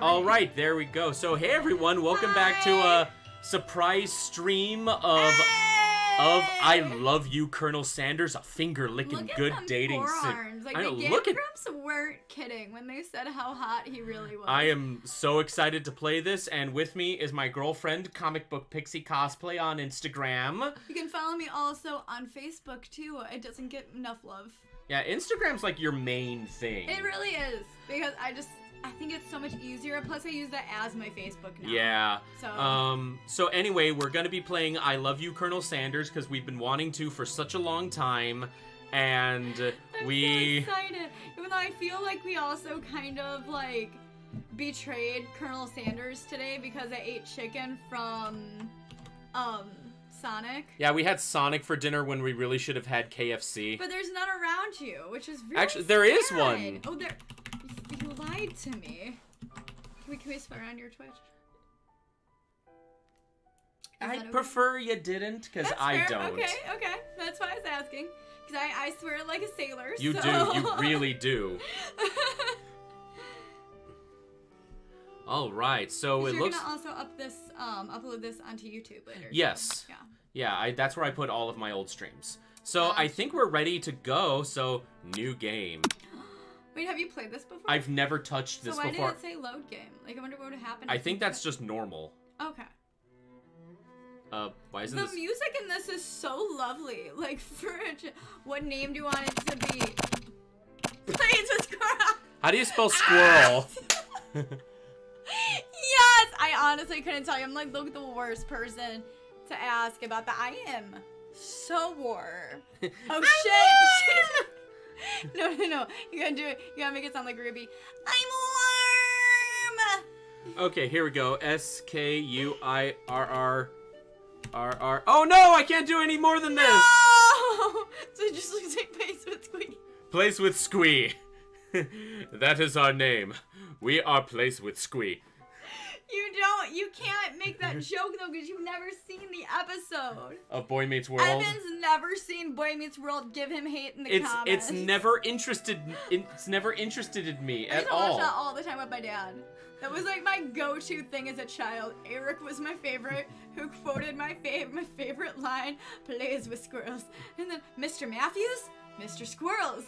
All right, there we go. So, hey everyone, welcome back to a surprise stream of of I love you, Colonel Sanders, a finger licking good dating. si- forearms. Like I the know, Game look at. Weren't kidding when they said how hot he really was. I am so excited to play this, and with me is my girlfriend, Comic Book Pixie Cosplay on Instagram. You can follow me also on Facebook too. It doesn't get enough love. Yeah, Instagram's like your main thing. It really is because I just I think it's so much easier. Plus, I use that as my Facebook now. Yeah. So Um. So anyway, we're gonna be playing "I Love You, Colonel Sanders" because we've been wanting to for such a long time, and I'm we. so excited. Even though I feel like we also kind of like betrayed Colonel Sanders today because I ate chicken from um Sonic. Yeah, we had Sonic for dinner when we really should have had KFC. But there's none around you, which is really Actually, there is sad. one. Oh, there. You lied to me. Can we can we swear on your Twitch? I okay? prefer you didn't, because I fair. don't. Okay, okay. That's why I was asking. Because I, I swear like a sailor. You so- do. You really do. All right. So it looks you're looks. gonna also up this, um, upload this onto YouTube later. so- Yes. Yeah. Yeah, I, that's where I put all of my old streams. So Ah. I think we're ready to go. So new game. Wait, have you played this before? I've never touched this so why before. did it say load game? Like, I wonder what would happen. I think that's just normal. okay. Uh, why isn't The this? music in this is so lovely. Like, for a, what name do you want it to be? Plays with squirrel. How do you spell squirrel? yes, I honestly couldn't tell you. I'm like, look, the worst person to ask about that. I am so warm. Oh shit! shit. no, no, no. You gotta do it. You gotta make it sound like Ruby. I'm warm. okay, here we go. S K U I R R R R. Oh no, I can't do any more than this. Oh! So it just looks like face with squeak. Place with Squee. that is our name. We are Place with Squee. You don't. You can't make that joke though because you've never seen the episode. Of Boy Meets World. Evan's never seen Boy Meets World. Give him hate in the It's comments. it's never interested it's never interested in me I at used to watch all. that all the time with my dad. That was like my go-to thing as a child. Eric was my favorite, who quoted my fav- my favorite line, "Plays with squirrels," and then Mr. Matthews, Mr. Squirrels,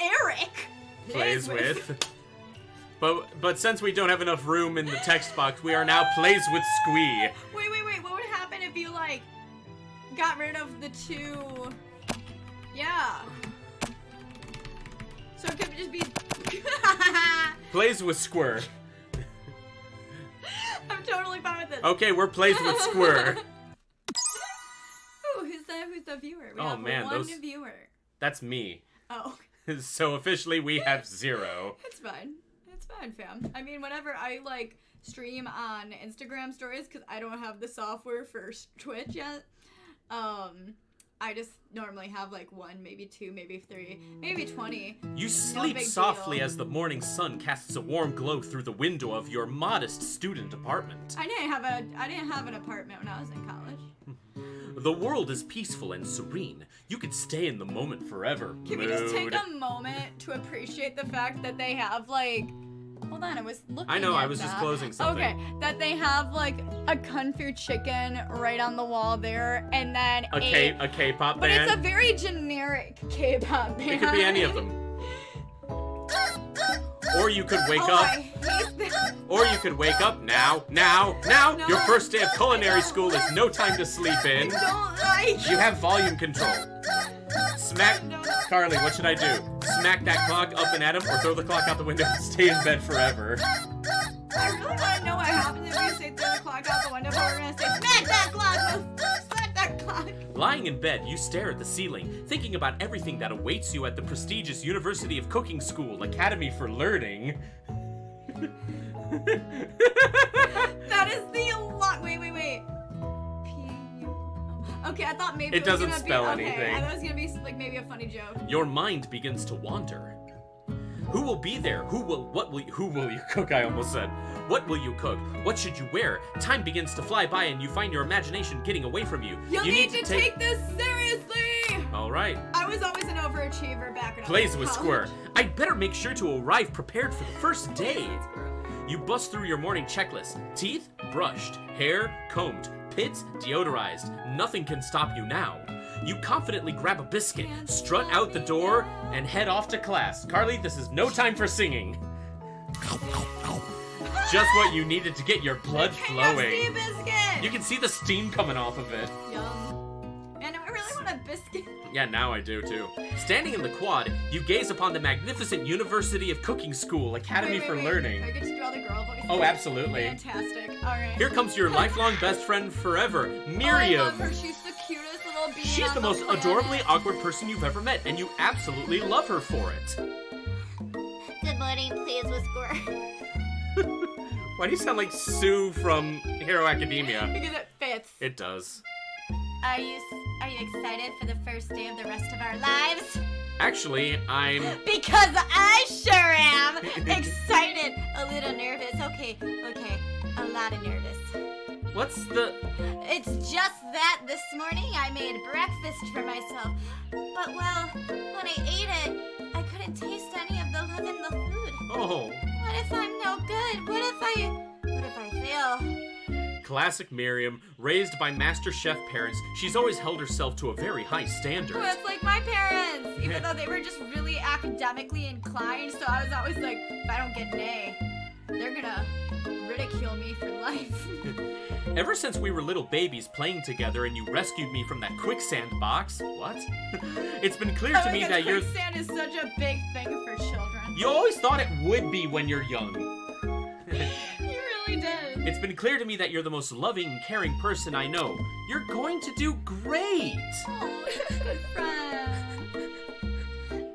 Eric Plays with. But but since we don't have enough room in the text box, we are now Plays with Squee. Wait, wait, wait. What would happen if you like got rid of the two? Yeah. So it could just be. Plays with Squir. I'm totally fine with this. Okay, we're Plays with Squir. Ooh, who's the who's the viewer? We Oh, man, one those- viewer. That's me. Oh, So officially we have zero. it's fine. Fine, fam. I mean, whenever I like stream on Instagram stories, because I don't have the software for Twitch yet. Um, I just normally have like one, maybe two, maybe three, maybe twenty. You sleep big softly deal. as the morning sun casts a warm glow through the window of your modest student apartment. I didn't have a I didn't have an apartment when I was in college. The world is peaceful and serene. You could stay in the moment forever. Can we just take a moment to appreciate the fact that they have like Hold on, I was looking I know, I was just closing something. Okay, that they have like a kung fu chicken right on the wall there, and then A K a K-pop But band. it's a very generic K-pop band. It could be any of them. Or you could wake oh, up. I that. Or you could wake up now, now, now. No. Your first day of culinary school is no time to sleep in. Don't like. You have volume control. Smack, Carly. What should I do? Smack that clock up and at him, or throw the clock out the window and stay in bed forever? I really want to know what happens if you say throw the clock out the window, but we're gonna say smack that clock, smack that clock. Lying in bed, you stare at the ceiling, thinking about everything that awaits you at the prestigious University of Cooking School Academy for Learning. That is the lot. Wait, wait, wait. Okay, I thought maybe It it, was doesn't spell be, okay, anything. I thought it was gonna be like maybe a funny joke. Your mind begins to wander. Who will be there? Who will what will who will you cook? I almost said. What will you cook? What should you wear? Time begins to fly by and you find your imagination getting away from you. You, you need, to take... this seriously. All right. I was always an overachiever back when I Plays was with college. Square. I'd better make sure to arrive prepared for the first day. Plays with Squirrel. You bust through your morning checklist teeth, brushed, hair, combed, pits, deodorized. Nothing can stop you now. You confidently grab a biscuit, strut out the door, and head off to class. Carly, this is no time for singing. Just what you needed to get your blood flowing. You can see the steam coming off of it. Yum. Biscuit. Yeah, now I do too. Standing in the quad, you gaze upon the magnificent University of Cooking School Academy Wait, wait, for wait. Learning. I get to do all the girl voices? Oh, absolutely. Fantastic. All right. Here comes your lifelong best friend forever, Oh, I Miriam. love her. She's the cutest little bean She's on the most planet. adorably awkward person you've ever met, and you absolutely love her for it. Good morning, please, Whisker. Why do you sound like Sue from Hero Academia? Because it fits. It does. Are you are you excited for the first day of the rest of our lives? Actually, I'm. Because I sure am. excited, a little nervous. Okay, okay, a lot of nervous. What's the. It's just that this morning I made breakfast for myself. But well, when I ate it, I couldn't taste any of the love in the food. Oh. What if I'm no good? What if I what if I fail? Classic Miriam, raised by Master Chef parents, she's always held herself to a very high standard. Oh, it's like my parents, even though they were just really academically inclined. So I was always like, if I don't get an A, they're gonna ridicule me for life. Ever since we were little babies playing together and you rescued me from that quicksand box, what? it's been clear to Oh, me because that you're. quicksand is such a big thing for children. You always thought it would be when you're young. Really did. It's been clear to me that you're the most loving, caring person I know. You're going to do great! Oh, good friend.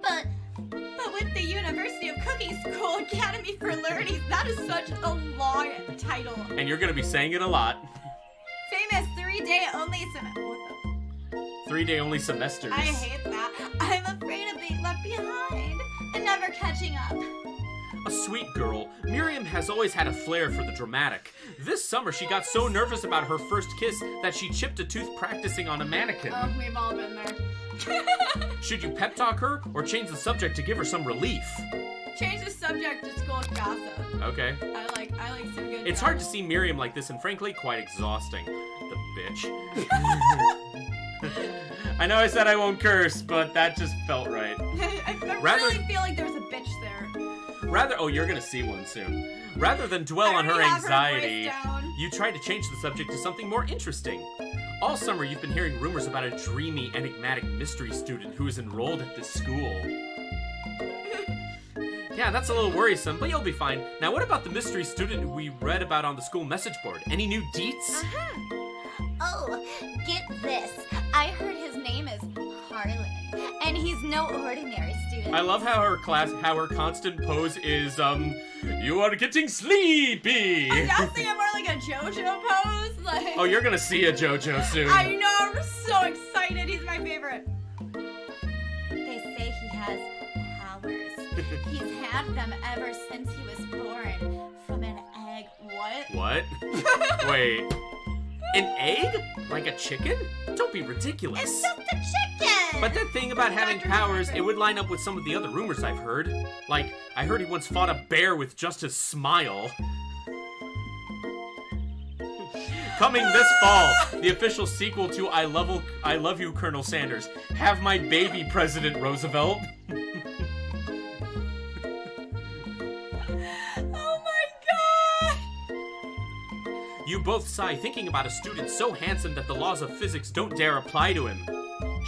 But, but with the University of Cooking School Academy for Learning, that is such a long title. And you're gonna be saying it a lot. Famous three-day only sem- What the? Three day only semesters. I hate that. I'm afraid of being left behind and never catching up. A sweet girl, Miriam has always had a flair for the dramatic. This summer, she got so nervous about her first kiss that she chipped a tooth practicing on a mannequin. Oh, we've all been there. Should you pep talk her or change the subject to give her some relief? Change the subject to school gossip. Okay. I like I like some good. It's hard to see Miriam like this and frankly quite exhausting. The bitch. I know I said I won't curse, but that just felt right. I, I Rather- really feel like there's a bitch there. Rather, oh, you're gonna see one soon. Rather than dwell on her anxiety, down. you try to change the subject to something more interesting. All summer, you've been hearing rumors about a dreamy, enigmatic mystery student who is enrolled at this school. Yeah, that's a little worrisome, but you'll be fine. Now, what about the mystery student we read about on the school message board? Any new deets? Uh-huh. Oh, get this. I heard his name and he's no ordinary student. I love how her class, how her constant pose is, um, you are getting sleepy. I'm now thinking more like a JoJo pose. Like. oh, you're gonna see a JoJo soon. I know. I'm so excited. He's my favorite. They say he has powers. He's had them ever since he was born from an egg. What? What? Wait. An egg? Like a chicken? Don't be ridiculous. It's just a chicken. But that thing about having powers, it would line up with some of the other rumors I've heard. Like, I heard he once fought a bear with just his smile. Coming this fall, the official sequel to I Love, I Love You, Colonel Sanders. Have my baby, President Roosevelt. You both sigh, thinking about a student so handsome that the laws of physics don't dare apply to him.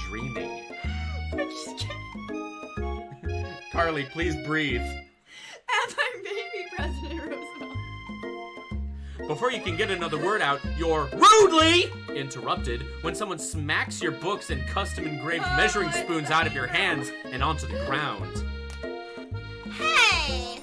Dreaming. I'm just kidding. Carly, please breathe. As my baby President Roosevelt. Before you can get another word out, you're rudely interrupted when someone smacks your books and custom engraved Oh, measuring spoons out of your hands and onto the ground. hey.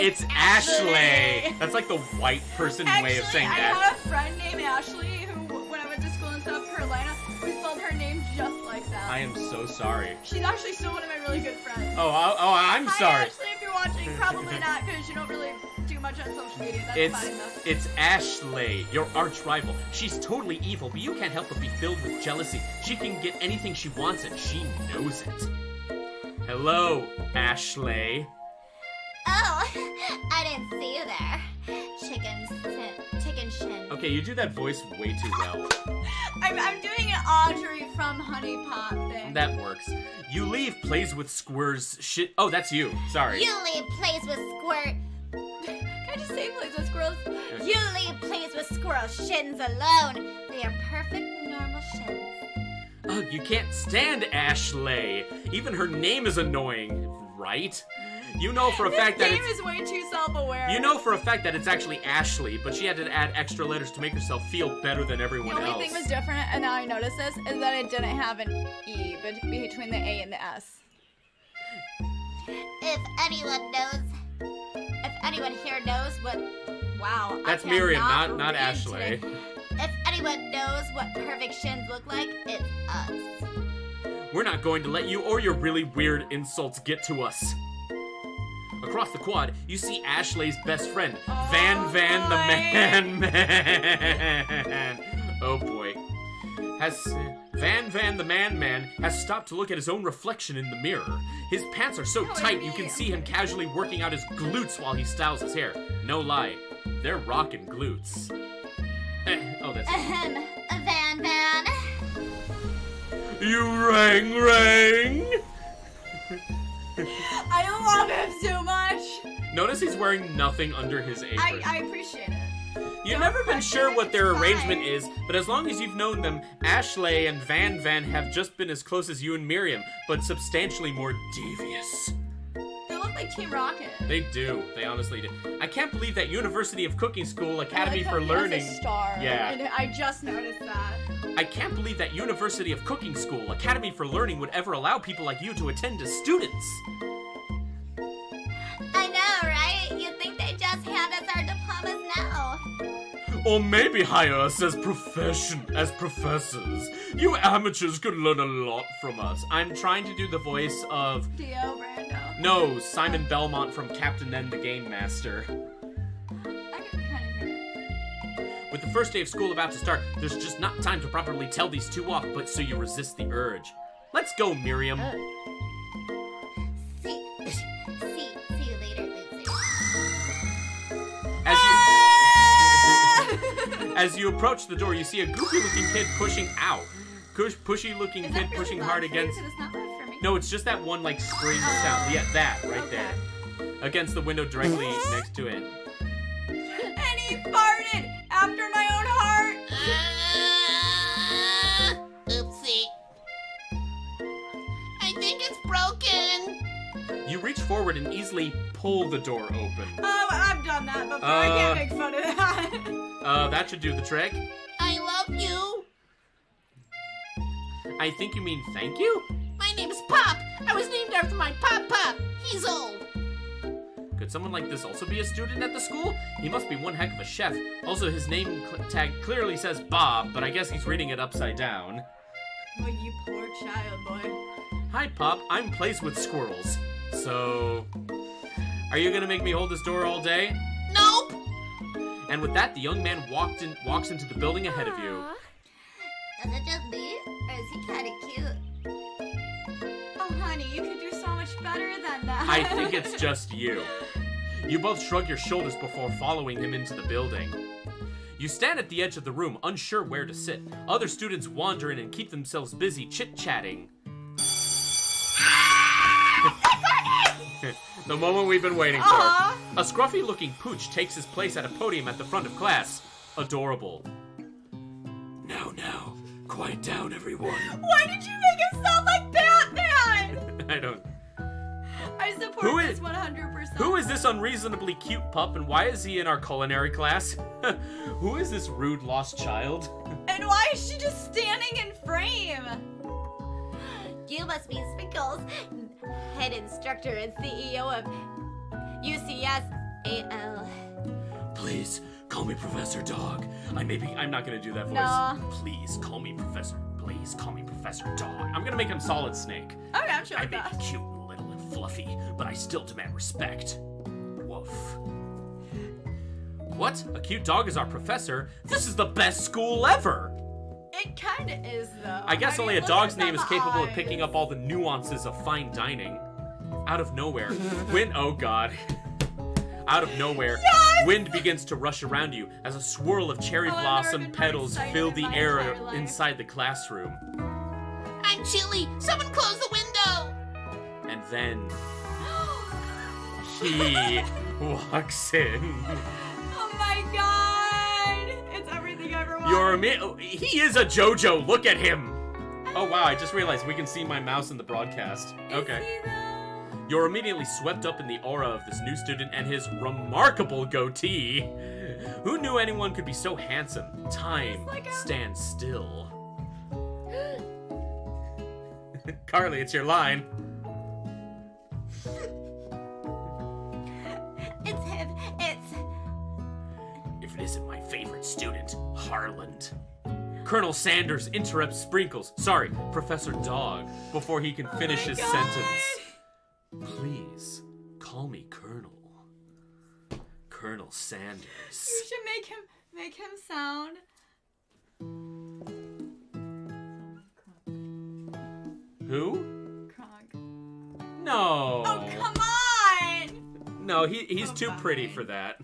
It's, Ashley. That's like the white person way of Actually, saying I that. had a friend named Ashley who, when I went to school in South Carolina, we spelled her name just like that. I am so sorry. She's actually still one of my really good friends. Oh, oh, oh I'm Hi, sorry. Ashley, if you're watching, probably not because you don't really do much on social media. That's It's fine though. it's Ashley, your arch rival. She's totally evil, but you can't help but be filled with jealousy. She can get anything she wants, and she knows it. Hello, Ashley. I didn't see you there. Chicken, chicken shin. Okay, you do that voice way too well. I'm, I'm doing an Audrey from Honey Pot. thing. That works. You leave plays with squirts. Shit. Oh, that's you. Sorry. You leave plays with squirt. Can I just say plays with squirrels? Yes. You leave plays with squirrel shins alone. They are perfect normal shins. Oh, you can't stand Ashley. Even her name is annoying, right? You know for a fact that Game it's is way too self-aware. you know for a fact that it's actually Ashley, but she had to add extra letters to make herself feel better than The everyone only else. thing was different, and now I notice this, is that it didn't have an E bet- between the A and the S. If anyone knows, if anyone here knows what, wow, I That's Miriam, not not Ashley. today. If anyone knows what perfect shins look like, it's us. We're not going to let you or your really weird insults get to us. Across the quad, you see Ashley's best friend, Van Oh, Van the. Man Man. Oh boy. Has Van Van the Man Man has stopped to look at his own reflection in the mirror. His pants are so tight you can see him casually working out his glutes while he styles his hair. No lie, they're rocking glutes. Eh, oh, that's. Ahem, Van Van. You rang rang! I love him so much. Notice he's wearing nothing under his apron. I, I appreciate it. You've Don't never been sure it, what their arrangement fine. is, but as long as you've known them, Ashley and Van Van have just been as close as you and Miriam, but substantially more devious. They like Team Rocket. They do. They honestly do. I can't believe that University of Cooking School Academy like for how a Learning. star. Yeah. And I just noticed that. I can't believe that University of Cooking School Academy for Learning would ever allow people like you to attend as students. I know, right? You'd think they just hand us our diplomas now. Or maybe hire us as profession as professors. You amateurs could learn a lot from us. I'm trying to do the voice of Dio Brando. no Simon Belmont from Captain N the Game Master. I can kind of hear it. With the first day of school about to start, there's just not time to properly tell these two off, but so you resist the urge. Let's go, Miriam. See, see, see you later, loser. As you as you approach the door, you see a goofy-looking kid pushing out. Push, pushy-looking kid really pushing hard for you? against. 'Cause It's not for me. No, it's just that one like scream Oh. sound. Yeah, that right Okay. there, against the window directly next to it. And he farted after my own heart. You reach forward and easily pull the door open. Oh, I've done that before. I Uh. can't make fun of that. Uh, that should do the trick. I love you. I think you mean thank you. My name's Pop. I was named after my Pop Pop. He's old. Could someone like this also be a student at the school? He must be one heck of a chef. Also, his name cl- tag clearly says Bob, but I guess he's reading it upside down. oh, you poor child, boy. Hi, Pop. I'm plays with squirrels. So, are you gonna make me hold this door all day? Nope. And with that, the young man walked in, walks into the building ahead of you. Is it just me, or is he kind of cute? Oh, honey, you could do so much better than that. I think it's just you. You both shrug your shoulders before following him into the building. You stand at the edge of the room, unsure where to sit. Other students wander in and keep themselves busy chit chatting. The moment we've been waiting for. Uh-huh. A scruffy looking pooch takes his place at a podium at the front of class. Adorable. Now, now, quiet down, everyone. Why did you make him sound like Batman? I don't. I support Who this 100%. Who is this unreasonably cute pup and why is he in our culinary class? Who is this rude lost child? And why is she just standing in frame? You must be Sprinkles, head instructor and CEO of UCS AL. Please call me Professor Dog. I may be. I'm not gonna do that voice. No. Please call me Professor. Please call me Professor Dog. I'm gonna make him Solid Snake. Okay, I'm sure I be cute and little and fluffy, but I still demand respect. Woof. What? A cute dog is our professor? This is the best school ever! It kind of is, though. I guess mean, only a dog's name is capable of picking up all the nuances of fine dining. Out of nowhere. wind- oh god. Out of nowhere. Yes! Wind begins to rush around you as a swirl of cherry Oh, blossom petals fill the air inside the classroom. I'm chilly. Someone close the window. And then he walks in. Oh my god! It's everything I ever wanted. You're imme- oh, he is a JoJo. Look at him. Oh wow! I just realized we can see my mouse in the broadcast. Is Okay. You're immediately swept up in the aura of this new student and his remarkable goatee. Who knew anyone could be so handsome? Time like stands still. Carly, it's your line. It's him. It's. If it isn't my favorite student, Harland. Colonel Sanders interrupts Sprinkles, sorry, Professor Dog, before he can oh finish Oh his God. sentence. Please, call me Colonel. Colonel Sanders. You should make him make him sound. Who? Krog. No. Oh come on! No, he, he's Oh, too pretty for that.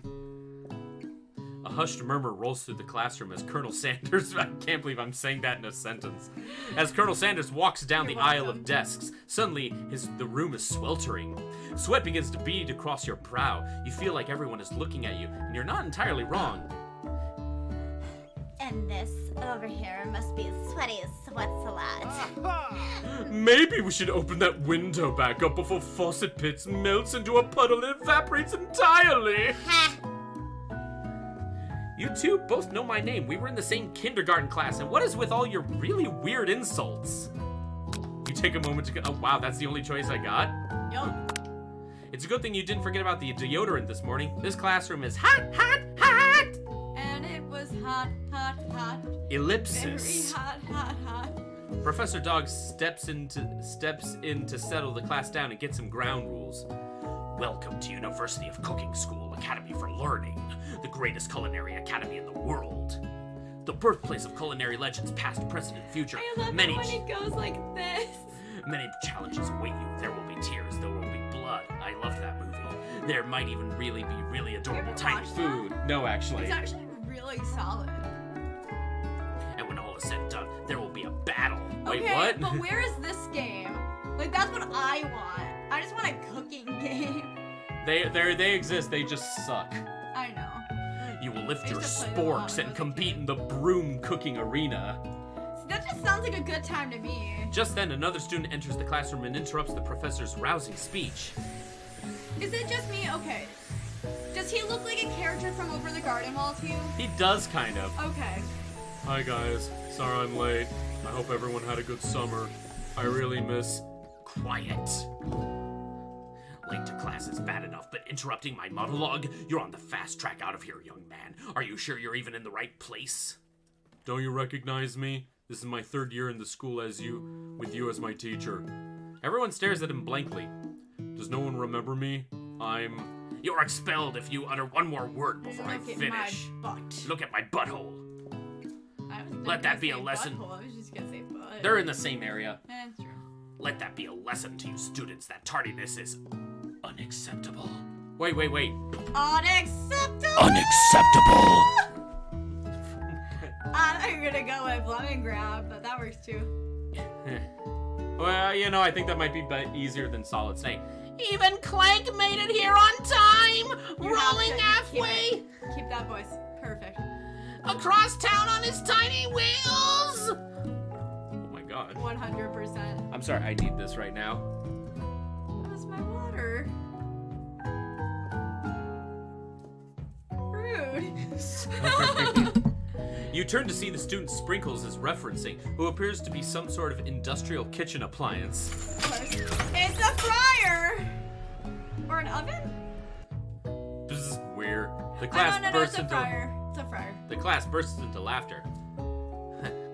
A hushed murmur rolls through the classroom as Colonel Sanders. I can't believe I'm saying that in a sentence. As Colonel Sanders walks down You're the aisle of desks, suddenly his the room is sweltering. Sweat begins to bead across your brow. You feel like everyone is looking at you, and you're not entirely wrong. And this over here must be as Sweaty as Sweats a lot. Maybe we should open that window back up before Faucet Pits melts into a puddle and evaporates entirely. You two both know my name. We were in the same kindergarten class, and what is with all your really weird insults? You take a moment to go, oh wow, that's the only choice I got? Yup. It's a good thing you didn't forget about the deodorant this morning. This classroom is hot, hot, hot! And it was hot, hot, hot. Very Ellipsis. hot, hot, hot. Professor Dog steps into steps in to settle the class down and get some ground rules. Welcome to University of Cooking School Academy for Learning, the greatest culinary academy in the world. The birthplace of culinary legends past, present, and future. I love many it when it goes like this. many challenges await you. There will be tears, there will be blood. I loved that movie. There might even really be really adorable tiny food. No, actually. It's actually really solid. And when all is said and done, there will be a battle. Wait, okay, what? but where is this game? Like that's what I want. I just want a cooking game. they they they exist. They just suck. I know. You will lift your used to play them a lot sporks and compete in the broom cooking arena. That just sounds like a good time to me. Just then, another student enters the classroom and interrupts the professor's rousing speech. Is it just me? Okay. Does he look like a character from Over the Garden Wall to you? He does kind of. Okay. Hi guys, sorry I'm late. I hope everyone had a good summer. I really miss quiet. Late to class is bad enough, but interrupting my monologue? You're on the fast track out of here, young man. Are you sure you're even in the right place? Don't you recognize me? This is my third year in the school as you, with you as my teacher. Everyone stares at him blankly. Does no one remember me? I'm. You're expelled if you utter one more word before I Look at finish. my butt. Look at my butthole. I was Let that be a say lesson. butthole. I was just gonna say butt. They're in the same area. Eh, true. Let that be a lesson to you students that tardiness is unacceptable. Wait, wait, wait. Unacceptable. Unacceptable! I'm gonna go with Lemongrab, but that works too. well, you know, I think that might be be- easier than solid snake. Even Clank made it here on time, You rolling to keep halfway it. Keep that voice. Perfect. across town on his tiny wheels. Oh my god. 100%. I'm sorry, I need this right now. That water. Rude. You turn to see the student Sprinkles is referencing, who appears to be some sort of industrial kitchen appliance. It's a fryer! Or an oven? This is weird. The Oh, class no, no, no, it's bursts a into fryer. It's a fryer. the class bursts into laughter.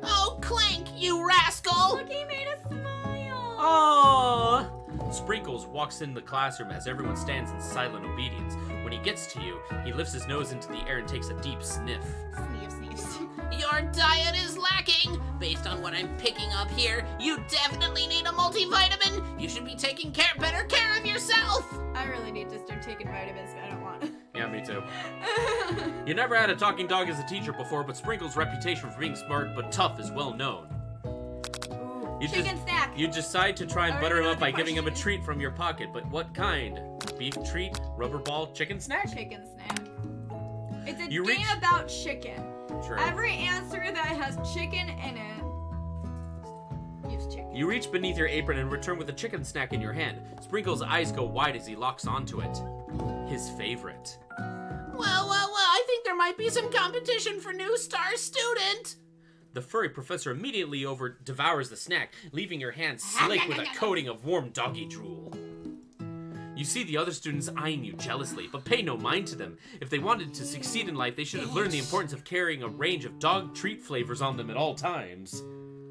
Oh, Clank, you rascal! Look, he made a smile. Oh! Sprinkles walks in the classroom as everyone stands in silent obedience. When he gets to you, he lifts his nose into the air and takes a deep sniff. Sneeze, sneeze. Your diet is lacking. Based on what I'm picking up here, you definitely need a multivitamin. You should be taking care, better care of yourself. I really need to start taking vitamins. but I don't want. to. Yeah, me too. You never had a talking dog as a teacher before, but Sprinkle's reputation for being smart but tough is well known. Ooh, You chicken just- snack. You decide to try and butter him up by the giving him a treat from your pocket, but what kind? Beef treat, rubber ball, chicken snack? chicken snack. It's a You game reach- about chicken. True. Every answer that has chicken in it, use chicken. You reach beneath your apron and return with a chicken snack in your hand. Sprinkle's eyes go wide as he locks onto it. His favorite. Well, well, well, I think there might be some competition for new star student. The furry professor immediately over devours the snack, leaving your hands slick with a coating of warm doggy drool. You see the other students eyeing you jealously, but pay no mind to them. If they wanted to succeed in life, they should have learned the importance of carrying a range of dog treat flavors on them at all times.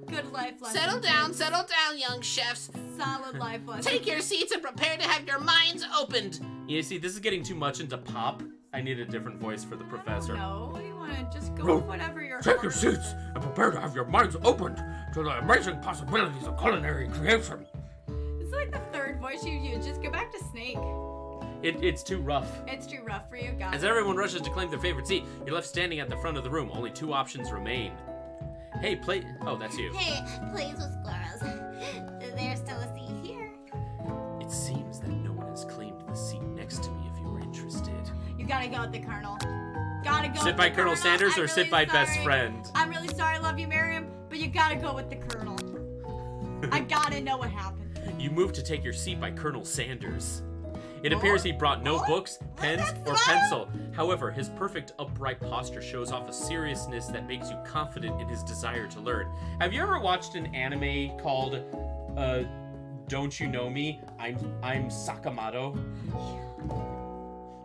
Good life lesson. Settle down, settle down, young chefs. Solid life lesson. Take your seats and prepare to have your minds opened. You see, this is getting too much into pop. I need a different voice for the professor. No, you want to just go No. with whatever your Take your seats and prepare to have your minds opened to the amazing possibilities of culinary creation. It's like the third voice you use. Just go back to Snake. It, it's too rough. It's too rough for you guys. As everyone rushes to claim their favorite seat, you're left standing at the front of the room. Only two options remain. Hey, play. Oh, that's you. Hey, plays with squirrels. There's still a seat here. It seems that no one has claimed the seat next to me if you were interested. You gotta go with the Colonel. Gotta go. Sit by the Colonel Sanders I'm or sit really by best friend? I'm really sorry, I love you, Miriam, but you gotta go with the Colonel. I gotta know what happened. You move to take your seat by Colonel Sanders. It appears he brought no What? books, pens, or pencil. However, his perfect upright posture shows off a seriousness that makes you confident in his desire to learn. Have you ever watched an anime called uh Don't You Know Me? I'm I'm Sakamoto.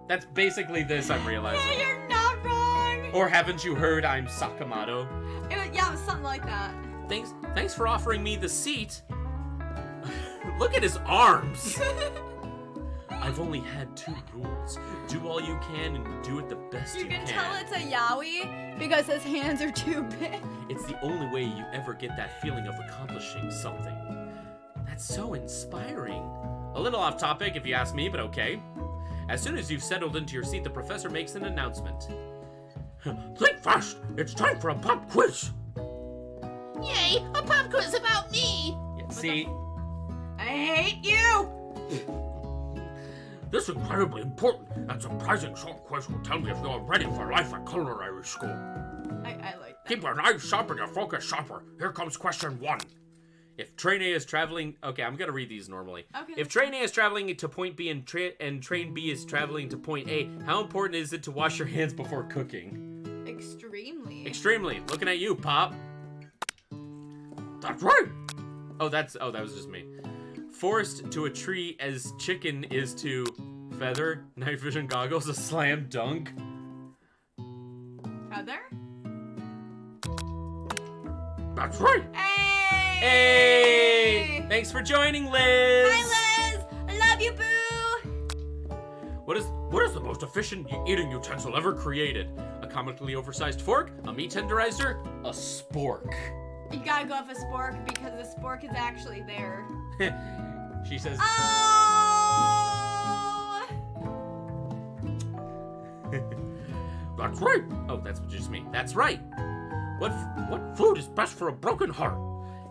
That's basically this I'm realizing. Yeah, you're not wrong. Or haven't you heard I'm Sakamoto? It was, yeah, it was something like that. Thanks thanks for offering me the seat. Look at his arms. I've only had two rules. Do all you can and do it the best you, can. You can tell it's a yaoi because his hands are too big. It's the only way you ever get that feeling of accomplishing something. That's so inspiring. A little off topic if you ask me, but okay. As soon as you've settled into your seat, the professor makes an announcement. Think fast! It's time for a pop quiz! Yay, a pop quiz about me. Yeah, see, I hate you. This incredibly important and surprising short quiz will tell me if you're ready for life at culinary school. I, I like that. Keep your eyes sharp and your focus sharper. Here comes question one. If train A is traveling, okay, I'm gonna read these normally. Okay, If train A is traveling to point B and, tra- and train B is traveling to point A, how important is it to wash your hands before cooking? Extremely. Extremely. Looking at you, Pop. That's right! Oh, that's oh, that was just me. Forced to a tree as chicken is to feather. Night vision goggles. A slam dunk. Feather. That's right! Hey! Hey! Thanks for joining, Liz. Hi, Liz. I love you, Boo. What is What is the most efficient eating utensil ever created? a comically oversized fork? A meat tenderizer? A spork. You gotta go with a spork because the spork is actually there. she says. Oh! That's right! Oh, that's just me. That's right. What, f- what food is best for a broken heart?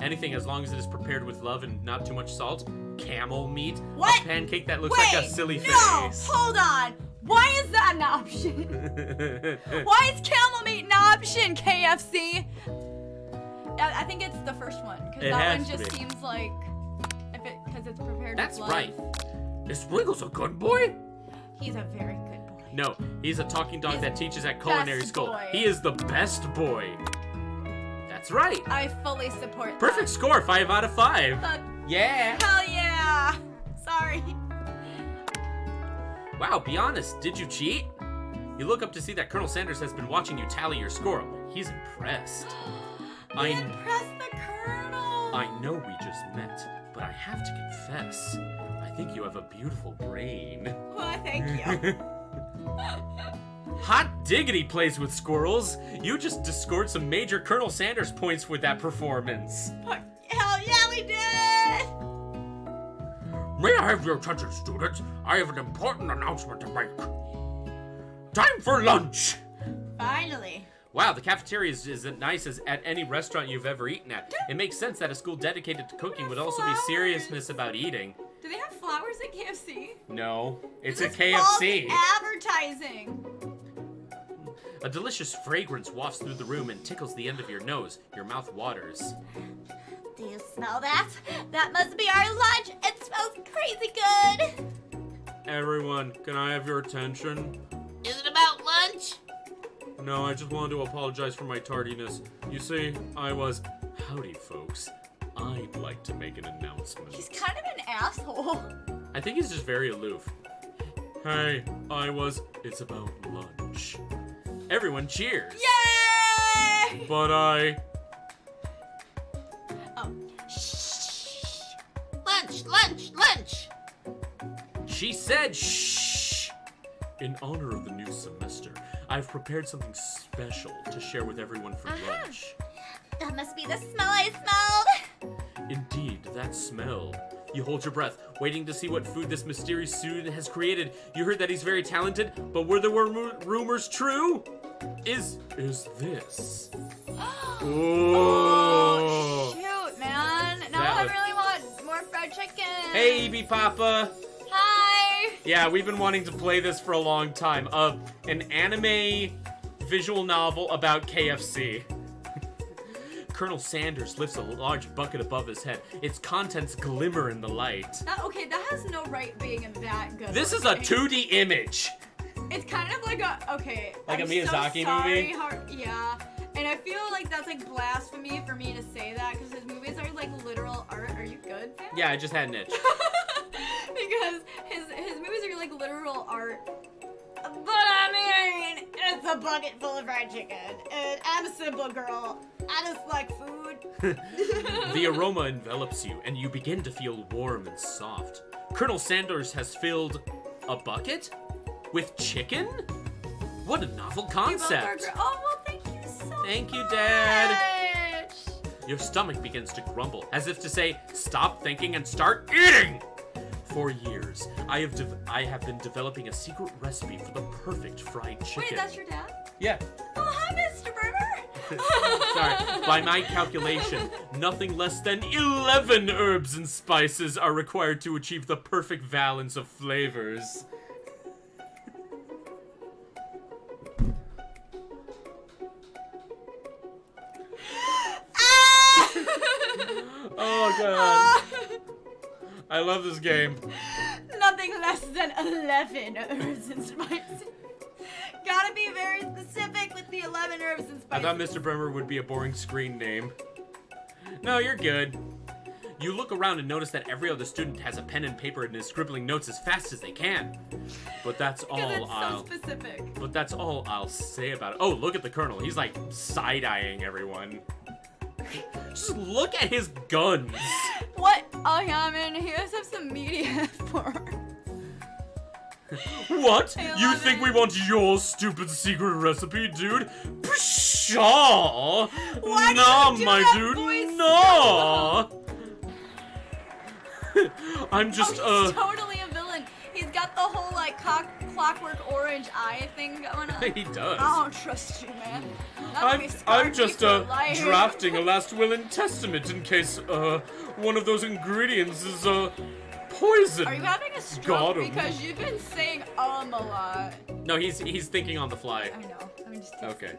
Anything as long as it is prepared with love and not too much salt. Camel meat. What? A pancake that looks Wait, like a silly no, face. hold on. Why is that an option? Why is camel meat an option, KFC? I, I think it's the first one because that one just be. seems like if it because it's prepared That's with love. right. Is Sprinkles a good boy? He's a very good boy. No, he's a talking dog He's that teaches at culinary school. boy. He is the best boy. That's right. I fully support Perfect score, five out of five. that. Yeah. Hell yeah! Sorry. Wow, be honest, did you cheat? You look up to see that Colonel Sanders has been watching you tally your score. He's impressed. I, Impress the colonel. I know we just met, but I have to confess, I think you have a beautiful brain. Well, thank you. Hot diggity plays with squirrels. You just scored some major Colonel Sanders points with that performance. Hell yeah, we did! May I have your attention, students? I have an important announcement to make. Time for lunch! Finally. Wow, the cafeteria is, is as nice as at any restaurant you've ever eaten at. It makes sense that a school dedicated to cooking would also be Flowers. seriousness about eating. Do they have flowers at KFC? No, it's a This is false KFC. Advertising. A delicious fragrance wafts through the room and tickles the end of your nose. Your mouth waters. Do you smell that? That must be our lunch. It smells crazy good. Everyone, can I have your attention? Is it about lunch? No, I just wanted to apologize for my tardiness. You see, I was. Howdy, folks. I'd like to make an announcement. He's kind of an asshole. I think he's just very aloof. Hey, I was. It's about lunch. Everyone cheers. Yay! But I. Oh. Lunch, lunch, lunch. She said shh. In honor of the new semester, I've prepared something special to share with everyone for Uh-huh. lunch. That must be the smell I smelled. Indeed, that smell. You hold your breath, waiting to see what food this mysterious student has created. You heard that he's very talented, but were the ru- rumors true? Is is this? Oh! Shoot, man. Now That I was- really want more fried chicken. Hey, Evie Papa. Hi. Yeah, we've been wanting to play this for a long time. Uh, an anime visual novel about KFC. Colonel Sanders lifts a large bucket above his head. Its contents glimmer in the light. That, okay, that has no right being that good. This is a 2D image. It's kind of like a okay. Like a I'm Miyazaki so sorry, movie? How, yeah, and I feel like that's like blasphemy for me to say that because his movies are like literal art. Are you good? Sam? Yeah, I just had an itch. because his his movies are like literal art. But I mean, it's a bucket full of fried chicken, and I'm a simple girl. I just like food. The aroma envelops you, and you begin to feel warm and soft. Colonel Sanders has filled a bucket with chicken? What a novel You both are concept! Oh well, thank you so Thank you, Dad. much. Your stomach begins to grumble, as if to say, "Stop thinking and start eating." For years, I have I have been developing a secret recipe for the perfect fried chicken. Wait, that's your dad? yeah. Oh hi, Mr. Burger. Sorry. By my calculation, nothing less than 11 herbs and spices are required to achieve the perfect balance of flavors. Oh god. I love this game. Nothing less than 11 herbs and spices. Gotta be very specific with the 11 herbs and spices. I thought Mr. Bremer would be a boring screen name. No, you're good. You look around and notice that every other student has a pen and paper and is scribbling notes as fast as they can. But that's all it's I'll specific. But that's all I'll say about it. Oh, look at the colonel. He's like side-eyeing everyone. Just look at his guns. What? Oh yeah, man, he does have some media for. What? I You think it. we want your stupid secret recipe, dude? Pshaw! Why nah, do my dude, voice nah! I'm Oh, just, he's uh, totally. He's got the whole like cock- clockwork orange eye thing going on. he does. I don't trust you, man. I'm, I'm just, uh, drafting a last will and testament in case, uh, one of those ingredients is, uh, poison. Are you having a stroke? Because you've been saying um a lot. No, he's he's thinking on the fly. I know. I'm just. Okay.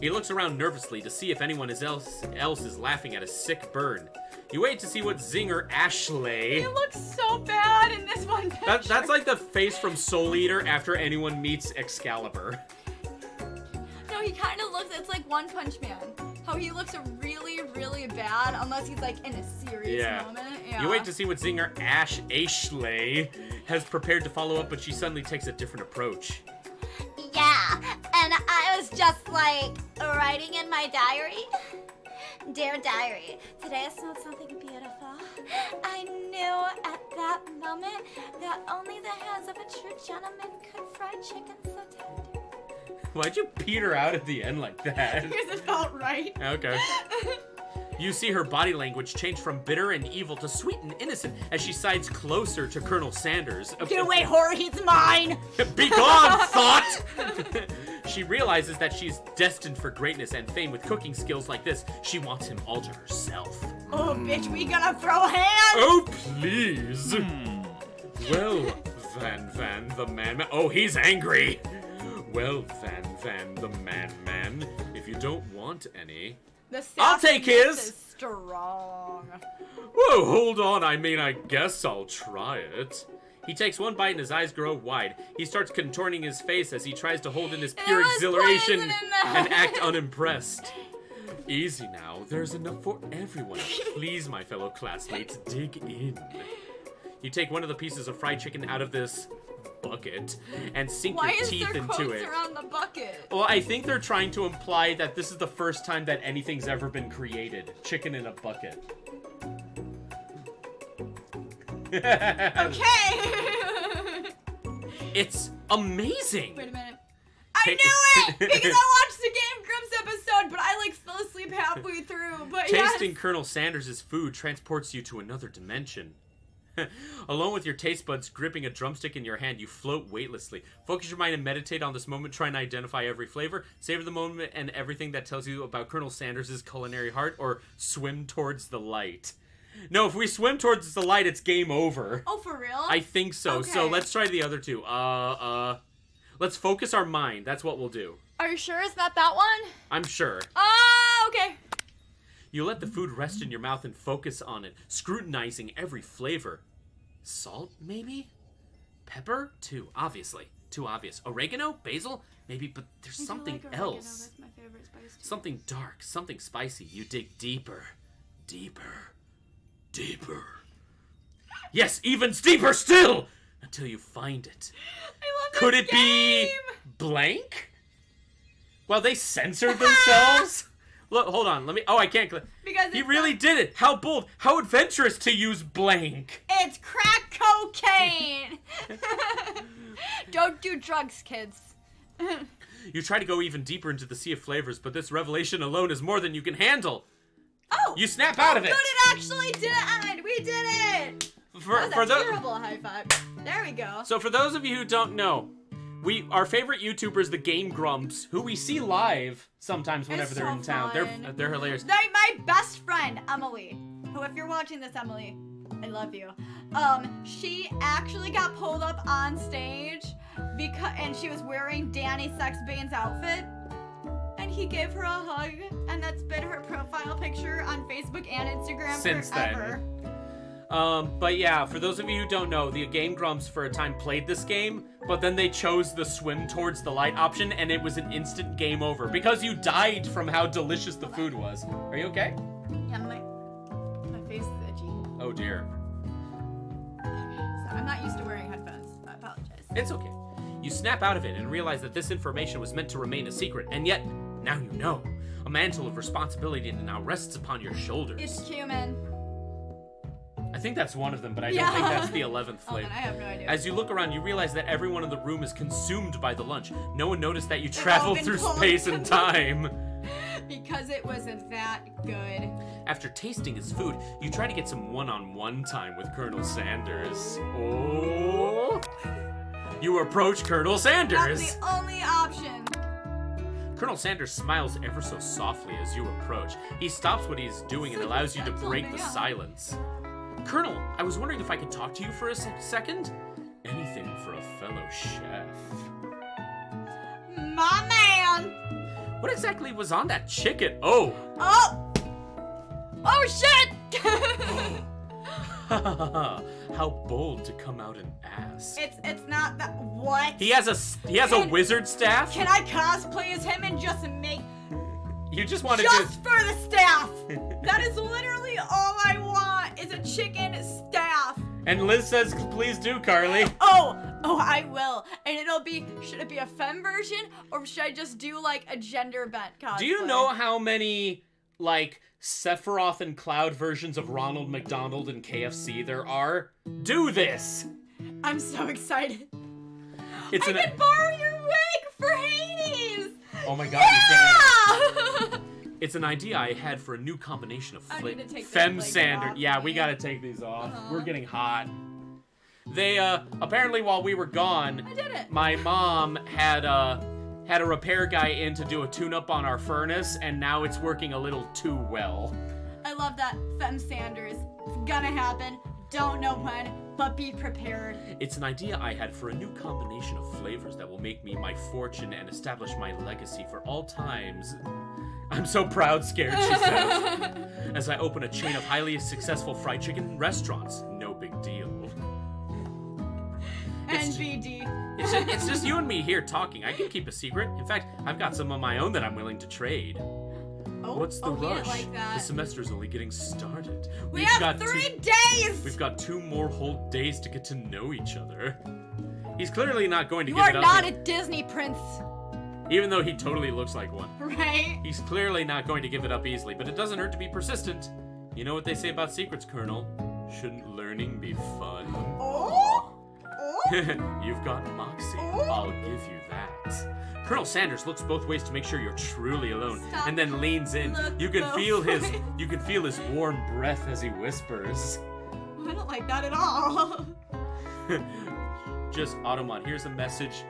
He looks around nervously to see if anyone is else else is laughing at a sick burn. You wait to see what zinger Ashley. He looks so bad in this one picture. That, that's like the face from Soul Eater after anyone meets Excalibur. No, he kind of looks. It's like One Punch Man. How he looks really, really bad unless he's like in a serious Yeah. moment. Yeah. You wait to see what zinger Ash Ashley has prepared to follow up, but she suddenly takes a different approach. Yeah, and I was just like writing in my diary. Dear diary, today I smelled something beautiful. I knew at that moment that only the hands of a true gentleman could fry chicken so tender. Why'd you peter out at the end like that? Because it felt right. Okay. You see her body language change from bitter and evil to sweet and innocent as she sides closer to Colonel Sanders. Get away, horror, he's mine! Be gone, thought! she realizes that she's destined for greatness and fame with cooking skills like this. She wants him all to herself. Oh, bitch, we gonna throw hands! Oh, please. Hmm. Well, Van Van, the man. ma- Oh, he's angry. Well, Van Van, the man man, if you don't want any. The I'll take his. is strong. Whoa, hold on. I mean, I guess I'll try it. He takes one bite and his eyes grow wide. He starts contorting his face as he tries to hold in his pure exhilaration poison in there. and act unimpressed. Easy now. There's enough for everyone. Please, my fellow classmates, dig in. You take one of the pieces of fried chicken out of this bucket and sink Why your is teeth there into it. around the bucket? Well, I think they're trying to imply that this is the first time that anything's ever been created. Chicken in a bucket. Okay! It's amazing. Wait a minute. I knew it! Because I watched the Game Grumps episode, but I like fell asleep halfway through. But Tasting yes. Colonel Sanders' food transports you to another dimension. Alone with your taste buds gripping a drumstick in your hand, you float weightlessly. Focus your mind and meditate on this moment, trying to identify every flavor, savor the moment and everything that tells you about Colonel Sanders' culinary heart, or swim towards the light. No, if we swim towards the light, it's game over. Oh, for real? I think so. So let's try the other two. Uh, uh, let's focus our mind. That's what we'll do. Are you sure it's not that one? I'm sure. Ah, okay. You let the food rest in your mouth and focus on it, scrutinizing every flavor. Salt, maybe? Pepper? Too, obviously. Too obvious. Oregano? Basil? Maybe, but there's I something like else. That's my favorite spice. Something dark, something spicy. You dig deeper, deeper, deeper. Yes, even deeper still! Until you find it. I love Could it be blank? Well, they censored themselves? Look, hold on. Let me. Oh, I can't. Cl- Because he really did it. How bold. How adventurous to use blank. It's crack cocaine. Don't do drugs, kids. You try to go even deeper into the sea of flavors, but this revelation alone is more than you can handle. Oh, You snap out of oh, it. good! it. It actually did end. We did it. For, That was for a the, terrible high five. There we go. so for those of you who don't know, we our favorite YouTubers, the Game Grumps, who we see live sometimes whenever they're in town. fun. They're they're hilarious. Like my best friend Emily, who if you're watching this, Emily, I love you. Um, she actually got pulled up on stage because and she was wearing Danny Sexbang's outfit. And he gave her a hug, and that's been her profile picture on Facebook and Instagram Since then. Um, but yeah, for those of you who don't know, the Game Grumps for a time played this game, but then they chose the swim towards the light option, and it was an instant game over because you died from how delicious the food was. Are you okay? Yeah, my my face is itchy. Oh dear. So I'm not used to wearing headphones. I apologize. It's okay. You snap out of it and realize that this information was meant to remain a secret, and yet, now you know. A mantle of responsibility now rests upon your shoulders. It's cumin. I think that's one of them, but I Yeah. don't think that's the eleventh Oh, flavor. then I have no idea. As you look around, you realize that everyone in the room is consumed by the lunch. No one noticed that you traveled through space and time. because it wasn't that good. After tasting his food, you try to get some one-on-one time with Colonel Sanders. Oh! You approach Colonel That's Sanders. the only option. Colonel Sanders smiles ever so softly as you approach. He stops what he's doing and allows you to break the silence. Colonel, I was wondering if I could talk to you for a sec- second? Anything for a fellow chef. My man. What exactly was on that chicken? Oh! Oh. Oh shit. How bold to come out and ask. it's it's not that. What? He has a he has a wizard staff. Can I cosplay as him and just make you just want to just for the staff? that is literally all I want. Is a chicken staff. And Liz says, "Please do, Carly." Oh, oh, I will. And it'll be. Should it be a femme version or should I just do like a gender bent cosplay? Do you know how many like Sephiroth and Cloud versions of Ronald McDonald and KFC there are? Do this. I'm so excited. It's I an. can borrow your wig for Hades. Oh my god. Yeah! It's an idea I had for a new combination of I flavors. need to take this Fem blanket sander. off Yeah, we gotta take these off. Uh-huh. We're getting hot. They uh apparently while we were gone, I did it. my mom had uh had a repair guy in to do a tune-up on our furnace, and now it's working a little too well. I love that. Fem Sanders. It's gonna happen. Don't know when, but be prepared. It's an idea I had for a new combination of flavors that will make me my fortune and establish my legacy for all times. I'm so proud, scared, she says, as I open a chain of highly successful fried chicken restaurants. No big deal. It's- NBD. It's just, it's just you and me here talking. I can keep a secret. In fact, I've got some of my own that I'm willing to trade. Oh, What's the oh, rush? like. The semester's only getting started. we We've have got three two, days. We've got two more whole days to get to know each other. He's clearly not going to you give are it up. not a Disney prince, Even though he totally looks like one. right? He's clearly not going to give it up easily, but it doesn't hurt to be persistent. You know what they say about secrets, Colonel? Shouldn't learning be fun? Oh. Oh. You've got moxie. Oh? I'll give you that. Colonel Sanders looks both ways to make sure you're truly alone, Stop. and then leans in. Look You can feel his you can feel his warm breath as he whispers. I don't like that at all. Just Automod, here's a message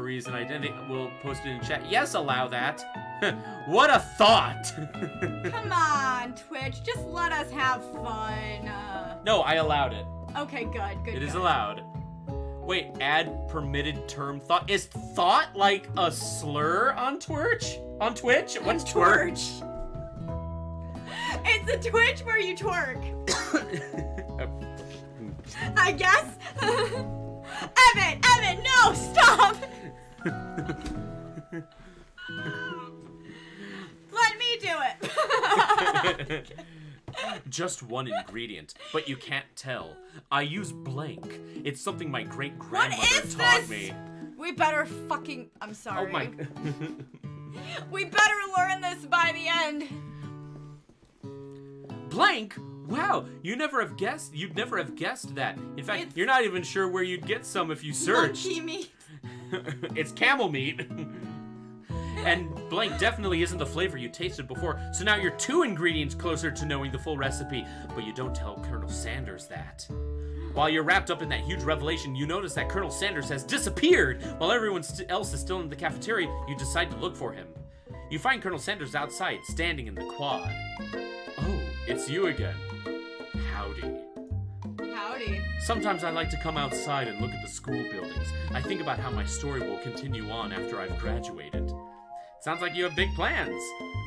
reason identity. We'll post it in chat. Yes, allow that. what a thought. Come on, Twitch. Just let us have fun. Uh, no, I allowed it. okay, good, good. It is good. allowed. Wait, add permitted term thought. Is thought like a slur on Twitch? On Twitch? What's? Twerch. It's the Twitch where you twerk. I guess. Evan, Evan, no, stop. Let me do it. Just one ingredient, but you can't tell. I use blank. It's something my great grandmother is taught this? me. we better fucking. I'm sorry. Oh my. We better learn this by the end. blank? Wow, you never have guessed. You'd never have guessed that. In fact, It's- you're not even sure where you'd get some if you searched. Monkey meat. it's camel meat. and blank definitely isn't the flavor you tasted before, so now you're two ingredients closer to knowing the full recipe, but you don't tell Colonel Sanders that. While you're wrapped up in that huge revelation, you notice that Colonel Sanders has disappeared. While everyone else is still in the cafeteria, you decide to look for him. You find Colonel Sanders outside, standing in the quad. Oh, it's you again. Howdy. Howdy. Sometimes I like to come outside and look at the school buildings. I think about how my story will continue on after I've graduated. Sounds like you have big plans.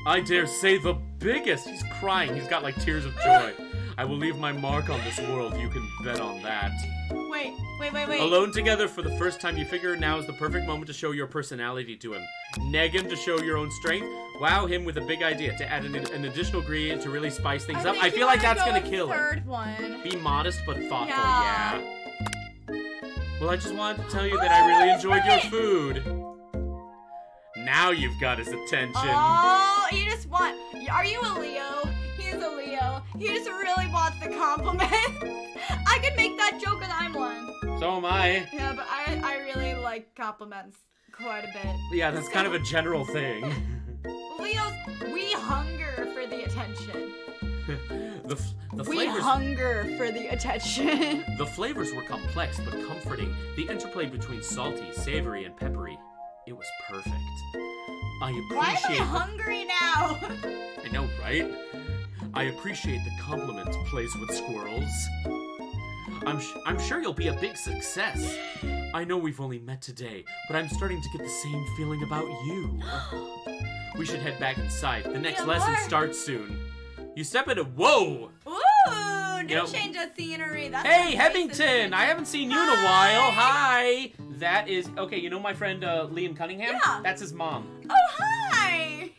I dare say the biggest. He's crying. He's got like tears of joy. I will leave my mark on this world. You can bet on that. Wait, wait, wait, wait. Alone together for the first time, you figure now is the perfect moment to show your personality to him. Neg him to show your own strength. Wow him with a big idea to add an, an additional ingredient to really spice things up. I feel like that's go gonna kill him. Third one. Be modest but thoughtful, Yeah. yeah. Well, I just wanted to tell you that I really oh, enjoyed your food. Now you've got his attention. Oh, he just want. Are you a Leo? He's a Leo. He just really wants the compliment. I could make that joke and I'm one. So am I. Yeah, but I I really like compliments quite a bit. Yeah, that's kind of a general thing. Leos, we hunger for the attention. the f- the We flavors hunger for the attention. the flavors were complex but comforting. The interplay between salty, savory, and peppery, it was perfect. I appreciate. Why am I hungry now? I know, right? I appreciate the compliment plays with squirrels. I'm, sh- I'm sure you'll be a big success. I know we've only met today, but I'm starting to get the same feeling about you. We should head back inside. The next Yeah, lesson starts soon. You step into. Whoa! Ooh, new change of scenery. That's Hey, Hevington! I haven't seen you in a while. Hi! That is. Okay, you know my friend uh, Liam Cunningham? Yeah. That's his mom. Oh, hi.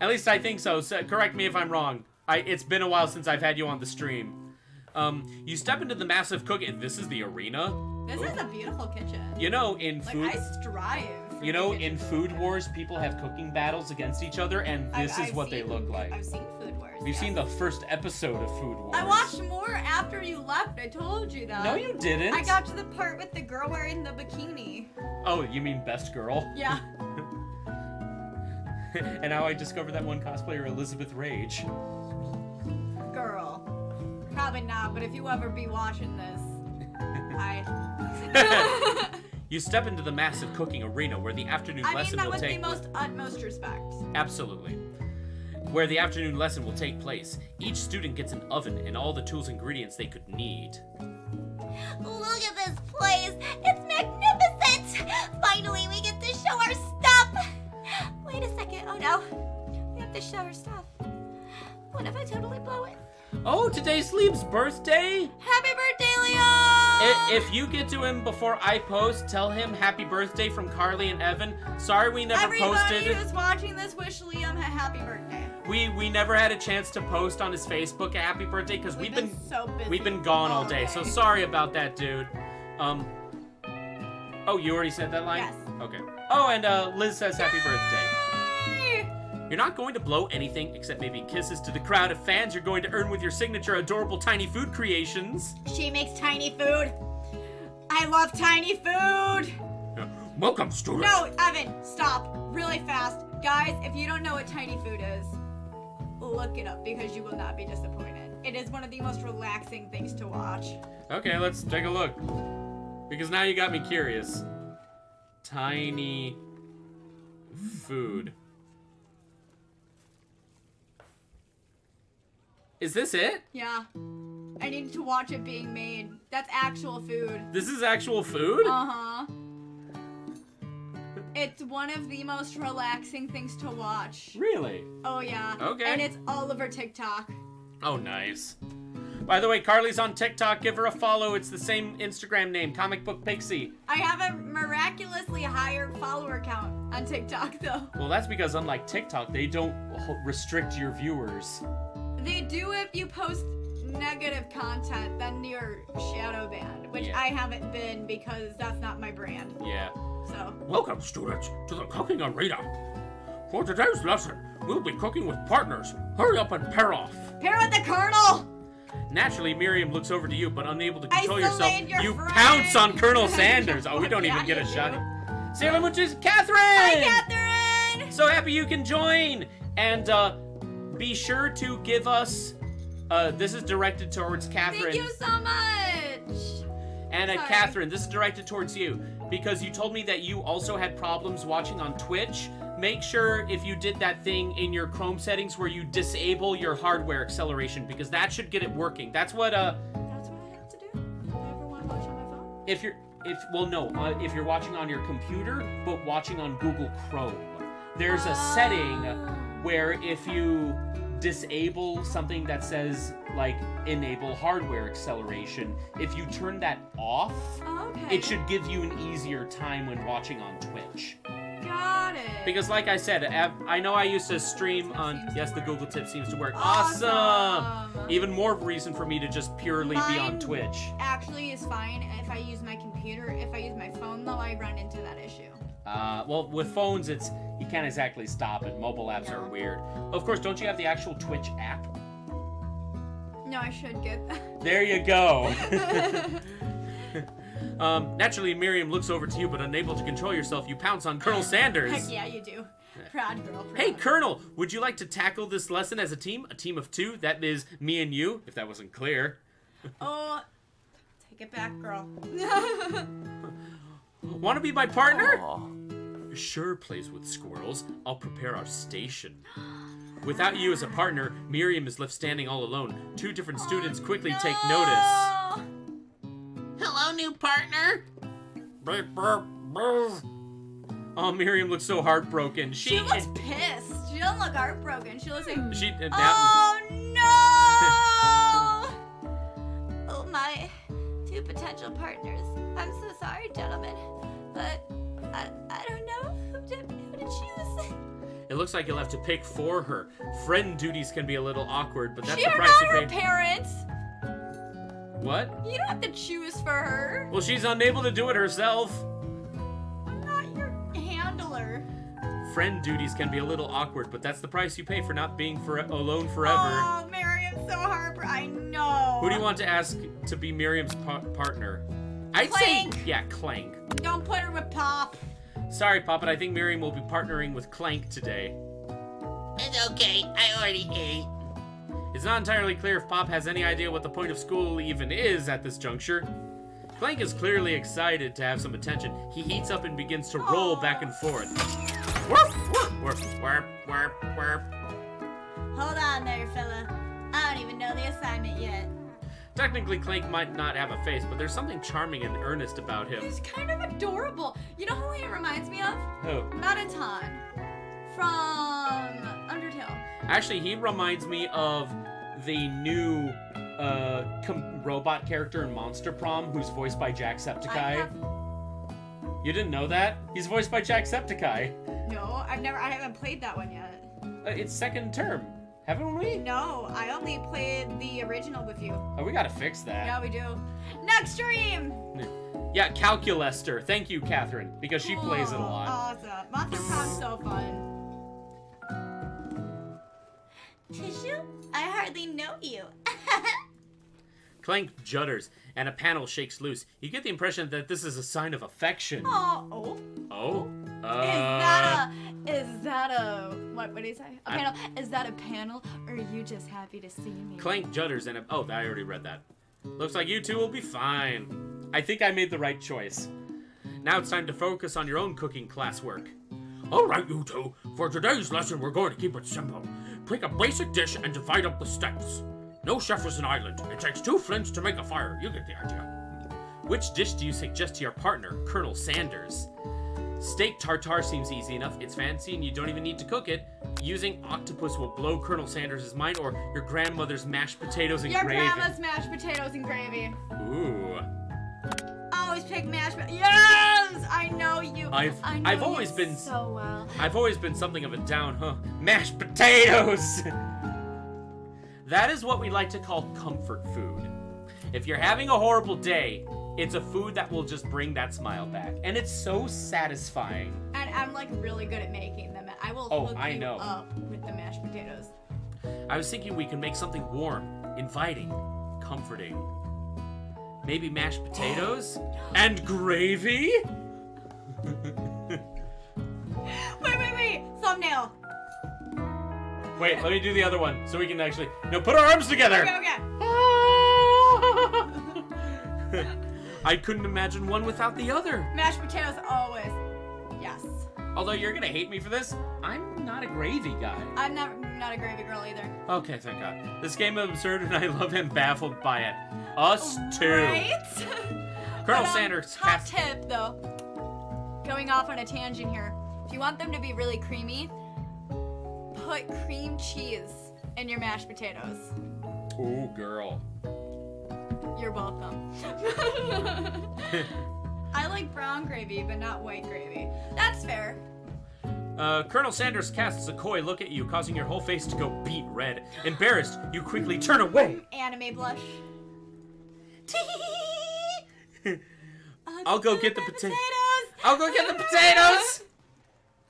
At least I think so. so correct me if I'm wrong. I, it's been a while since I've had you on the stream. Um, you step into the massive cooking. This is the arena. This is a beautiful kitchen. You know, in Like food. I strive. You know, in Food Wars, people have cooking battles against each other, and I've- this is I've what they look like. I've seen Food Wars. You've yes. seen the first episode of Food Wars. I watched more after you left. I told you that. No, you didn't. I got to the part with the girl wearing the bikini. Oh, you mean Best Girl? Yeah. and now I discovered that one cosplayer, Elizabeth Rage. Girl. Probably not, but if you ever be watching this, I. You step into the massive cooking arena where the afternoon I mean lesson that will with the take most utmost respect. Absolutely. Where the afternoon lesson will take place. Each student gets an oven and all the tools and ingredients they could need. Look at this place. It's magnificent. Finally, we get to show our stuff. Wait a second. Oh no. We have to show our stuff. What if I totally blow it? Oh, today's Sleep's birthday? Happy birthday! I- If you get to him before I post, tell him happy birthday from Carly and Evan. Sorry we never Everybody posted. who's watching this, wish Liam a happy birthday. We we never had a chance to post on his Facebook a happy birthday because we've, been, so busy. we've been gone all day. So sorry about that, dude. Um. Oh, you already said that line. Yes. Okay. Oh, and uh, Liz says happy birthday. You're not going to blow anything except maybe kisses to the crowd of fans you're going to earn with your signature adorable tiny food creations. She makes tiny food. I love tiny food. Yeah. Welcome, students. No, Evan, stop. Really fast. Guys, if you don't know what tiny food is, look it up because you will not be disappointed. It is one of the most relaxing things to watch. Okay, let's take a look. Because now you got me curious. Tiny food. Is this it? Yeah. I need to watch it being made. That's actual food. This is actual food? Uh huh. It's one of the most relaxing things to watch. Really? Oh, yeah. Okay. And it's all over TikTok. Oh, nice. By the way, Carly's on TikTok. Give her a follow. It's the same Instagram name, Comic Book Pixie. I have a miraculously higher follower count on TikTok, though. Well, that's because unlike TikTok, they don't restrict your viewers. They do if you post negative content, then you're shadow banned, which Yeah. I haven't been because that's not my brand. Yeah. So, Welcome, students, to the cooking arena. For today's lesson, we'll be cooking with partners. Hurry up and pair off. pair with the Colonel. Naturally, Miriam looks over to you, but unable to control yourself, your you friend. pounce on Colonel Sanders. Oh, we don't even get a shot. do. Sailor Moon is Catherine! Hi, Catherine. So happy you can join! And uh, be sure to give us. Uh, this is directed towards Catherine. Thank you so much. And uh, Catherine, this is directed towards you because you told me that you also had problems watching on Twitch. Make sure if you did that thing in your Chrome settings where you disable your hardware acceleration because that should get it working. That's what uh That's what I have to do. Do I ever want to watch on my phone? if you're if well no uh, if you're watching on your computer but watching on Google Chrome. There's a setting where if you disable something that says like enable hardware acceleration, if you turn that off, Oh, okay. it should give you an easier time when watching on Twitch. Got it. Because, like I said, I know I used to stream on. Yes, the Google tip seems to work. Awesome. Awesome! Even more reason for me to just purely be on Twitch. actually is fine if I use my computer. If I use my phone, though, I run into that issue. Uh, well, with phones, it's you can't exactly stop it. Mobile apps are weird. Of course, don't you have the actual Twitch app? No, I should get that. There you go. um, naturally, Miriam looks over to you, but unable to control yourself, you pounce on Colonel Sanders. Heck yeah, you do. Proud girl. Proud. Hey, Colonel, would you like to tackle this lesson as a team? A team of two? That is me and you, if that wasn't clear. Oh, take it back, girl. Want to be my partner? Sure, plays with squirrels. I'll prepare our station. Without you as a partner, Miriam is left standing all alone. Two different students quickly take notice. Hello, new partner. Beep, beep, beep. Oh, Miriam looks so heartbroken. She, She looks pissed. She doesn't look heartbroken. She looks like. she uh, now, Oh no! Oh my, two potential partners. I'm so sorry, gentlemen, but I, I don't know who to, who to choose. it looks like you'll have to pick for her. Friend duties can be a little awkward, but that's You're the price not her you pay. parents. What? You don't have to choose for her. Well, she's unable to do it herself. I'm not your handler. Friend duties can be a little awkward, but that's the price you pay for not being for alone forever. Oh, Miriam's so heartbroken. I know. Who do you want to ask to be Miriam's pa- partner? I'd Clank. say yeah, Clank. Don't put her with Pop. Sorry, Pop, but I think Miriam will be partnering with Clank today. It's okay. I already ate. It's not entirely clear if Pop has any idea what the point of school even is at this juncture. Clank is clearly excited to have some attention. He heats up and begins to roll back and forth. Warp, warp, warp, warp, warp, warp. Hold on there, fella. I don't even know the assignment yet. Technically, Clank might not have a face, but there's something charming and earnest about him. He's kind of adorable. You know who he reminds me of? Oh, Mettaton from Undertale. actually, he reminds me of the new uh, com- robot character in Monster Prom, who's voiced by Jacksepticeye. You didn't know that? He's voiced by Jacksepticeye. no. I've never. I haven't played that one yet. Uh, it's second term, haven't we? No, I only played the original with you. Oh, we gotta fix that. Yeah, we do. Next stream. Yeah, Calculester. Thank you, Catherine, because she plays it a Oh, lot. Awesome. Monster Prom's so fun. Tissue? I hardly know you. Clank judders, and a panel shakes loose. You get the impression that this is a sign of affection. Oh, oh. Oh? Uh, Is that a? Is that a? What? What did he say? A I- panel? Is that a panel? Or are you just happy to see me? Clank judders, and a, oh, I already read that. Looks like you two will be fine. I think I made the right choice. Now it's time to focus on your own cooking classwork. All right, you two. For today's lesson, we're going to keep it simple. Pick a basic dish and divide up the steps. No chef is an island. It takes two flints to make a fire. You get the idea. Which dish do you suggest to your partner, Colonel Sanders? Steak tartare seems easy enough. It's fancy and you don't even need to cook it. Using octopus will blow Colonel Sanders' mind, or your grandmother's mashed potatoes and Your gravy. grandma's mashed potatoes and gravy. Ooh. Always pick mashed potatoes. Yes, I know you. I've- I know I've you always been- so well. I've always been something of a down, huh? Mashed potatoes! that is what we like to call comfort food. If you're having a horrible day, it's a food that will just bring that smile back. And it's so satisfying. And I'm like really good at making them. I will Oh, hook I you know. up with the mashed potatoes. I was thinking we can make something warm, inviting, comforting. Maybe mashed potatoes? and gravy? Wait, wait, wait! Thumbnail. Wait, let me do the other one so we can actually. No, put our arms together! Okay, okay. I couldn't imagine one without the other. Mashed potatoes always. Yes. Although you're gonna hate me for this, I'm not a gravy guy. I'm not not a gravy girl either. Okay, thank God. This game is absurd and I love him baffled by it. Us too. Right? Colonel But, um, Sanders Hot tip though. Going off on a tangent here. If you want them to be really creamy, put cream cheese in your mashed potatoes. Oh, girl. You're welcome. I like brown gravy, but not white gravy. That's fair. Uh, Colonel Sanders casts a coy look at you, causing your whole face to go beet red. Embarrassed, you quickly turn away. Anime blush. I'll go get the potatoes. I'll go get the potatoes.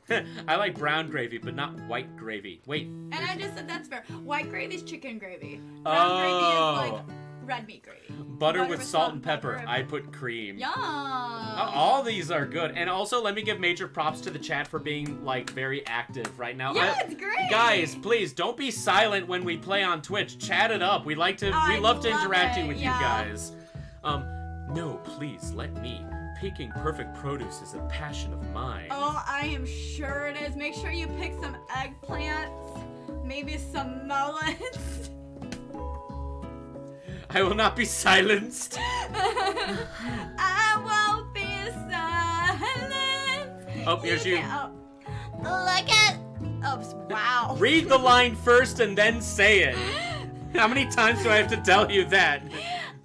I like brown gravy, but not white gravy. Wait, And I just said that's fair. White gravy is chicken gravy. Brown Oh. gravy is like red meat gravy. butter, with salt and pepper. and- I put cream. Yum. Uh, All these are good, and also let me give major props to the chat for being like very active right now. Yeah, I- it's great. Guys, please don't be silent when we play on Twitch. Chat it up. We like to. we I love to love interacting with yeah. you guys. Um, no, please let me. Picking perfect produce is a passion of mine. Oh, I am sure it is. Make sure you pick some eggplants, maybe some melons. I will not be silenced. I won't be silent. Oh, here's you. can't- oh, Look at. Oh, oops, wow. Read the line first and then say it. How many times do I have to tell you that?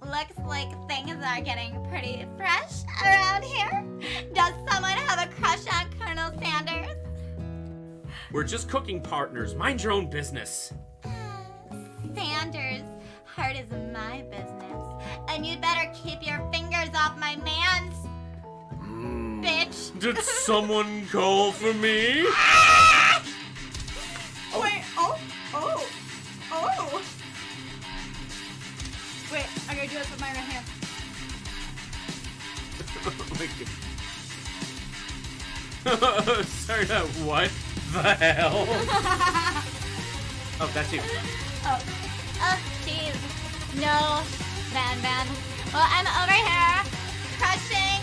Looks like things are getting pretty fresh around here. Does someone have a crush on Colonel Sanders? We're just cooking partners. Mind your own business. Hmm, Sanders, heart is my business. And you'd better keep your fingers off my man's. Bitch. Did someone call for me? Wait, oh, oh, oh. Wait, I gotta do this with my right hand. oh my god. Sorry, uh, what the hell? Oh, that's you. Oh, oh, jeez. No, Van Van. Well, I'm over here crushing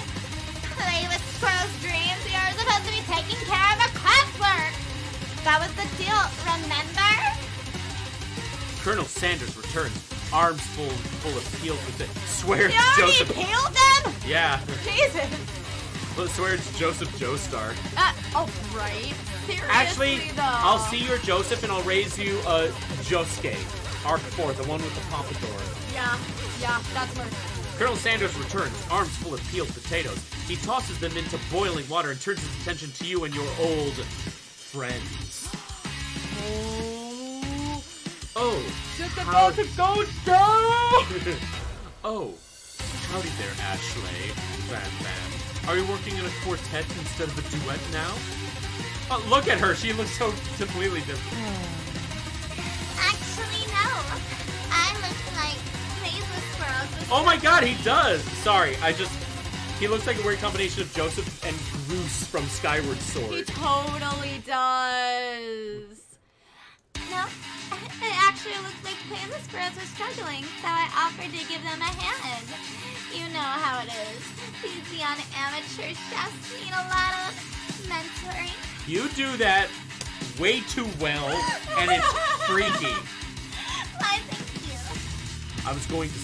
Play with Squirrel's dreams. We are supposed to be taking care of our classwork. That was the deal, remember? Colonel Sanders returns, arms full full of peeled with it. Swear You Joseph. peeled them? Yeah, Jesus. well, swear it's Joseph Joestar. Uh, oh, right. Seriously, Actually, though. I'll see your Joseph and I'll raise you a Josuke, Arc 4, the one with the pompadour. Yeah, yeah, that's more. Colonel Sanders returns, arms full of peeled potatoes. He tosses them into boiling water and turns his attention to you and your old friends. Oh, oh Just about to go down. oh, howdy there, Ashley. Van Van. Are you working in a quartet instead of a duet now? Oh, look at her. She looks so completely different. Hmm. Actually. I look like Plays with Oh my god, he does! Sorry, I just. He looks like a weird combination of Joseph and Groose from Skyward Sword. He totally does. No, it actually looked like Plays with Squirrels were struggling, so I offered to give them a hand. You know how it is. These young amateur chefs need a lot of mentoring. You do that way too well, and it's freaky. Why, thank you. I was going to.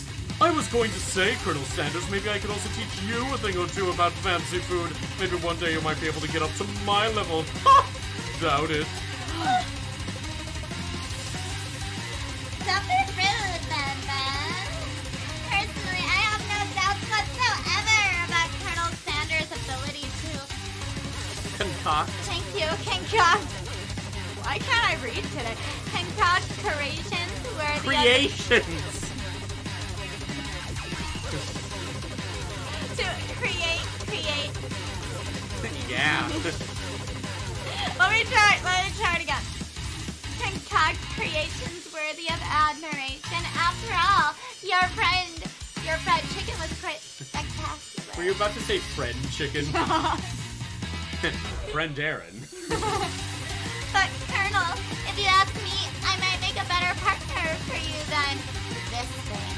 I was going to say, Colonel Sanders, maybe I could also teach you a thing or two about fancy food. Maybe one day you might be able to get up to my level. Doubt it. Don't rude, Van Van. Personally, I have no doubts whatsoever about Colonel Sanders' ability to, Concoct. thank you, concoct, Why can't I read today? concoct creations worthy of Creations! to create, create. yeah. Let me try. Let me try it again. Concoct creations worthy of admiration. After all, your friend, your fried chicken was quite spectacular. Were you about to say friend chicken? friend Aaron. But Colonel, if you ask me, I might make a better partner for you than this thing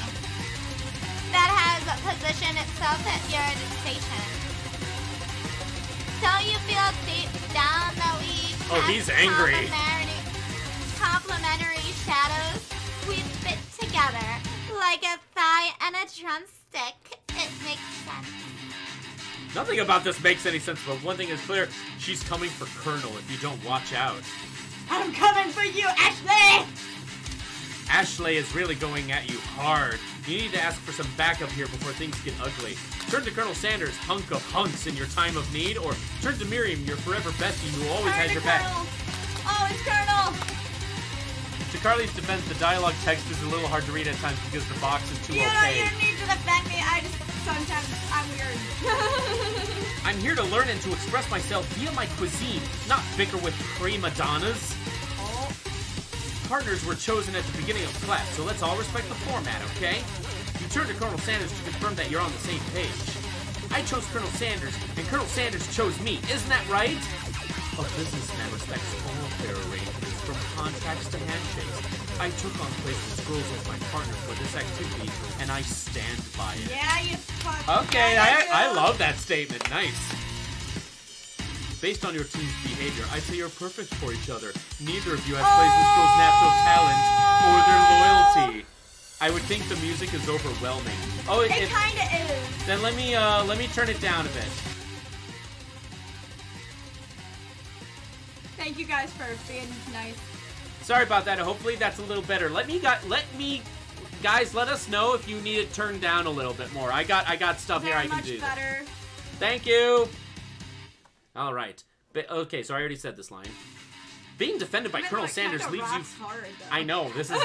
that has positioned itself at your station. Don't you feel deep down that we Oh, he's angry. Complementary, complementary shadows, we fit together like a thigh and a drumstick. It makes sense. Nothing about this makes any sense, but one thing is clear she's coming for Colonel if you don't watch out. I'm coming for you, Ashley! Ashley is really going at you hard. You need to ask for some backup here before things get ugly. Turn to Colonel Sanders, hunk of hunks in your time of need, or turn to Miriam, your forever bestie who always has your back. Oh, it's Colonel! To Carly's defense, the dialogue text is a little hard to read at times because the box is too You don't even need to defend me. I sometimes I'm weird. I'm here to learn and to express myself via my cuisine, not bicker with prima donnas. oh, Partners were chosen at the beginning of class, so let's all respect the format, okay? You turn to Colonel Sanders to confirm that you're on the same page. I chose Colonel Sanders, and Colonel Sanders chose me. Isn't that right? A businessman respects all fair arrangements, from contracts to handshakes. I took on Plays with Squirrels as my partner for this activity, and I stand by it. yeah, you fuck. Okay, yeah, I, I love that statement. Nice. Based on your team's behavior, I'd say you're perfect for each other. Neither of you have Plays with Squirrels' natural talent or their loyalty. I would think the music is overwhelming. Oh, it, It it- kinda is. then let me uh let me turn it down a bit. Thank you guys for being nice. Sorry about that. Hopefully that's a little better. Let me got let me guys let us know if you need it turned down a little bit more. I got I got stuff here I can much do. better. Thank you. All right. But, okay, so I already said this line. Being defended by Even Colonel though Sanders leaves you. hard, though. I know this is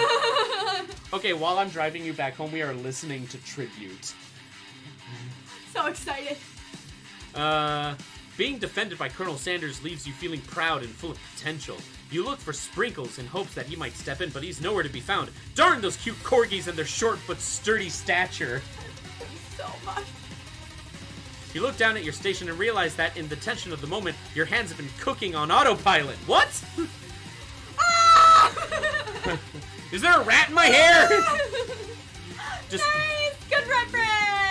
okay. While I'm driving you back home, we are listening to tribute. so excited. Uh, being defended by Colonel Sanders leaves you feeling proud and full of potential. You look for Sprinkles in hopes that he might step in, but he's nowhere to be found. Darn those cute corgis and their short but sturdy stature. So much. You look down at your station and realize that in the tension of the moment, your hands have been cooking on autopilot. What? Is there a rat in my hair? Just nice! Good reference!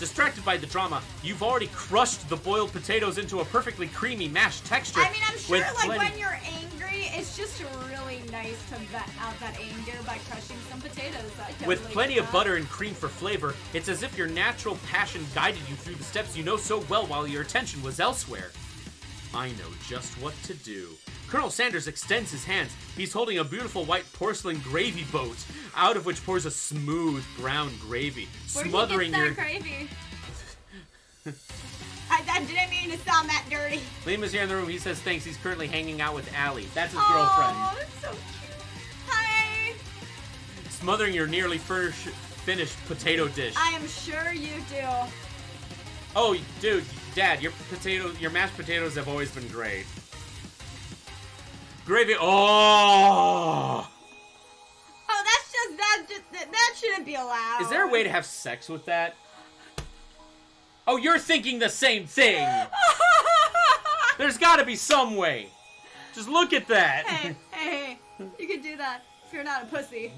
That was adorable. distracted by the drama, you've already crushed the boiled potatoes into a perfectly creamy mashed texture. I mean, I'm sure, like, plenty- when you're angry, it's just really nice to vet out that anger by crushing some potatoes. With plenty of butter and cream for flavor, it's as if your natural passion guided you through the steps you know so well while your attention was elsewhere. I know just what to do. Colonel Sanders extends his hands. He's holding a beautiful white porcelain gravy boat, out of which pours a smooth brown gravy, Where'd he smothering get that your. gravy? I, I didn't mean to sound that dirty. Liam is here in the room. He says thanks. He's currently hanging out with Allie. That's his girlfriend. Oh, that's so cute. Hi. Smothering your nearly finished potato dish. I am sure you do. Oh, dude, Dad, your potato, your mashed potatoes have always been great. Gravy. Oh. Oh, that's just that. Just, that, that shouldn't be allowed. Is there a way to have sex with that? Oh, you're thinking the same thing. There's got to be some way. Just look at that. hey, hey, you can do that if you're not a pussy.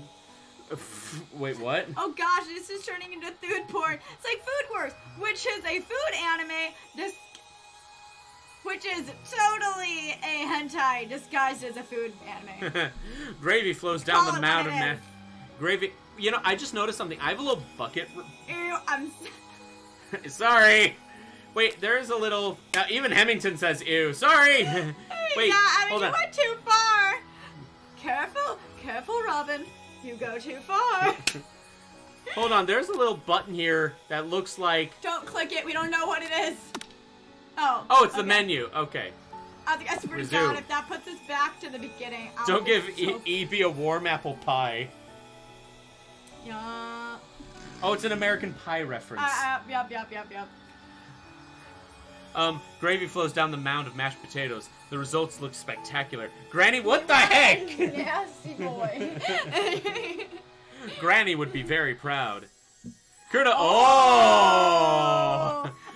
Wait, what? Oh gosh, this is turning into food porn. It's like Food Wars, which is a food anime, dis- which is totally a hentai disguised as a food anime. Gravy flows down Call the mound of it Gravy. You know, I just noticed something. I have a little bucket. Ew, I'm. Sorry. Wait, there is a little. Uh, even Hemington says ew. Sorry. Wait, yeah, I mean, you on. went too far. Careful, careful, Robin. You go too far. Hold on, there's a little button here that looks like. don't click it. We don't know what it is. Oh. Oh, it's the menu. Okay. I, I swear to Resume. God, if that puts us back to the beginning, I'll Don't give so e- Evie a warm apple pie. Yeah. Oh, it's an American Pie reference. Uh, uh, yep, yep, yep, yep. Um, gravy flows down the mound of mashed potatoes. The results look spectacular. Granny, what the heck? Nasty boy. Granny would be very proud. Kurta, oh!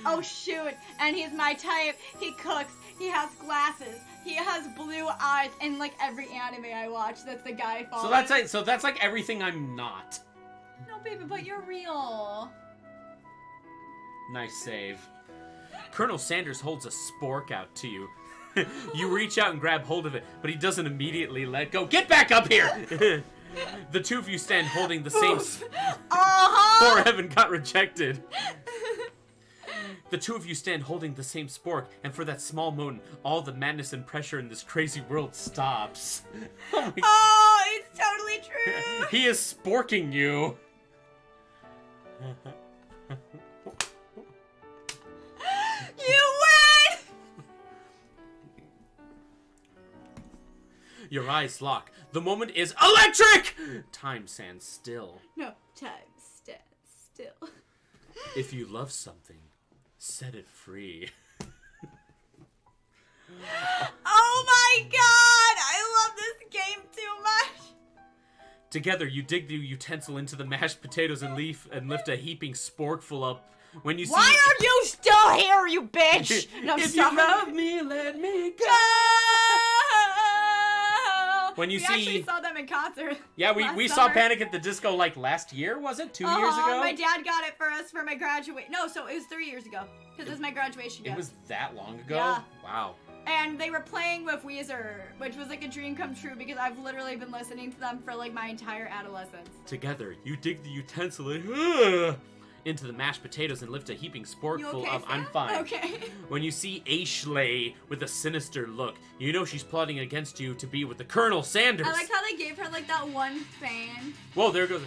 oh shoot! And he's my type. He cooks. He has glasses. He has blue eyes. And like every anime I watch, that's the guy falling. So that's like, so that's like everything I'm not. No, baby, but you're real. Nice save. Colonel Sanders holds a spork out to you. you reach out and grab hold of it, but he doesn't immediately let go. Get back up here! the two of you stand holding the same. s- Uh huh. Poor Evan got rejected. The two of you stand holding the same spork, and for that small moment, all the madness and pressure in this crazy world stops. Oh Oh, it's totally true. He is sporking you Your eyes lock. The moment is electric! Time stands still. No, time stands still. If you love something, set it free. Oh my god! I love this game too much. Together, you dig the utensil into the mashed potatoes and leaf and lift a heaping sporkful up. When you see, Why are you still here, you bitch? No, if stop. you love me, let me go. Go! When you we see- actually saw them in concert. Yeah, we, last we saw. Panic at the Disco like last year, was it? 2 years Uh-huh, ago? My dad got it for us for my graduate. No, so it was three years ago because it was my graduation It was that long ago? Yeah. Wow. And they were playing with Weezer, which was like a dream come true because I've literally been listening to them for like my entire adolescence. Together, you dig the utensil in- Ugh! Into the mashed potatoes and lift a heaping sporkful okay? of I'm fine. Okay. When you see Ashley with a sinister look, you know she's plotting against you to be with the Colonel Sanders. I like how they gave her like that one fan. Whoa, there goes.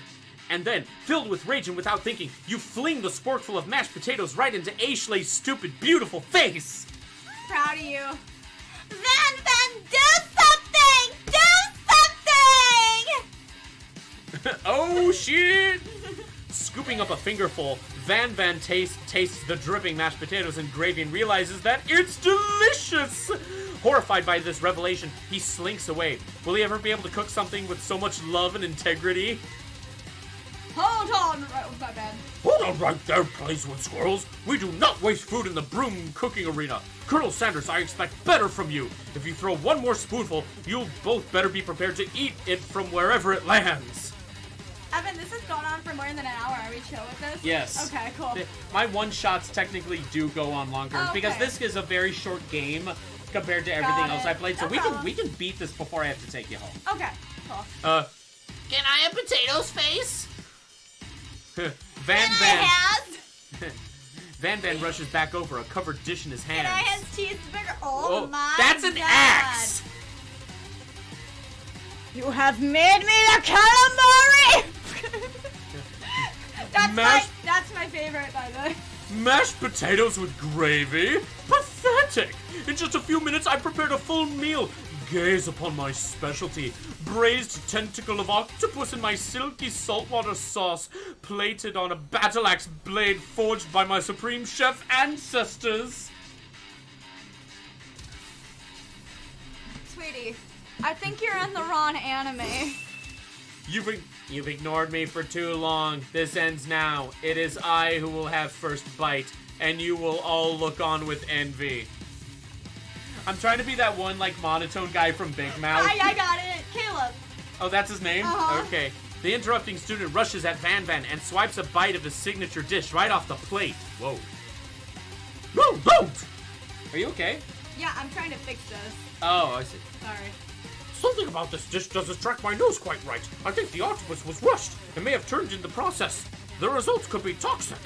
And then, filled with rage and without thinking, you fling the sporkful of mashed potatoes right into Ashley's stupid, beautiful face. Proud of you. Van Van, do something! Do something! oh shit! Scooping up a fingerful, Van Van tastes tastes the dripping mashed potatoes and gravy and realizes that it's delicious. Horrified by this revelation, he slinks away. Will he ever be able to cook something with so much love and integrity? Hold on. Oh, my bad. Hold on right there, Plays with Squirrels. We do not waste food in the broom cooking arena. Colonel Sanders, I expect better from you. If you throw one more spoonful, you'll both better be prepared to eat it from wherever it lands. Evan, this has gone on for more than an hour. Are we chill with this? Yes. Okay, cool. My one shots technically do go on longer because Okay. this is a very short game compared to everything else it. I played. So No we can we can beat this before I have to take you home. Okay, cool. Uh, Can I have potatoes face? Van Can Van has? Van Van rushes back over, a covered dish in his hands. Can I has cheeseburger? Oh, Oh, my that's an God. axe. You have made me the calamari. that's my that's my favorite, by the way. Mashed potatoes with gravy? Pathetic! In just a few minutes, I prepared a full meal. Gaze upon my specialty braised tentacle of octopus in my silky saltwater sauce, plated on a battle axe blade forged by my supreme chef ancestors. Sweetie, I think you're in the wrong anime. You've ig- you've ignored me for too long. This ends now. It is I who will have first bite, and you will all look on with envy. I'm trying to be that one like monotone guy from Big Mouth. I, I got it, Caleb. Oh, that's his name? Uh-huh. Okay. The interrupting student rushes at Van Van and swipes a bite of his signature dish right off the plate. Whoa. No, don't! Are you okay? Yeah, I'm trying to fix this. Oh, I see. Sorry. Something about this dish doesn't strike my nose quite right. I think the octopus was rushed and may have turned in the process. The results could be toxic.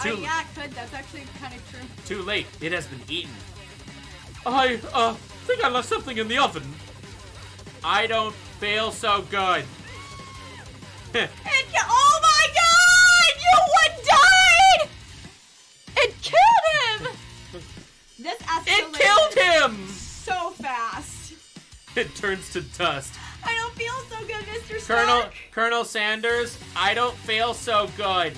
Too- yeah, it could. That's actually kind of true. Too late. It has been eaten. I, uh, think I left something in the oven. I don't feel so good. It, oh my god! You one died! It killed him! This escalated it killed him! so fast. It turns to dust. I don't feel so good, Mr. Colonel Stark. Colonel Sanders, I don't feel so good.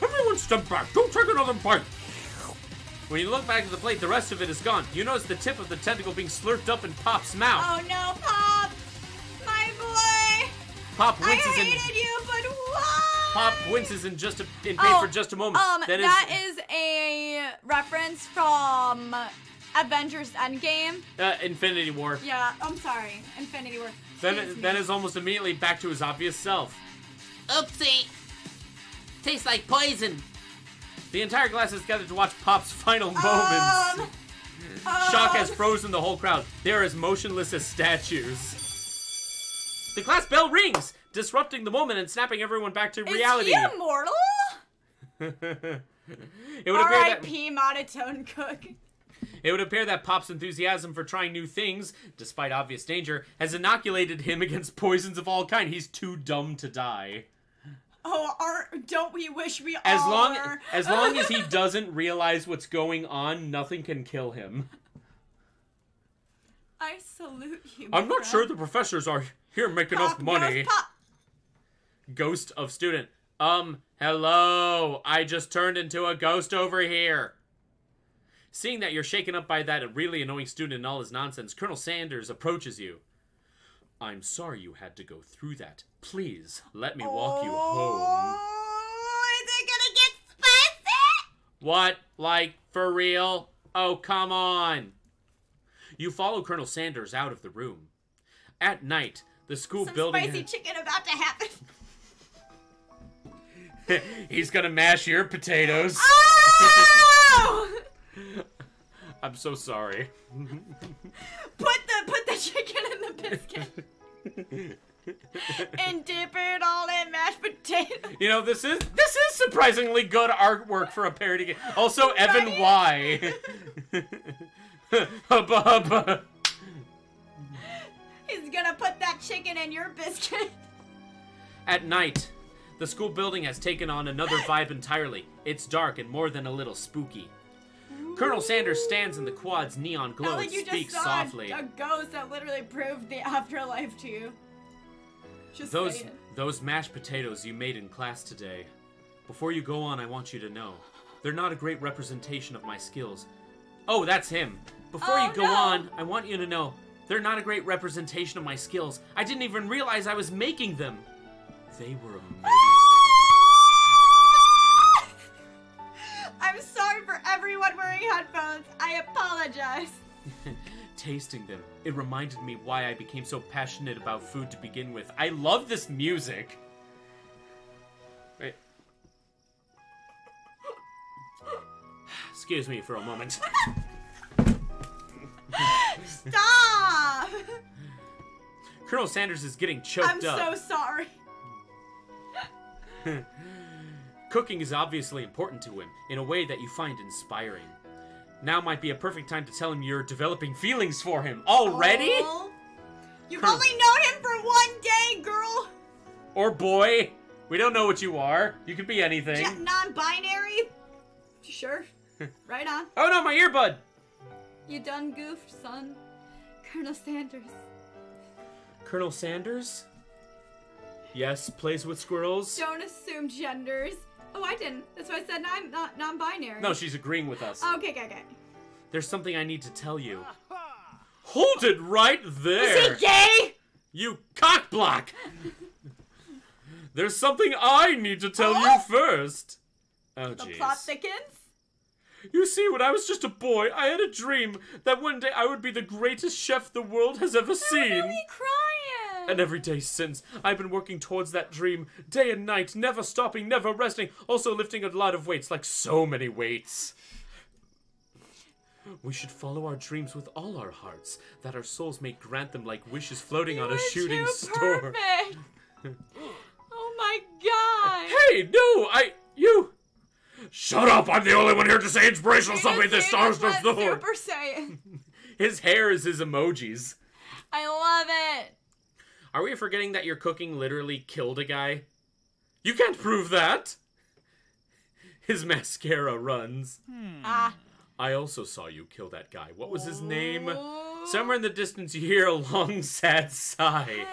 Everyone step back. Don't take another bite. When you look back at the plate, the rest of it is gone. You notice the tip of the tentacle being slurped up in Pop's mouth. Oh no, Pop! My boy! Pop I winces in hated you, but why? Pop winces in just a, in pain Oh, for just a moment. Um, That is- that is a reference from Avengers Endgame. uh, Infinity War. Yeah, I'm sorry. Infinity War. Then Excuse then is almost immediately back to his obvious self. Oopsie. Tastes like poison. The entire class is gathered to watch Pop's final moments. Um, Shock um, has frozen the whole crowd. They are as motionless as statues. The class bell rings, disrupting the moment and snapping everyone back to Is reality. he immortal? it would appear that R.I.P. monotone cook. it would appear that Pop's enthusiasm for trying new things, despite obvious danger, has inoculated him against poisons of all kind. He's too dumb to die. Oh, are, don't we wish we As all long were? as long as he doesn't realize what's going on, nothing can kill him. I salute you. I'm not friend. sure the professors are here making enough money. pop. Ghost of student. Um, hello. I just turned into a ghost over here. Seeing that you're shaken up by that really annoying student and all his nonsense, Colonel Sanders approaches you. I'm sorry you had to go through that. Please, let me walk you home. Oh, is it gonna get spicy? What? Like, for real? Oh, come on. You follow Colonel Sanders out of the room. At night, the school Some building. spicy chicken about to happen. He's gonna mash your potatoes. Oh! I'm so sorry. put the put the chicken in the biscuit. and dip it all in mashed potatoes. You know, this is this is surprisingly good artwork for a parody game. Also, Evan Y. hubba hubba. He's gonna put that chicken in your biscuit. At night, the school building has taken on another vibe entirely. It's dark and more than a little spooky. Colonel Sanders stands in the quad's neon glow Not and like you just speaks saw softly. a ghost that literally proved the afterlife to you. Just Those those mashed potatoes you made in class today. Before you go on, I want you to know they're not a great representation of my skills. Oh, that's him. Before Oh, you go no. on, I want you to know They're not a great representation of my skills. I didn't even realize I was making them. They were amazing. I'm sorry for everyone wearing headphones. I apologize. Tasting them, it reminded me why I became so passionate about food to begin with. I love this music. Wait. Excuse me for a moment. Stop! Colonel Sanders is getting choked up. I'm so sorry. Cooking is obviously important to him in a way that you find inspiring. Now might be a perfect time to tell him you're developing feelings for him. Already? Oh. You've only known him for one day, girl. Or boy? We don't know what you are. You could be anything. Ja- non-binary. Sure. right on. Oh no, my earbud! You done goofed, son. Colonel Sanders. Colonel Sanders? Yes, plays with squirrels. Don't assume genders. Oh, I didn't. That's why I said non- not non-binary. No, she's agreeing with us. Oh, okay, okay, okay. There's something I need to tell you. Hold it right there! Is he gay? You cockblock! There's something I need to tell you Oh? first. Oh, The plot thickens. You see, when I was just a boy, I had a dream that one day I would be the greatest chef the world has ever seen. Really crying. And every day since, I've been working towards that dream, day and night, never stopping, never resting, also lifting a lot of weights, like so many weights. We should follow our dreams with all our hearts, that our souls may grant them like wishes floating on a shooting star. Oh my god. Hey, no, I, you. Shut up! I'm the only one here to say inspirational something. this stars does the. Super Saiyan. His hair is his emojis. I love it. Are we forgetting that your cooking literally killed a guy? You can't prove that! His mascara runs. Ah. I also saw you kill that guy. What was his name? Oh. Somewhere in the distance, you hear a long, sad sigh.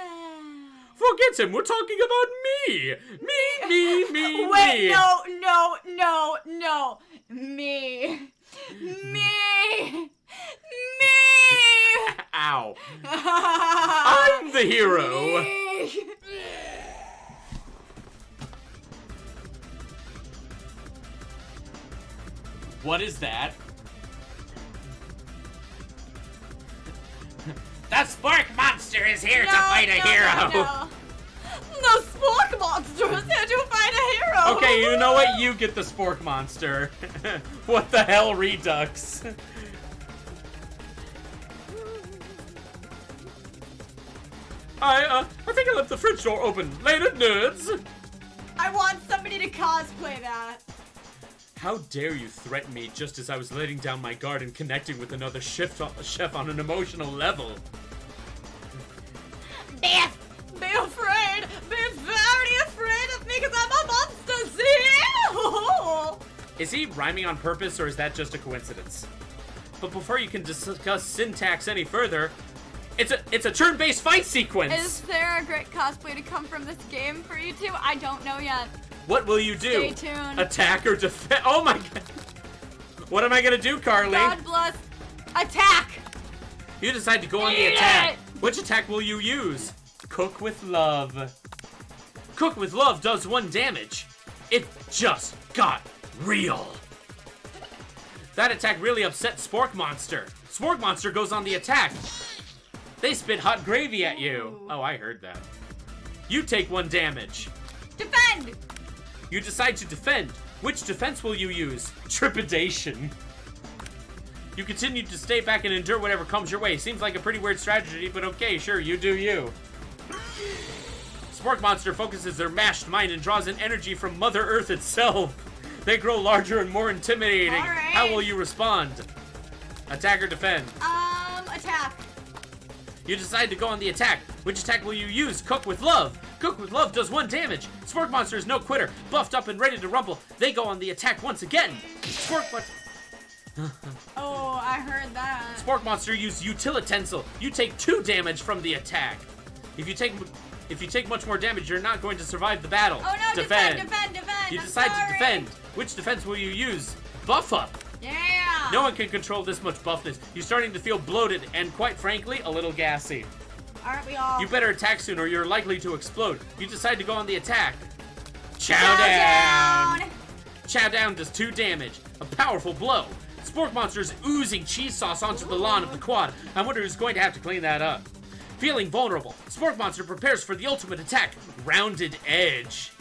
Forget him. We're talking about me. Me, me, me, Wait, me. no, no, no, no. Me. Me. Me. Ow. I'm the hero. Me. What is that? the Spark Monster is here to fight a no, hero. No, no. The Spork Monster is here to fight a hero. Okay, you know what? You get the Spork Monster. what the hell, Redux? I, uh, I think I left the fridge door open. Later, nerds! I want somebody to cosplay that. How dare you threaten me just as I was letting down my guard and connecting with another chef, chef on an emotional level? Biff! Be afraid. Be very afraid of me because I'm a monster. See? Is he rhyming on purpose or is that just a coincidence? But before you can discuss syntax any further, it's a it's a turn-based fight sequence. Is there a great cosplay to come from this game for you two? I don't know yet. what will you do? Stay tuned. Attack or defend? Oh my god! What am I gonna do, Carly? God bless. Attack. You decide to go on the attack. it! Which attack will you use? Cook with love. Cook with love does one damage. It just got real. That attack really upset Spork Monster. Spork Monster goes on the attack. They spit hot gravy at you. Oh, I heard that. You take one damage. Defend. You decide to defend. Which defense will you use? Trepidation. You continue to stay back and endure whatever comes your way. Seems like a pretty weird strategy, but okay, sure, you do you. Spork Monster focuses their mashed mind and draws in energy from Mother Earth itself. They grow larger and more intimidating. Right. How will you respond? Attack or defend? Um, attack. You decide to go on the attack. Which attack will you use? Cook with love. Cook with love does one damage. Spork Monster is no quitter. Buffed up and ready to rumble. They go on the attack once again. Spork Monster. Oh, I heard that. Spork Monster use Utilitensel. You take two damage from the attack. If you take if you take much more damage, you're not going to survive the battle. Oh no, defend, defend, defend. You I'm decide sorry. to defend. Which defense will you use? Buff up. Yeah. No one can control this much buffness. You're starting to feel bloated and, quite frankly, a little gassy. Aren't we all? You better attack soon or you're likely to explode. You decide to go on the attack. Chow, Chow down. down. Chow down does two damage. A powerful blow. Spork Monster is oozing cheese sauce onto the lawn of the quad. I wonder who's going to have to clean that up. Feeling vulnerable, Spork Monster prepares for the ultimate attack, Rounded Edge.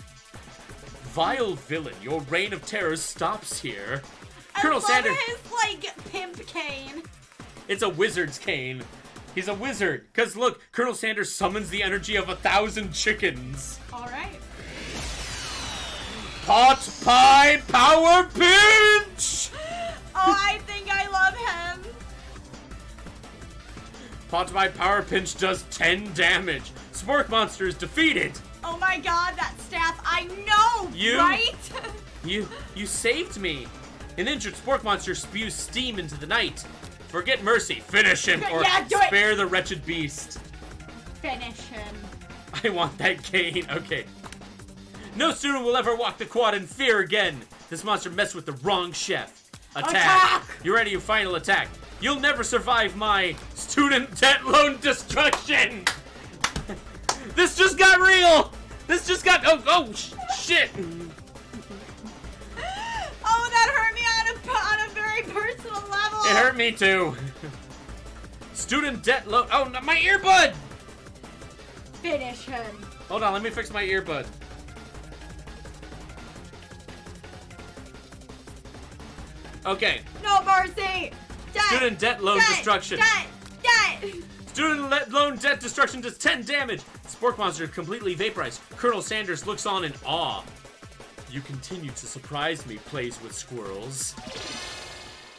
Vile villain, your reign of terror stops here. Colonel Sanders. his like pimp cane. It's a wizard's cane. He's a wizard. Cause look, Colonel Sanders summons the energy of a thousand chickens. All right. Pot pie power pinch! Oh, I think I love him. Pot pie power pinch does 10 damage. Spork Monster is defeated. Oh my god, that staff. I know, You- right? You you saved me. An injured Spork Monster spews steam into the night. Forget mercy, finish him, or Yeah, do it. spare the wretched beast. Finish him. I want that cane. Okay. No student will ever walk the quad in fear again. This monster messed with the wrong chef. Attack. Attack! You ready? Your final attack. You'll never survive my student debt loan destruction. this just got real. This just got. Oh, oh, sh- shit. Oh, that hurt me on a very personal level. It hurt me too. Student debt load. Oh, no, my earbud. Finish him. Hold on, let me fix my earbud. Okay. No mercy. Debt. Student debt loan Debt. destruction. Debt. Debt. Student le- loan debt destruction does 10 damage. Spork monster completely vaporized. Colonel Sanders looks on in awe. You continue to surprise me, plays with squirrels.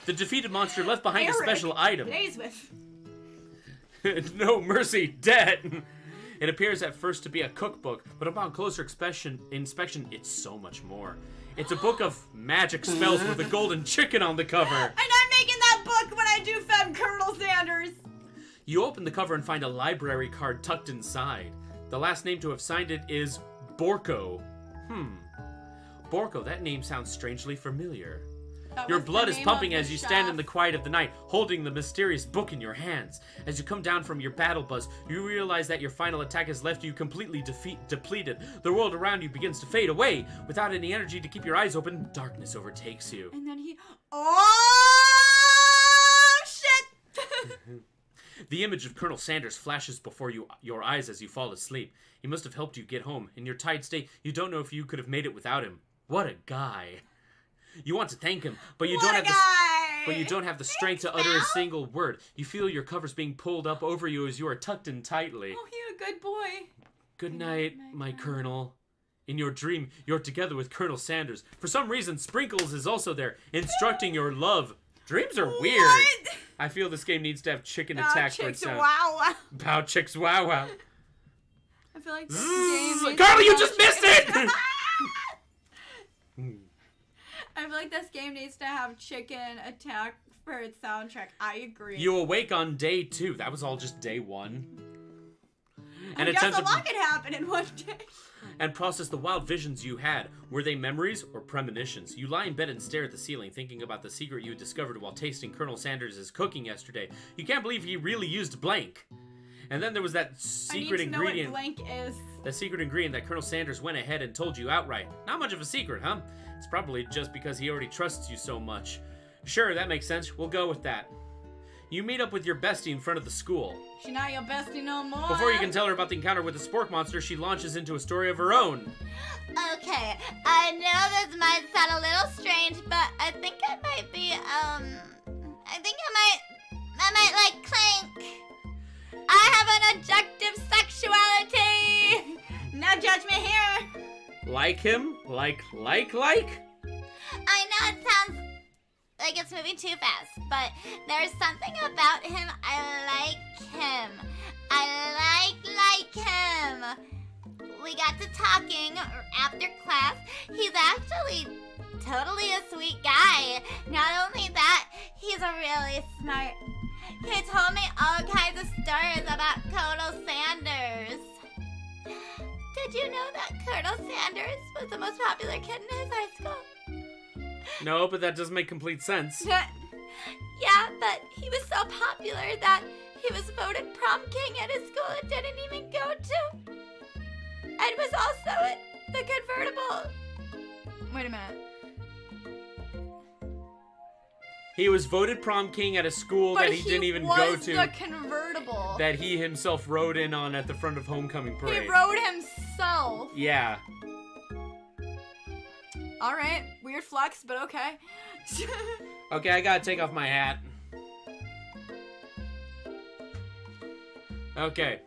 The defeated monster left behind Eric a special item. Plays with. no mercy, dead. It appears at first to be a cookbook, but upon closer inspection, inspection, it's so much more. It's a book of magic spells with a golden chicken on the cover. And I'm making that book when I do Fem Colonel Sanders. You open the cover and find a library card tucked inside. The last name to have signed it is Borko. Hmm. Borko, that name sounds strangely familiar. That Your blood is pumping as you stand in the quiet of the night, holding the mysterious book in your hands. As you come down from your battle buzz, you realize that your final attack has left you completely defeat- depleted. The world around you begins to fade away. Without any energy to keep your eyes open, darkness overtakes you. And then he. Oh shit! The image of Colonel Sanders flashes before you, your eyes as you fall asleep. He must have helped you get home. In your tired state, you don't know if you could have made it without him. What a guy! You want to thank him, but you what don't have the but you don't have the strength to utter a single word. You feel your covers being pulled up over you as you are tucked in tightly. Oh, you a good boy. Good night, my colonel. In your dream, you're together with Colonel Sanders. For some reason, Sprinkles is also there, instructing your love. Dreams are weird. What? I feel this game needs to have chicken Oh, attack for chicks, its sound. wow, wow. Pow chicks wow wow. I feel like this Carly, you just missed it! I feel like this game needs to have chicken attack for its soundtrack. I agree. You awake on day two. That was all just day one. I And guess attempt a lot could happen in one day. and process the wild visions you had. Were they memories or premonitions? You lie in bed and stare at the ceiling, thinking about the secret you discovered while tasting Colonel Sanders' cooking yesterday. You can't believe he really used blank. And then there was that I need secret to know ingredient. what blank is. That secret ingredient that Colonel Sanders went ahead and told you outright. Not much of a secret, huh? It's probably just because he already trusts you so much. Sure, that makes sense. We'll go with that. You meet up with your bestie in front of the school. She not your bestie no more. Before you can tell her about the encounter with the spork monster, she launches into a story of her own. Okay, I know this might sound a little strange, but I think I might be, um, I think I might, I might like Clank. I have an objective sexuality. No judgment here. Like him? Like, like, like? I know it sounds like it's moving too fast, but there's something about him. I like him. I like like him. We got to talking after class. He's actually totally a sweet guy. Not only that, he's a really smart. He told me all kinds of stories about Colonel Sanders. Did you know that Colonel Sanders was the most popular kid in his high school? No, but that doesn't make complete sense. Yeah, but he was so popular that he was voted prom king at his school it didn't even go to. And was also at the convertible. Wait a minute. He was voted prom king at a school But that he, didn't even was go to. the convertible. that he himself rode in on at the front of homecoming parade. he rode himself. yeah. All right, weird flex, but okay. Okay, I gotta take off my hat. Okay.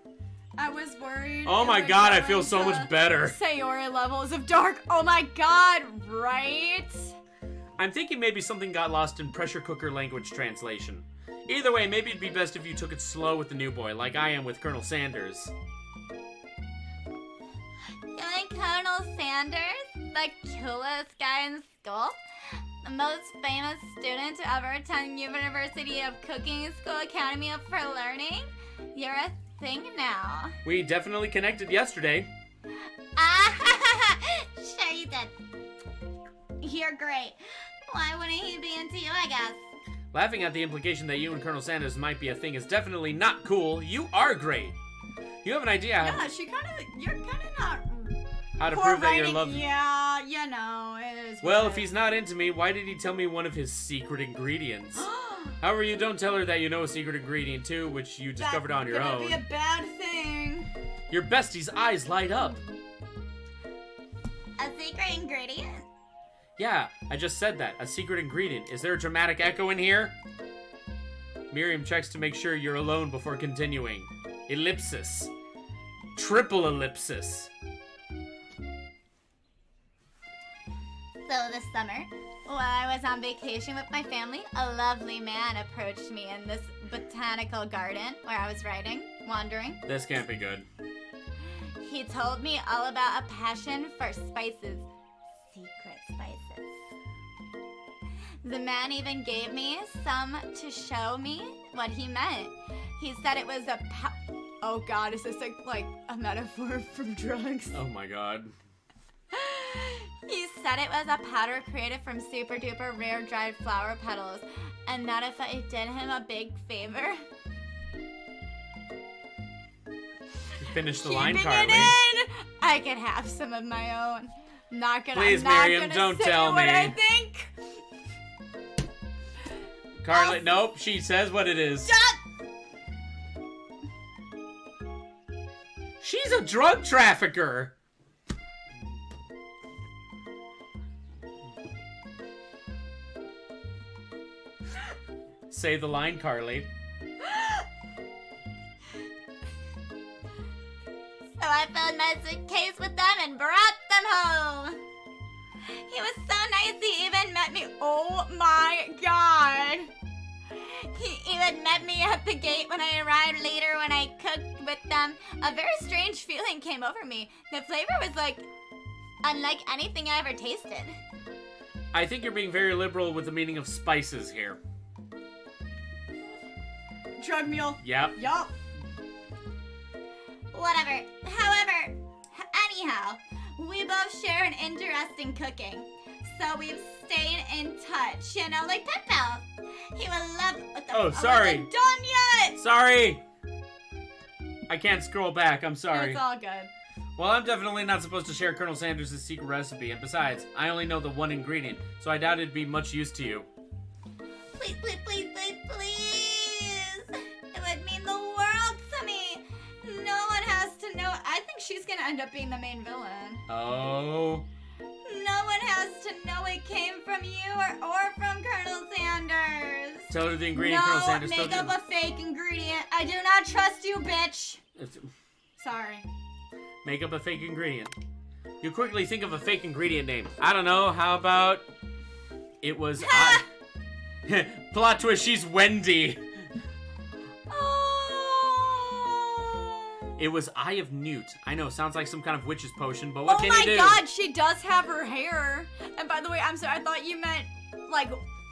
I was worried. Oh my god, I feel so much better. Sayori levels of dark. Oh my god, right? I'm thinking maybe something got lost in pressure cooker language translation. Either way, maybe it'd be best if you took it slow with the new boy, like I am with Colonel Sanders. You like Colonel Sanders? The coolest guy in school? The most famous student to ever attend University of Cooking School Academy for Learning? You're a thing now. We definitely connected yesterday. Ah, sure you did. You're great. Why wouldn't he be into you, I guess? Laughing at the implication that you and Colonel Sanders might be a thing is definitely not cool. You are great. You have an idea how, Yeah, she kind of. You're kind of not. how to poor prove that you're loved. Yeah, you know, it is. Well, if he's not into me, why did he tell me one of his secret ingredients? However, you don't tell her that you know a secret ingredient too, which you discovered That's on your gonna own. be a bad thing. Your bestie's eyes light up. A secret ingredient? Yeah, I just said that. A secret ingredient. Is there a dramatic echo in here? Miriam checks to make sure you're alone before continuing. Ellipsis. Triple ellipsis. So this summer, while I was on vacation with my family, a lovely man approached me in this botanical garden where I was writing, wandering. This can't be good. He told me all about a passion for spices, The man even gave me some to show me what he meant. He said it was a Oh god, is this like, like a metaphor from drugs? Oh my god. He said it was a powder created from super duper rare dried flower petals, and that if I did him a big favor, Finish the line, it Carly. in, I could have some of my own. Not gonna. Please, not Miriam, gonna don't tell what me. I think. Carly, nope, she says what it is. She's a drug trafficker. Say the line, Carly. So I filled my suitcase with them and brought them home. He was so nice, he even met me. Oh my god. He even met me at the gate when I arrived later when I cooked with them. A very strange feeling came over me. The flavor was like unlike anything I ever tasted. I think you're being very liberal with the meaning of spices here. Drug mule. Yep. Yup. Whatever. However, anyhow, we both share an interest in cooking. So we've stayed in touch, you know, like pals. He will love. Oh, sorry. done yet. Sorry. I can't scroll back. I'm sorry. It's all good. Well, I'm definitely not supposed to share Colonel Sanders' secret recipe, and besides, I only know the one ingredient, so I doubt it'd be much use to you. Please, please, please, please, please. She's gonna end up being the main villain. Oh. No one has to know it came from you or, or from Colonel Sanders. Tell her the ingredient, Colonel no, Sanders. make up a fake ingredient. I do not trust you, bitch. It's- Sorry. Make up a fake ingredient. You quickly think of a fake ingredient name. I don't know. How about it was I. Plot twist. She's Wendy. It was Eye of Newt. I know. Sounds like some kind of witch's potion, but what oh can you do? Oh my god, she does have her hair. And by the way, I'm sorry, I thought you meant like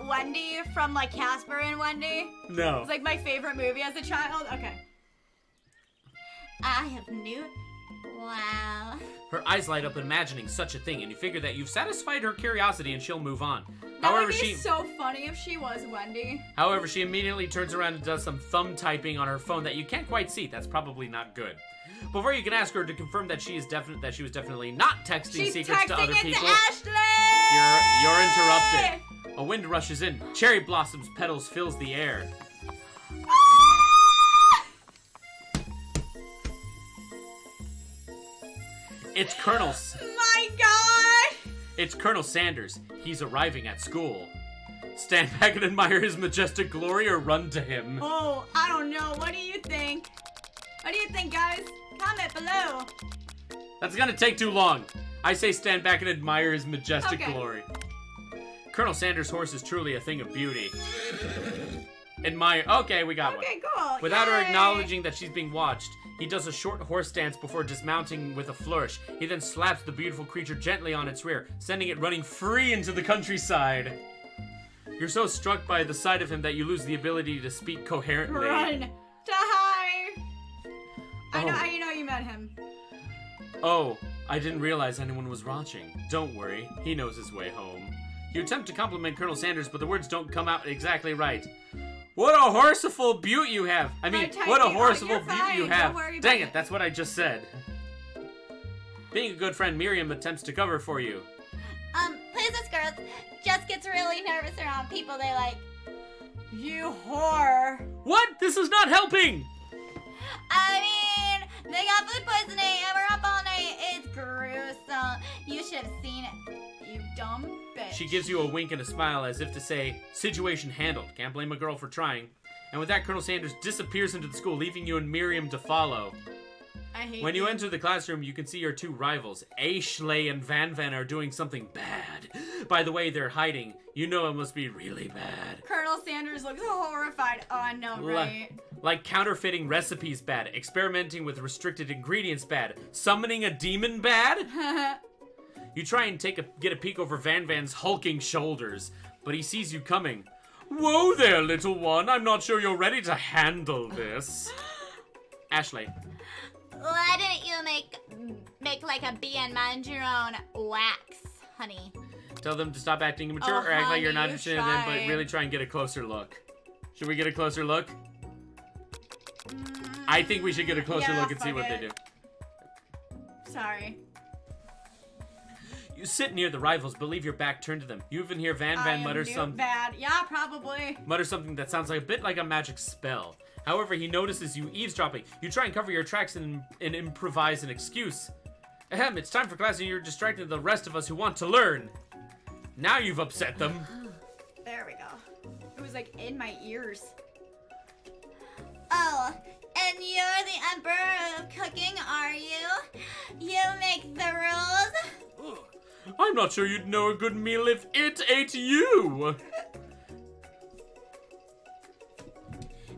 Wendy from like Casper and Wendy. No. It's like my favorite movie as a child. Okay. I have Newt Wow. Her eyes light up imagining such a thing, and you figure that you've satisfied her curiosity and she'll move on. That However, would be she so funny if she was Wendy. However, she immediately turns around and does some thumb typing on her phone that you can't quite see. That's probably not good. Before you can ask her to confirm that she is definite that she was definitely not texting She's secrets texting to other people, to Ashley. you're you're interrupted. A wind rushes in. Cherry blossoms petals fills the air. It's Colonel S- My God. It's Colonel Sanders. He's arriving at school. Stand back and admire his majestic glory or run to him. Oh, I don't know. What do you think? What do you think, guys? Comment below. That's gonna take too long. I say stand back and admire his majestic Okay. glory. Colonel Sanders' horse is truly a thing of beauty. Admire. Okay, we got one. Okay, cool. Without her acknowledging that she's being watched, he does a short horse dance before dismounting with a flourish. He then slaps the beautiful creature gently on its rear, sending it running free into the countryside. You're so struck by the sight of him that you lose the ability to speak coherently. Run to hide. I know. Oh. I know you met him. Oh, I didn't realize anyone was watching. Don't worry, he knows his way home. You attempt to compliment Colonel Sanders, but the words don't come out exactly right. What a horseful beaut you have! I mean, typing- what a horseful you're beaut you don't have! worry Dang it, it. that's what I just said. Being a good friend, Miriam attempts to cover for you. Um, please, this girl just gets really nervous around people they like. You whore. What? This is not helping! I mean, they got food poisoning and we're up all night. It's gruesome. You should have seen it. You dumb bitch. She gives you a wink and a smile as if to say, Situation handled. Can't blame a girl for trying. And with that, Colonel Sanders disappears into the school, leaving you and Miriam to follow. I hate When you enter the classroom, you can see your two rivals, Ashley and Van Van, are doing something bad. By the way, they're hiding. You know it must be really bad. Colonel Sanders looks horrified. Oh, I know, Li- right? Like counterfeiting recipes bad, experimenting with restricted ingredients bad, summoning a demon bad. You try and take a get a peek over Van Van's hulking shoulders, but he sees you coming. Whoa there, little one. I'm not sure you're ready to handle this. Ashley, Why didn't you make make like a bee and mind your own wax, honey? tell them to stop acting immature Oh, or act like you're not interested in them, but really try and get a closer look. Should we get a closer look? I think we should get a closer Yeah, look and see what they do. Sorry. You sit near the rivals, but leave your back turned to them. You even hear Van Van am mutter something. some bad. Yeah, probably. mutter something that sounds like a bit like a magic spell. However, he notices you eavesdropping. You try and cover your tracks and, and improvise an excuse. Ahem, it's time for class and you're distracting the rest of us who want to learn. Now you've upset them. There we go. It was like in my ears. Oh, and you're the emperor of cooking, are you? You make the rules. I'm not sure you'd know a good meal if it ate you.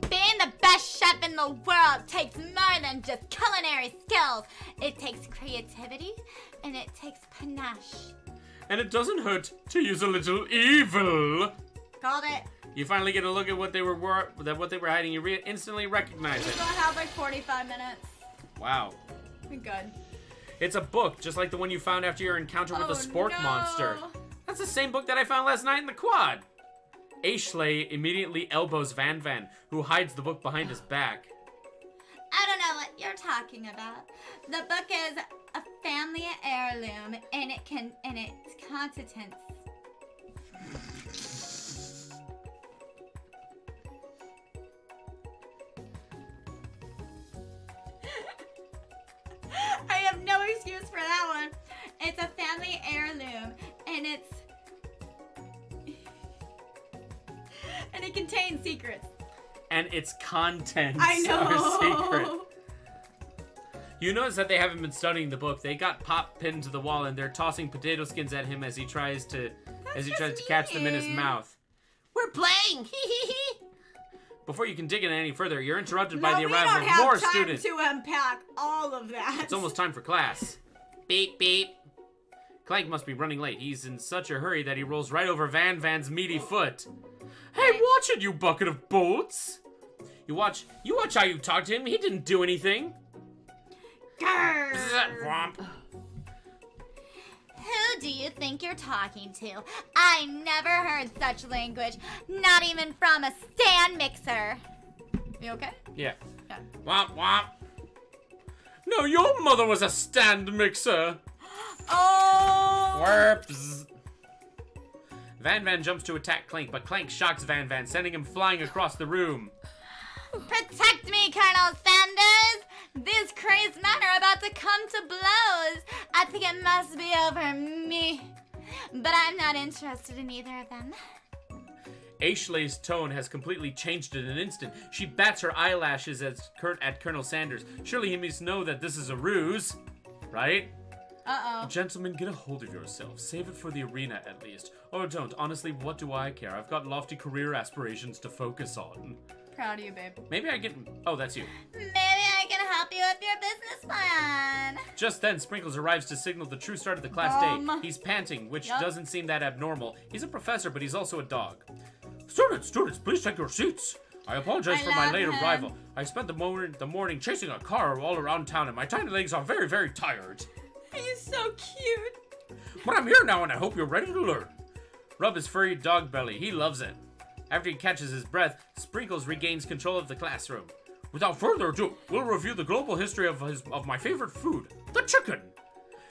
Being the best chef in the world takes more than just culinary skills. It takes creativity and it takes panache. And it doesn't hurt to use a little evil. Called it. You finally get a look at what they were, were that what they were hiding. You re- instantly recognize We're it. gonna have like 45 minutes. Wow. We good. It's a book, just like the one you found after your encounter with Oh, the spork no. monster. That's the same book that I found last night in the quad. Ashley immediately elbows Van Van, who hides the book behind his back. I don't know what you're talking about. The book is a family heirloom and it can and its contents. Have no excuse for that one. It's a family heirloom, and it's and it contains secrets. And its contents I are secret. You notice that they haven't been studying the book. They got pop pinned to the wall and they're tossing potato skins at him as he tries to as he just tries to catch them in his mouth. We're playing. Before you can dig in any further, you're interrupted No, by the we arrival don't of have more time students. to unpack all of that. It's almost time for class. beep beep. Clank must be running late. He's in such a hurry that he rolls right over Van Van's meaty foot. Hey, watch it, you bucket of bolts! You watch. You watch how you talk to him. He didn't do anything. Grr. Womp. Who do you think you're talking to? I never heard such language, not even from a stand mixer. You okay? Yeah. Yeah. Womp womp. No, your mother was a stand mixer. Oh. Warps. Van Van jumps to attack Clank, but Clank shocks Van Van, sending him flying across the room. Protect me, Colonel Sanders! These crazed men are about to come to blows. I think it must be over me. But I'm not interested in either of them. Ashley's tone has completely changed in an instant. She bats her eyelashes at, Cur- at Colonel Sanders. Surely he must know that this is a ruse, right? Uh oh. Gentlemen, get a hold of yourself. Save it for the arena at least. Or don't. Honestly, what do I care? I've got lofty career aspirations to focus on. Proud of you, babe. Maybe I get. Oh, that's you. Maybe help you with your business plan. Just then, Sprinkles arrives to signal the true start of the class Um, day. He's panting, which yup. doesn't seem that abnormal. He's a professor, but he's also a dog. Students, students, please take your seats. I apologize I for my late him. arrival. I spent the morning, the morning chasing a car all around town, and my tiny legs are very, very tired. He's so cute. But I'm here now, and I hope you're ready to learn. Rub his furry dog belly. He loves it. After he catches his breath, Sprinkles regains control of the classroom. Without further ado, we'll review the global history of his of my favorite food, the chicken.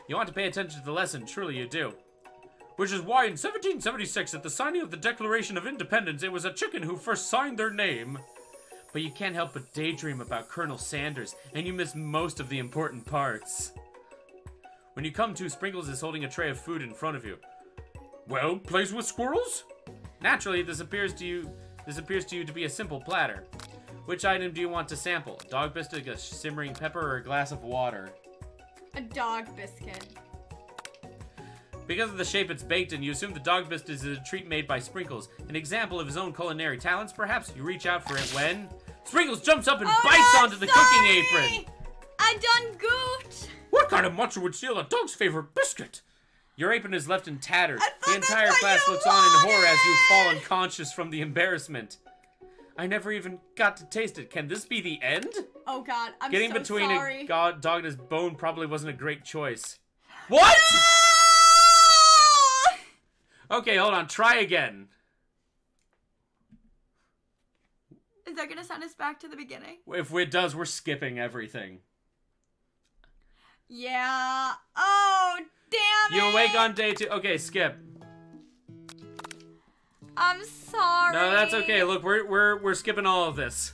You want to pay attention to the lesson, truly you do. Which is why in 1776, at the signing of the Declaration of Independence, it was a chicken who first signed their name. But you can't help but daydream about Colonel Sanders, and you miss most of the important parts. When you come to, Sprinkles is holding a tray of food in front of you. Well, plays with squirrels? Naturally, this appears to you this appears to you to be a simple platter. Which item do you want to sample? A dog biscuit, a simmering pepper, or a glass of water? A dog biscuit. Because of the shape it's baked in, you assume the dog biscuit is a treat made by Sprinkles. An example of his own culinary talents, perhaps? You reach out for it when... Sprinkles jumps up and Oh, bites no, onto the sorry! cooking apron! I done goot. What kind of monster would steal a dog's favorite biscuit? Your apron is left in tatters. The entire class looks on in horror as you fall unconscious from the embarrassment. I never even got to taste it. Can this be the end? Oh God, I'm Getting so between sorry. a god, dog and his bone probably wasn't a great choice. What? Okay, hold on. Try again. Is that gonna send us back to the beginning? If it does, we're skipping everything. Yeah. Oh, damn You it. awake on day two. Okay, skip. I'm sorry. No, that's okay. Look, we're we're we're skipping all of this.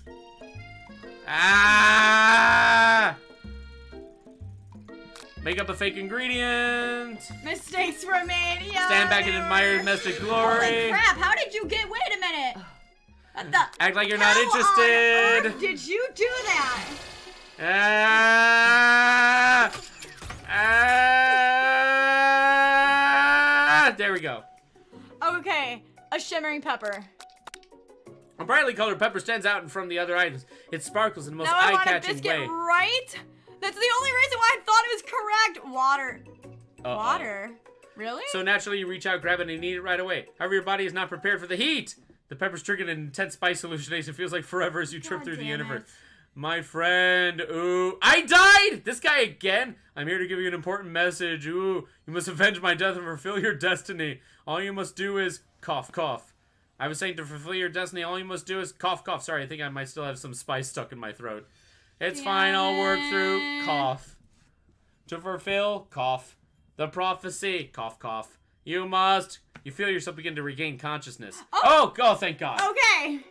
Ah! Make up a fake ingredient. Mistakes were made. Yeah. Stand back and admire domestic glory. Holy crap! How did you get? Wait a minute. Act like you're not interested. did you do that? Ah! Ah! There we go. Okay, a shimmering pepper. A brightly colored pepper stands out from the other items. It sparkles in the most now I want a eye-catching biscuit, way. right? That's the only reason why I thought it was correct. Water. Uh-oh. Water. Really? So naturally, you reach out, grab it, and eat it right away. However, your body is not prepared for the heat. The peppers triggered an intense spice hallucination. It feels like forever as you trip through the universe. it. My friend, ooh, I died! This guy again? I'm here to give you an important message. Ooh, you must avenge my death and fulfill your destiny. All you must do is cough, cough. I was saying to fulfill your destiny, all you must do is cough, cough. Sorry, I think I might still have some spice stuck in my throat. It's fine, I'll work through. Cough. To fulfill, cough. The prophecy, cough, cough. You must. You feel yourself begin to regain consciousness. Oh, oh, oh thank God. okay.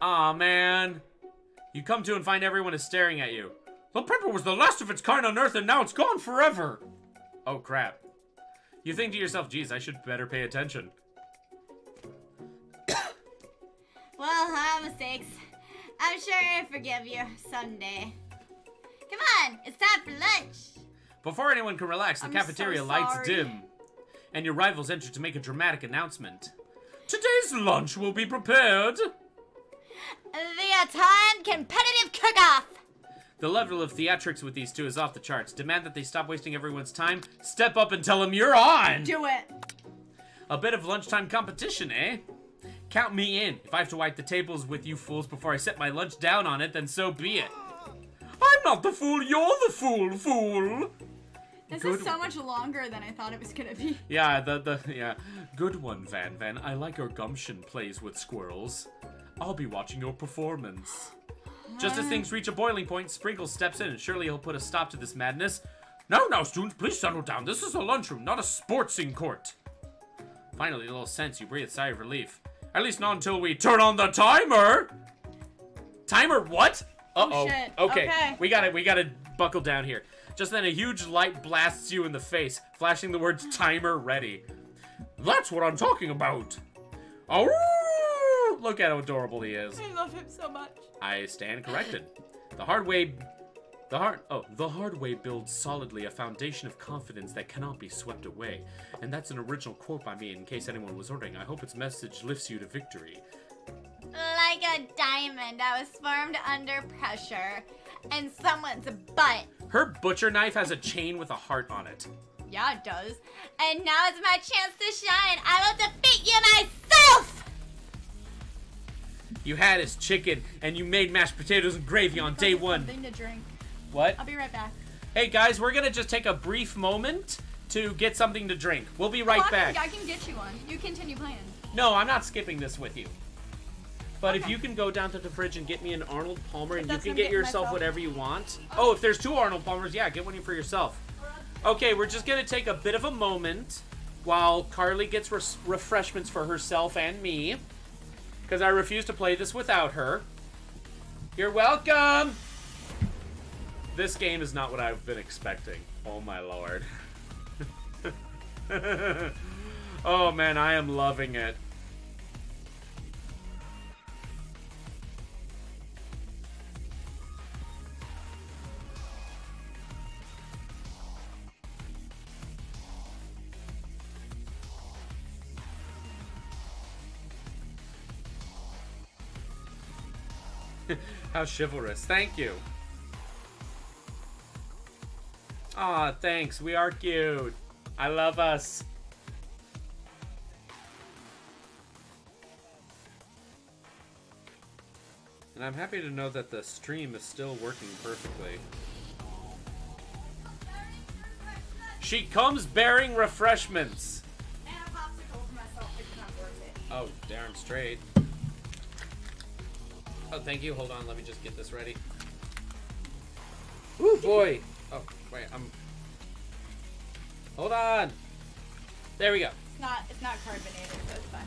Aw, man. You come to and find everyone is staring at you. The pepper was the last of its kind on Earth, and now it's gone forever. Oh, crap. You think to yourself, geez, I should better pay attention. Well, our mistakes. I'm sure I'll forgive you someday. Come on, it's time for lunch. Before anyone can relax, the I'm cafeteria so lights dim, and your rivals enter to make a dramatic announcement. Today's lunch will be prepared. The Atan Competitive Cook-Off. The level of theatrics with these two is off the charts. Demand that they stop wasting everyone's time. Step up and tell them you're on. Do it. A bit of lunchtime competition, eh? Count me in. If I have to wipe the tables with you fools before I set my lunch down on it, then so be it. I'm not the fool, you're the fool, fool! This Good is so much longer than I thought it was gonna be. Yeah, the, the, yeah. Good one, Van Van. I like your gumption plays with squirrels. I'll be watching your performance. Just as things reach a boiling point, Sprinkles steps in and surely he'll put a stop to this madness. Now, now, students, please settle down. This is a lunchroom, not a sportsing court. Finally, a little sense, you breathe a sigh of relief. At least not until we turn on the timer! Timer, what? Oh, Uh-oh. shit. Okay. Okay. we gotta, we gotta buckle down here. Just then a huge light blasts you in the face, flashing the words timer ready. That's what I'm talking about! Oh, look at how adorable he is. I love him so much. I stand corrected. The hard way the hard oh, the hard way builds solidly a foundation of confidence that cannot be swept away. And that's an original quote by me in case anyone was wondering. I hope its message lifts you to victory. Like a diamond that was formed under pressure and someone's butt. Her butcher knife has a chain with a heart on it. Yeah, it does. And now it's my chance to shine. I will defeat you myself! You had his chicken and you made mashed potatoes and gravy on day one. Something to drink. What? I'll be right back. Hey guys, we're gonna just take a brief moment to get something to drink. We'll be right Oh, back. I can get you one. You continue playing. No, I'm not skipping this with you. But if you can go down to the fridge and get me an Arnold Palmer, and you can get yourself myself. whatever you want. Oh, if there's two Arnold Palmers, yeah, get one for yourself. Okay, we're just gonna take a bit of a moment while Carly gets res- refreshments for herself and me, because I refuse to play this without her. You're welcome. This game is not what I've been expecting. Oh my lord. oh man, I am loving it. How chivalrous. Thank you. Aw, thanks. We are cute. I love us. And I'm happy to know that the stream is still working perfectly. She comes bearing refreshments. And a popsicle Oh, thank you. Hold on. Let me just get this ready. Ooh, boy. Oh, wait. I'm. Hold on. There we go. It's not. It's not carbonated, so it's fine.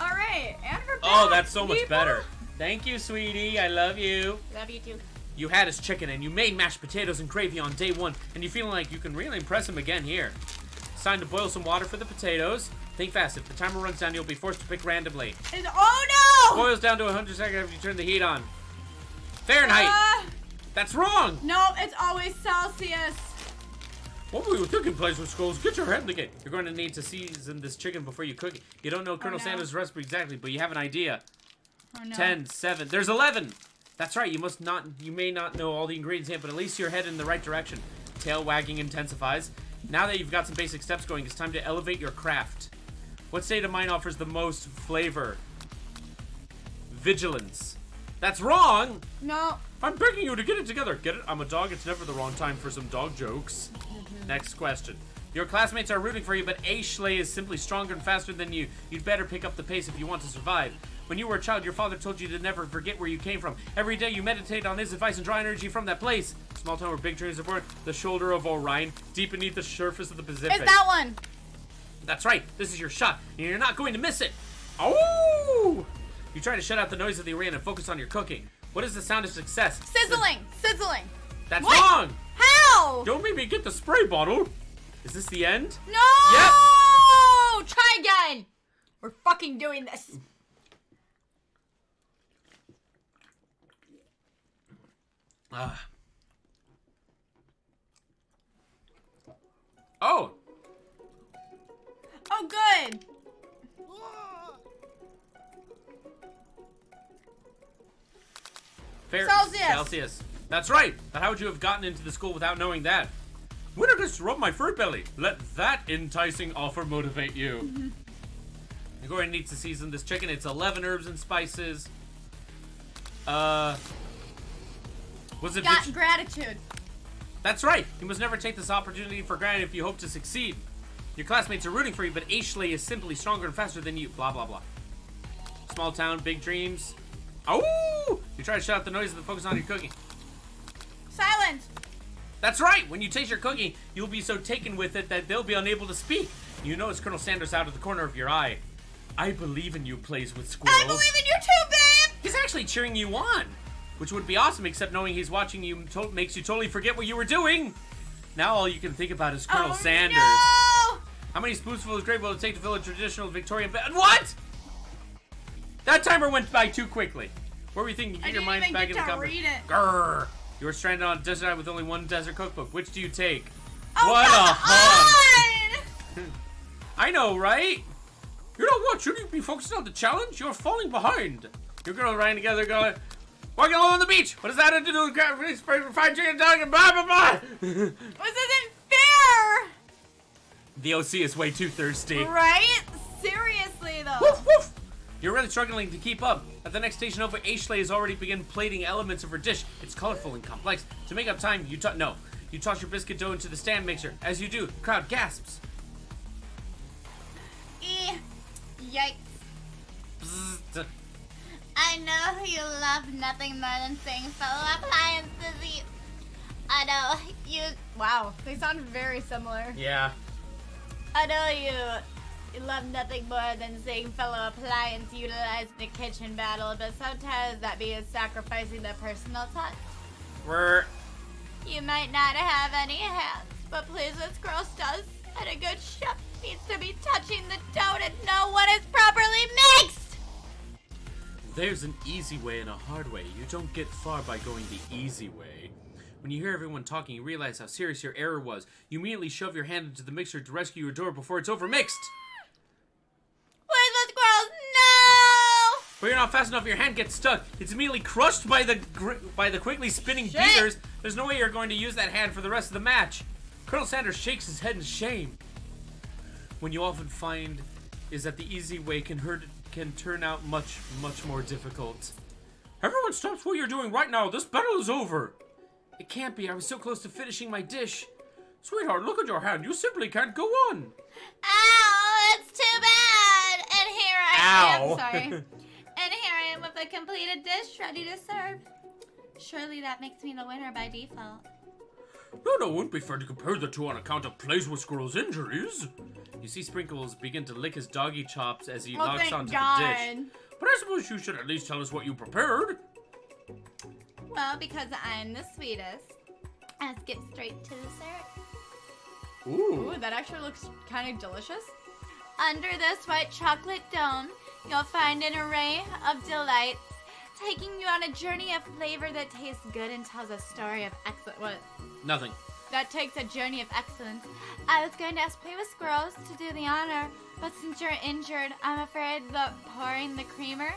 All right, and we're back. Oh, that's so much people. better. Thank you, sweetie. I love you. Love you too. You had his chicken and you made mashed potatoes and gravy on day one, and you're feeling like you can really impress him again here. It's time to boil some water for the potatoes. Think fast. If the timer runs down, you'll be forced to pick randomly. It's- oh no! Boils down to 100 seconds after you turn the heat on. Fahrenheit. Uh, That's wrong. no, it's always Celsius. What were you thinking, with Skulls? Get your head in the game. You're going to need to season this chicken before you cook it. You don't know Colonel no. Sanders' recipe exactly, but you have an idea. Oh no. 10, 7. There's 11. That's right. You must not. You may not know all the ingredients yet, but at least you're headed in the right direction. Tail wagging intensifies. Now that you've got some basic steps going, it's time to elevate your craft. What state of mind offers the most flavor? Vigilance. That's wrong. No. I'm begging you to get it together. Get it? I'm a dog. It's never the wrong time for some dog jokes. Mm-hmm. Next question. Your classmates are rooting for you, but Ashley is simply stronger and faster than you. You'd better pick up the pace if you want to survive. When you were a child, your father told you to never forget where you came from. Every day you meditate on his advice and draw energy from that place. Small town where big dreams are born. The shoulder of Orion, deep beneath the surface of the Pacific. It's that one. That's right. This is your shot, and you're not going to miss it. Oh! You try to shut out the noise of the arena and focus on your cooking. What is the sound of success? Sizzling. Sizzling. That's What? wrong. How? Don't make me get the spray bottle. Is this the end? No. Yep. Try again. We're fucking doing this. Ah. Oh, Oh, good. fair. Celsius. Celsius. That's right. But how would you have gotten into the school without knowing that? When did this rub my fruit belly? Let that enticing offer motivate you. You're going to need to season this chicken. It's 11 herbs and spices. Uh, was it? Got gratitude. That's right. You must never take this opportunity for granted if you hope to succeed. Your classmates are rooting for you, but Ashley is simply stronger and faster than you. Blah blah blah. Small town, big dreams. Oh! You try to shut out the noise and focus on your cooking. Silence. That's right. When you taste your cookie, you'll be so taken with it that they'll be unable to speak. You notice Colonel Sanders out of the corner of your eye. I believe in you, plays with squirrels. I believe in you too, babe. He's actually cheering you on, which would be awesome. Except knowing he's watching you to- makes you totally forget what you were doing. Now all you can think about is Colonel oh, Sanders. No. How many spoonfuls of gravy will it take to fill a traditional Victorian bed? What? That timer went by too quickly. What were you thinking? Get your mind back in the comfort. read it. Grrr. You were stranded on a desert island with only one desert cookbook. Which do you take? Oh, what a on. I know, right? You know what? Shouldn't you be focusing on the challenge? You're falling behind. Your girl ran together going, walking along on the beach. What does that have to do with fried chicken, dog, and blah, blah, blah? This isn't fair. The OC is way too thirsty. Right? Seriously, though. Woof, woof. You're really struggling to keep up. At the next station over, Ashley has already begun plating elements of her dish. It's colorful and complex. To make up time, you to- no. You toss your biscuit dough into the stand mixer. As you do, the crowd gasps. Eh, Yikes. Bzzzt. I know you love nothing more than seeing fellow appliances eat. I know you. Wow, they sound very similar. Yeah. I know you. You love nothing more than seeing fellow appliance utilized in a kitchen battle, but sometimes that means sacrificing the personal touch. We're You might not have any hands, but please, this girl does. And a good chef needs to be touching the dough to know what is properly mixed. There's an easy way and a hard way. You don't get far by going the easy way. When you hear everyone talking, you realize how serious your error was. You immediately shove your hand into the mixer to rescue your door before it's overmixed. Where's the squirrels? No! But you're not fast enough. Your hand gets stuck. It's immediately crushed by the gr- by the quickly spinning Shit. beaters. There's no way you're going to use that hand for the rest of the match. Colonel Sanders shakes his head in shame. When you often find is that the easy way can hurt can turn out much much more difficult. Everyone stops what you're doing right now. This battle is over. It can't be. I was so close to finishing my dish. Sweetheart, look at your hand. You simply can't go on. Ow, it's too bad. And here I Ow. am. Sorry. and here I am with a completed dish ready to serve. Surely that makes me the winner by default. No, no, it wouldn't be fair to compare the two on account of Plays with Squirrel's injuries. You see Sprinkles begin to lick his doggy chops as he Oh, knocks onto God. the dish. But I suppose you should at least tell us what you prepared. Well, because I'm the sweetest, I skip straight to the dessert. Ooh, that actually looks kind of delicious. Under this white chocolate dome, you'll find an array of delights, taking you on a journey of flavor that tastes good and tells a story of excellence. What? Nothing. That takes a journey of excellence. I was going to ask Play with Squirrels to do the honor, but since you're injured, I'm afraid that pouring the creamer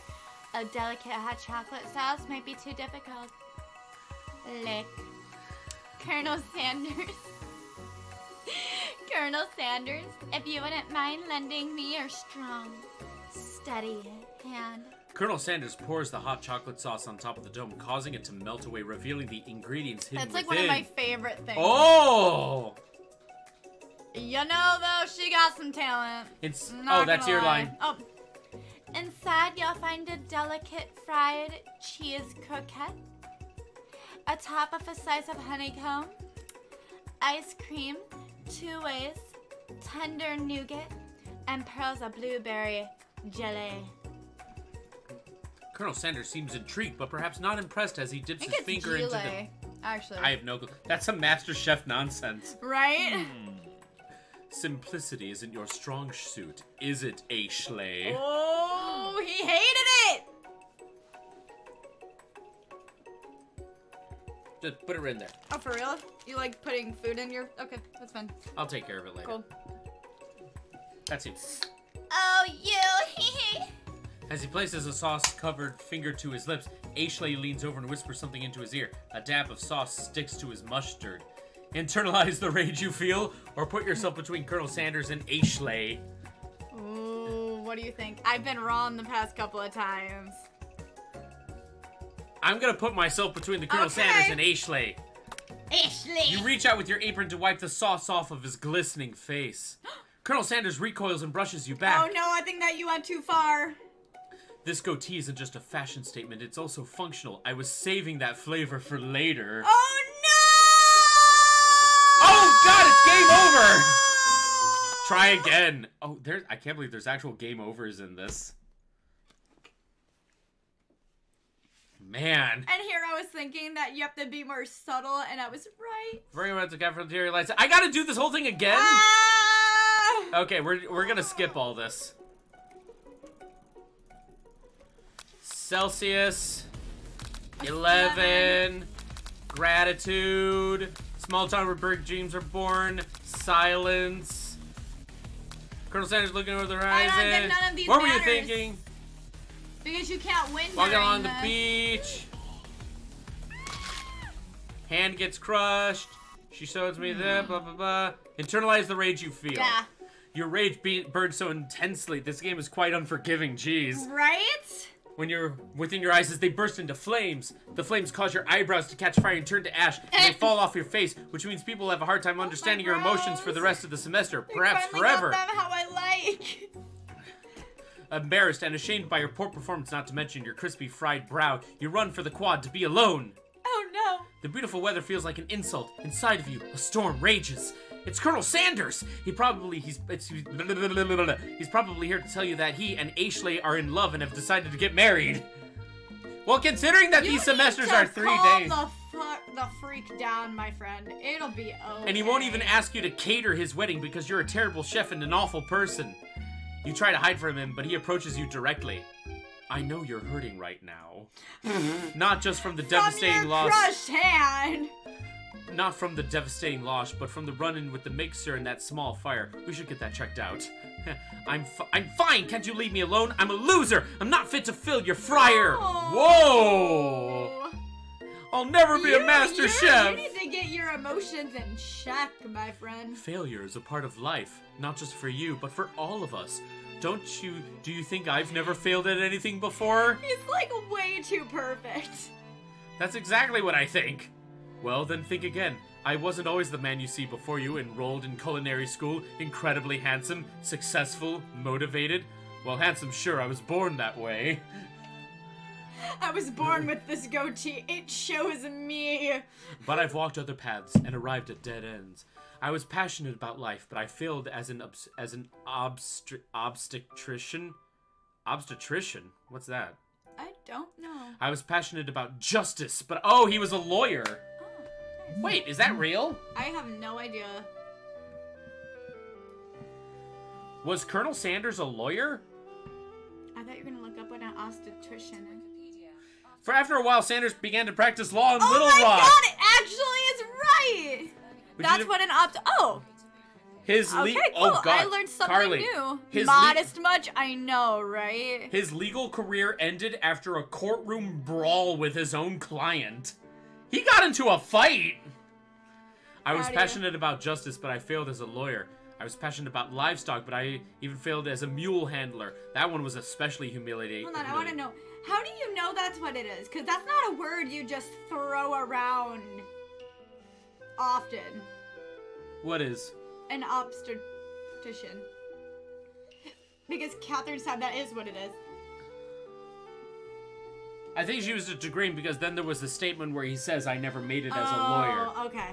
of delicate hot chocolate sauce might be too difficult. Lick. Colonel Sanders. Colonel Sanders, if you wouldn't mind lending me your strong, steady hand. Colonel Sanders pours the hot chocolate sauce on top of the dome, causing it to melt away, revealing the ingredients hidden That's like within. one of my favorite things. Oh! You know, though, she got some talent. It's oh, Not oh, that's your lie. line. Oh, Inside, you'll find a delicate fried cheese croquette, atop of a slice of honeycomb, ice cream, two ways, tender nougat, and pearls of blueberry jelly. Colonel Sanders seems intrigued, but perhaps not impressed as he dips his finger into the. Gile, actually. I have no clue. That's some Master Chef nonsense. Right? Hmm. Simplicity isn't your strong suit, is it, Ashley? Oh, he hated it! Just put it in there. Oh, for real? You like putting food in your. Okay, that's fine. I'll take care of it later. Cool. That's it. Oh, you! As he places a sauce-covered finger to his lips, Ashley leans over and whispers something into his ear. A dab of sauce sticks to his mustard. Internalize the rage you feel, or put yourself between Colonel Sanders and Ashley. Ooh, what do you think? I've been wrong the past couple of times. I'm gonna put myself between the Colonel Okay. Sanders and Ashley. Ashley. You reach out with your apron to wipe the sauce off of his glistening face. Colonel Sanders recoils and brushes you back. Oh no, I think that you went too far. This goatee isn't just a fashion statement, it's also functional. I was saving that flavor for later. Oh no! Oh god, it's game over! Try again. Oh, there's I can't believe there's actual game overs in this. Man. And here I was thinking that you have to be more subtle, and I was right. Bring him out to cafeteria lights. I gotta do this whole thing again? Ah! Okay, we're, we're gonna skip all this. Celsius, 11, gratitude, small town where big dreams are born, silence. Colonel Sanders looking over the horizon. think none of these what were you thinking? Because you can't win Walking along the this. beach. Hand gets crushed. She shows me that, hmm. blah, blah, blah. Internalize the rage you feel. Yeah. Your rage burns so intensely. This game is quite unforgiving. Jeez. Right? When you're within your eyes, as they burst into flames, the flames cause your eyebrows to catch fire and turn to ash, and they fall off your face, which means people have a hard time oh understanding your emotions for the rest of the semester, perhaps forever. them how I like. Embarrassed and ashamed by your poor performance, not to mention your crispy fried brow, you run for the quad to be alone. Oh no. The beautiful weather feels like an insult. Inside of you, a storm rages. It's Colonel Sanders. He probably he's it's, he's probably here to tell you that he and Ashley are in love and have decided to get married. Well, considering that You these semesters are three calm days, The, fu- the freak down, my friend. It'll be okay. and he won't even ask you to cater his wedding because you're a terrible chef and an awful person. You try to hide from him, but he approaches you directly. I know you're hurting right now. Not just from the From devastating your loss. crushed hand. Not from the devastating loss, but from the run-in with the mixer and that small fire. We should get that checked out. I'm fi- I'm fine. Can't you leave me alone? I'm a loser. I'm not fit to fill your fryer. Whoa! I'll never be You- a master you- chef. You need to get your emotions in check, my friend. Failure is a part of life, not just for you, but for all of us. Don't you? Do you think I've never failed at anything before? He's like way too perfect. That's exactly what I think. Well, then think again. I wasn't always the man you see before you, enrolled in culinary school, incredibly handsome, successful, motivated. Well, handsome, sure, I was born that way. I was born with this goatee. It shows me. But I've walked other paths and arrived at dead ends. I was passionate about life, but I failed as an as an obstri- obstetrician. Obstetrician? What's that? I don't know. I was passionate about justice, but oh, he was a lawyer. Oh, nice. Wait, is that real? I have no idea. Was Colonel Sanders a lawyer? I thought you were gonna look up what an obstetrician is. For after a while, Sanders began to practice law in Oh Little my Rock. god, it actually is right! Would That's what an opt. Oh, His le- okay, oh cool. oh god, I learned something Carly, new. His Modest much, I know, right? his legal career ended after a courtroom brawl with his own client. He got into a fight. I was passionate about justice, but I failed as a lawyer. I was passionate about livestock, but I even failed as a mule handler. That one was especially humiliating. Hold on, I want to know. How do you know that's what it is? Because that's not a word you just throw around often. What is? An obstetrician. Because Catherine said that is what it is. I think she was Green because then there was the statement where he says, "I never made it as a oh, lawyer." okay.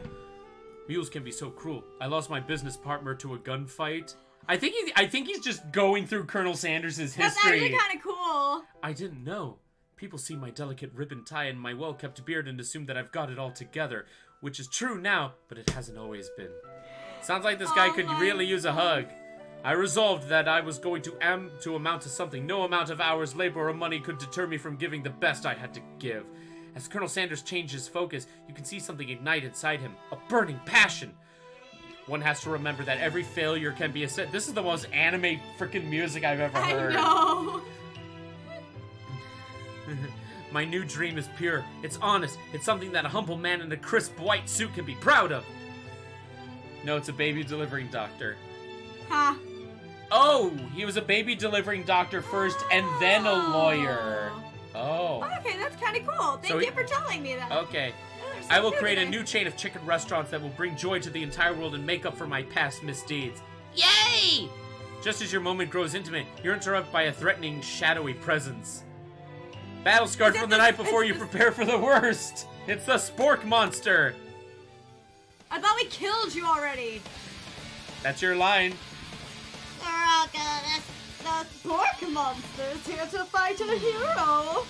Mules can be so cruel. I lost my business partner to a gunfight. I think he, I think he's just going through Colonel Sanders' That's history. actually kind of cool. I didn't know. People see my delicate ribbon tie and my well-kept beard and assume that I've got it all together, which is true now, but it hasn't always been. Sounds like this guy Oh could really use a hug. I resolved that I was going to am to amount to something. No amount of hours, labor, or money could deter me from giving the best I had to give. As Colonel Sanders changed his focus, you can see something ignite inside him a burning passion. One has to remember that every failure can be a set. This is the most anime freaking music I've ever heard. I know. My new dream is pure. It's honest. It's something that a humble man in a crisp white suit can be proud of. No, it's a baby delivering doctor. Huh. Oh, he was a baby delivering doctor first and then a oh. lawyer. Oh. Oh, okay, that's kind of cool. Thank So you he- for telling me that. Okay. Oh, there's I will something create a new chain of chicken restaurants that will bring joy to the entire world and make up for my past misdeeds. Yay! Just as your moment grows intimate, you're interrupted by a threatening, shadowy presence. Battle scarred from the this- night before you prepare for the worst. It's the Spork monster. I thought we killed you already. That's your line. Rocco, this, The pork monster's here to fight a hero.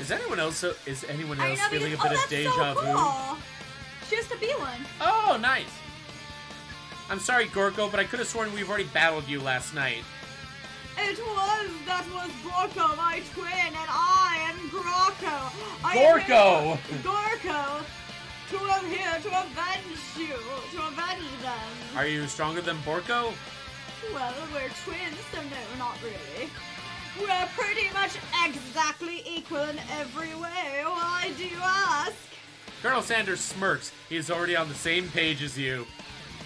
Is anyone else uh, is anyone else know feeling a because- bit oh, of deja so vu? cool. She has to be one. Oh, nice. I'm sorry, Gorko, but I could have sworn we've already battled you last night. It was that was Borko, my twin, and I am Gorko. I Gorko! Gorko! To am here to avenge you, to avenge them. Are you stronger than Borko? Well, we're twins, so no, not really. We're pretty much exactly equal in every way. Why do you ask? Colonel Sanders smirks. He's already on the same page as you.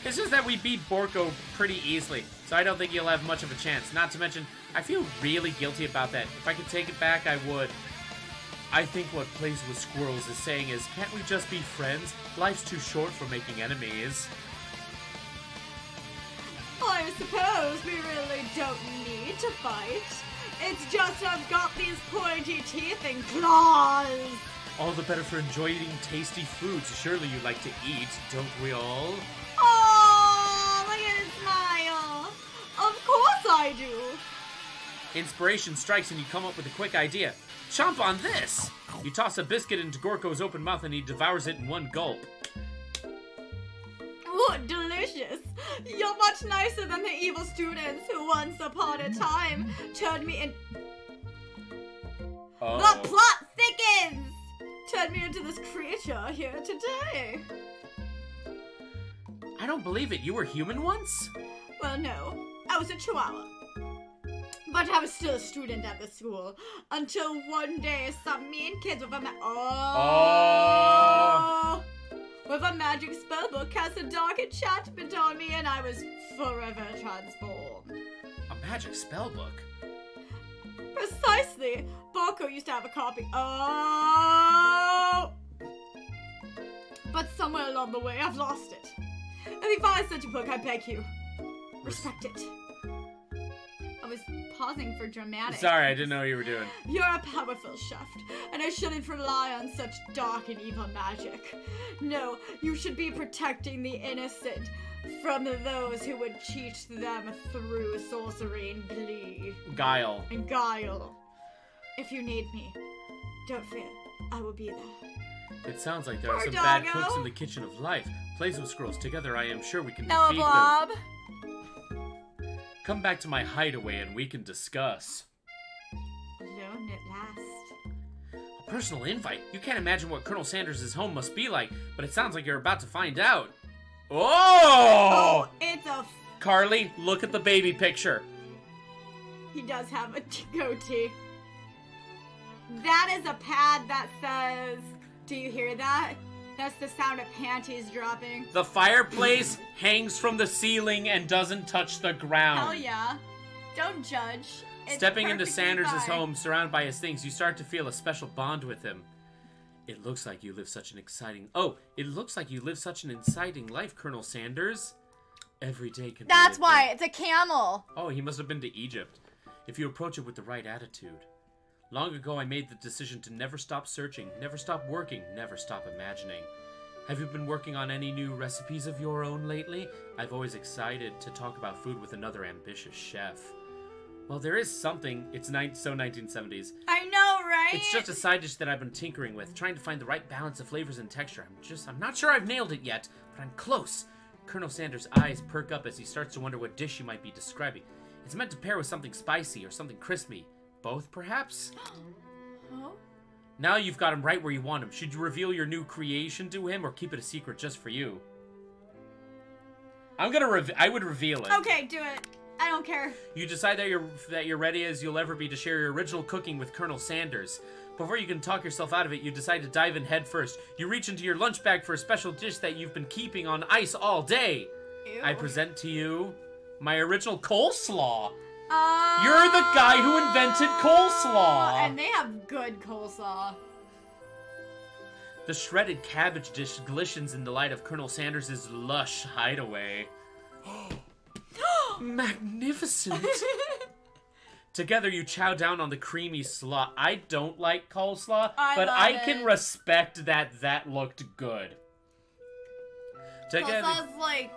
It's just that we beat Borko pretty easily, so I don't think you'll have much of a chance. Not to mention, I feel really guilty about that. If I could take it back, I would. I think what Plays with Squirrels is saying is, can't we just be friends? Life's too short for making enemies. Oh, I suppose we really don't need to fight. It's just I've got these pointy teeth and claws. All the better for enjoying tasty foods. Surely you like to eat, don't we all? I do. Inspiration strikes and you come up with a quick idea. Chomp on this! You toss a biscuit into Gorko's open mouth and he devours it in one gulp. Ooh, delicious. You're much nicer than the evil students who once upon a time turned me in. Oh. The plot thickens! Turned me into this creature here today. I don't believe it. You were human once? Well, no. I was a chihuahua. But I was still a student at the school. Until one day, some mean kids with a ma- oh. With a magic spellbook cast a dark enchantment on me, and I was forever transformed. A magic spell book. Precisely. Borko used to have a copy. Oh. But somewhere along the way, I've lost it. If you find such a book, I beg you, respect it. I was pausing for dramatic. Sorry, I didn't know what you were doing. You're a powerful chef, and I shouldn't rely on such dark and evil magic. No, you should be protecting the innocent from those who would cheat them through sorcery and glee Guile. and guile. If you need me, don't fear, I will be there. It sounds like there are Poor some bad cooks in the kitchen of life. Play some scrolls together, I am sure we can Noah defeat Blob. them. Come back to my hideaway and we can discuss. Alone at last. A personal invite? You can't imagine what Colonel Sanders' home must be like, but it sounds like you're about to find out. Oh! Oh, it's a. F- Carly, look at the baby picture. he does have a goatee. That is a pad that says. Do you hear that? That's the sound of panties dropping. The fireplace hangs from the ceiling and doesn't touch the ground. Hell yeah. Don't judge. It's Stepping into perfectly Sanders' fine. home, surrounded by his things, you start to feel a special bond with him. It looks like you live such an exciting. Oh, it looks like you live such an exciting life, Colonel Sanders. Every day can. That's a- why it's a camel. Oh, he must have been to Egypt. If you approach it with the right attitude. Long ago, I made the decision to never stop searching, never stop working, never stop imagining. Have you been working on any new recipes of your own lately? I've always excited to talk about food with another ambitious chef. Well, there is something. It's so 1970s. I know, right? It's just a side dish that I've been tinkering with, trying to find the right balance of flavors and texture. I'm just, I'm not sure I've nailed it yet, but I'm close. Colonel Sanders' eyes perk up as he starts to wonder what dish you might be describing. It's meant to pair with something spicy or something crispy. Both, perhaps? Oh? Now you've got him right where you want him. Should you reveal your new creation to him or keep it a secret just for you? I'm gonna rev- I would reveal it. Okay, do it. I don't care. You decide that you're that you're ready as you'll ever be to share your original cooking with Colonel Sanders. Before you can talk yourself out of it, you decide to dive in head first. You reach into your lunch bag for a special dish that you've been keeping on ice all day. Ew. I present to you my original coleslaw. You're the guy who invented coleslaw. And they have good coleslaw. The shredded cabbage dish glistens in the light of Colonel Sanders' lush hideaway. Magnificent! Together, you chow down on the creamy slaw. I don't like coleslaw, I but I can respect that that looked good. Together, Coleslaw's like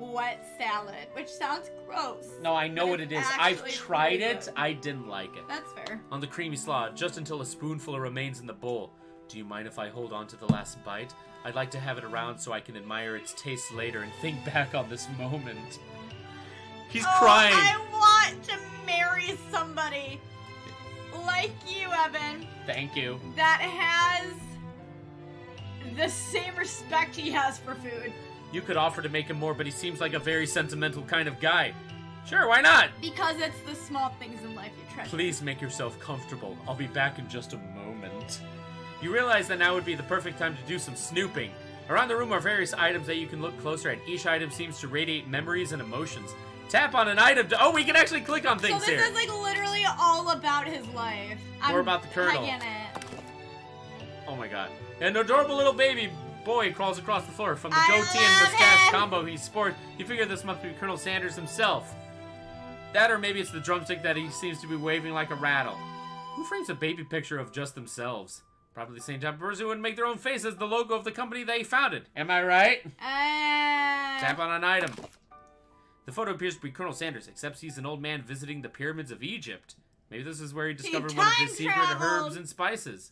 wet salad, which sounds gross. no, I know what it's. I've tried really it. I didn't like it. That's fair. On the creamy slaw, just until a spoonful remains in the bowl. Do you mind if I hold on to the last bite? I'd like to have it around so I can admire its taste later and think back on this moment. He's Oh, crying. I want to marry somebody like you, Evan, Thank you. that has the same respect he has for food. You could offer to make him more, but he seems like a very sentimental kind of guy. Sure, why not? Because it's the small things in life you treasure. Please make yourself comfortable. I'll be back in just a moment. You realize that now would be the perfect time to do some snooping. Around the room are various items that you can look closer at. Each item seems to radiate memories and emotions. Tap on an item to. Oh, we can actually click on things So this here. is like literally all about his life. I'm about the Colonel. Oh my god. An adorable little baby boy crawls across the floor. From the I goatee and mustache him. combo he sports, you figure this must be Colonel Sanders himself. That or maybe it's the drumstick that he seems to be waving like a rattle. Who frames a baby picture of just themselves? Probably the same type of person who would make their own face as the logo of the company they founded. Am I right? Uh, Tap on an item. The photo appears to be Colonel Sanders, except he's an old man visiting the pyramids of Egypt. Maybe this is where he discovered one of his time secret herbs and spices.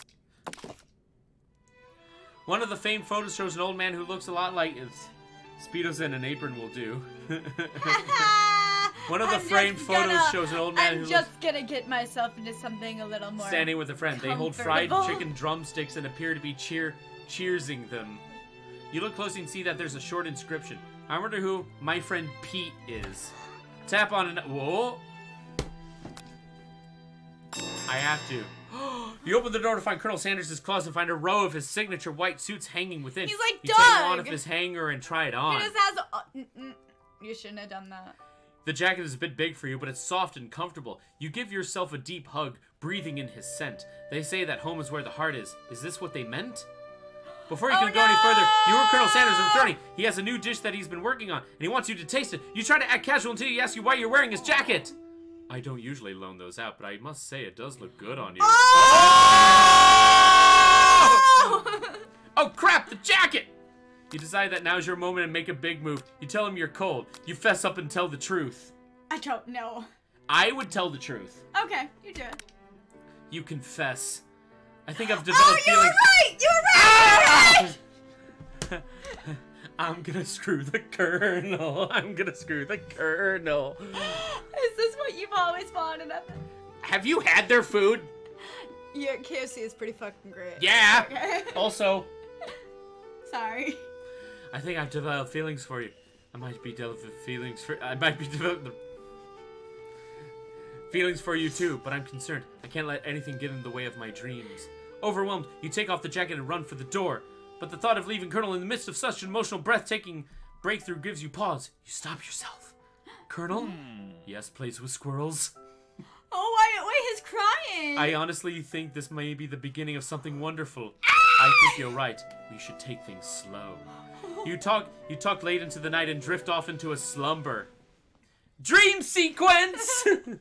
One of the famed photos shows an old man who looks a lot like Speedos and an apron will do. One of the I'm framed photos gonna- shows an old man I'm who just looks gonna get myself into something a little more. standing with a friend. They hold fried chicken drumsticks and appear to be cheer cheersing them. You look closely and see that there's a short inscription. I wonder who my friend Pete is. Tap on an whoa. I have to. you open the door to find Colonel Sanders' closet and find a row of his signature white suits hanging within. He's like you take one Doug. off his hanger and try it He on. just has. Uh, mm, mm. you shouldn't have done that. The jacket is a bit big for you, but it's soft and comfortable. You give yourself a deep hug, breathing in his scent. They say that home is where the heart is. Is this what they meant? Before you Oh, can go any further, you hear Colonel Sanders no! returning. He has a new dish that he's been working on, and he wants you to taste it. You try to act casual until he asks you why you're wearing his jacket. I don't usually loan those out, but I must say it does look good on you. Oh! Oh crap, the jacket! You decide that now's your moment and make a big move. You tell him you're cold. You fess up and tell the truth. I don't know. I would tell the truth. Okay, you do it. You confess. I think I've developed Oh, you were feelings. right! You were right! You were ah! right! I'm gonna screw the colonel. I'm gonna screw the colonel. Is this what you've always wanted? Have you had their food? Yeah, KFC is pretty fucking great. Yeah. Okay. Also, Sorry. I think I've developed feelings for you. I might be developing feelings for. I might be developing feelings for you too, but I'm concerned. I can't let anything get in the way of my dreams. Overwhelmed, you take off the jacket and run for the door. But the thought of leaving Colonel in the midst of such an emotional, breathtaking breakthrough gives you pause. You stop yourself. Colonel? Hmm. Yes, plays with squirrels. Oh, wait, why he's crying. I honestly think this may be the beginning of something wonderful. I ah! think you're right. We should take things slow. You talk you talk late into the night and drift off into a slumber. Dream sequence! I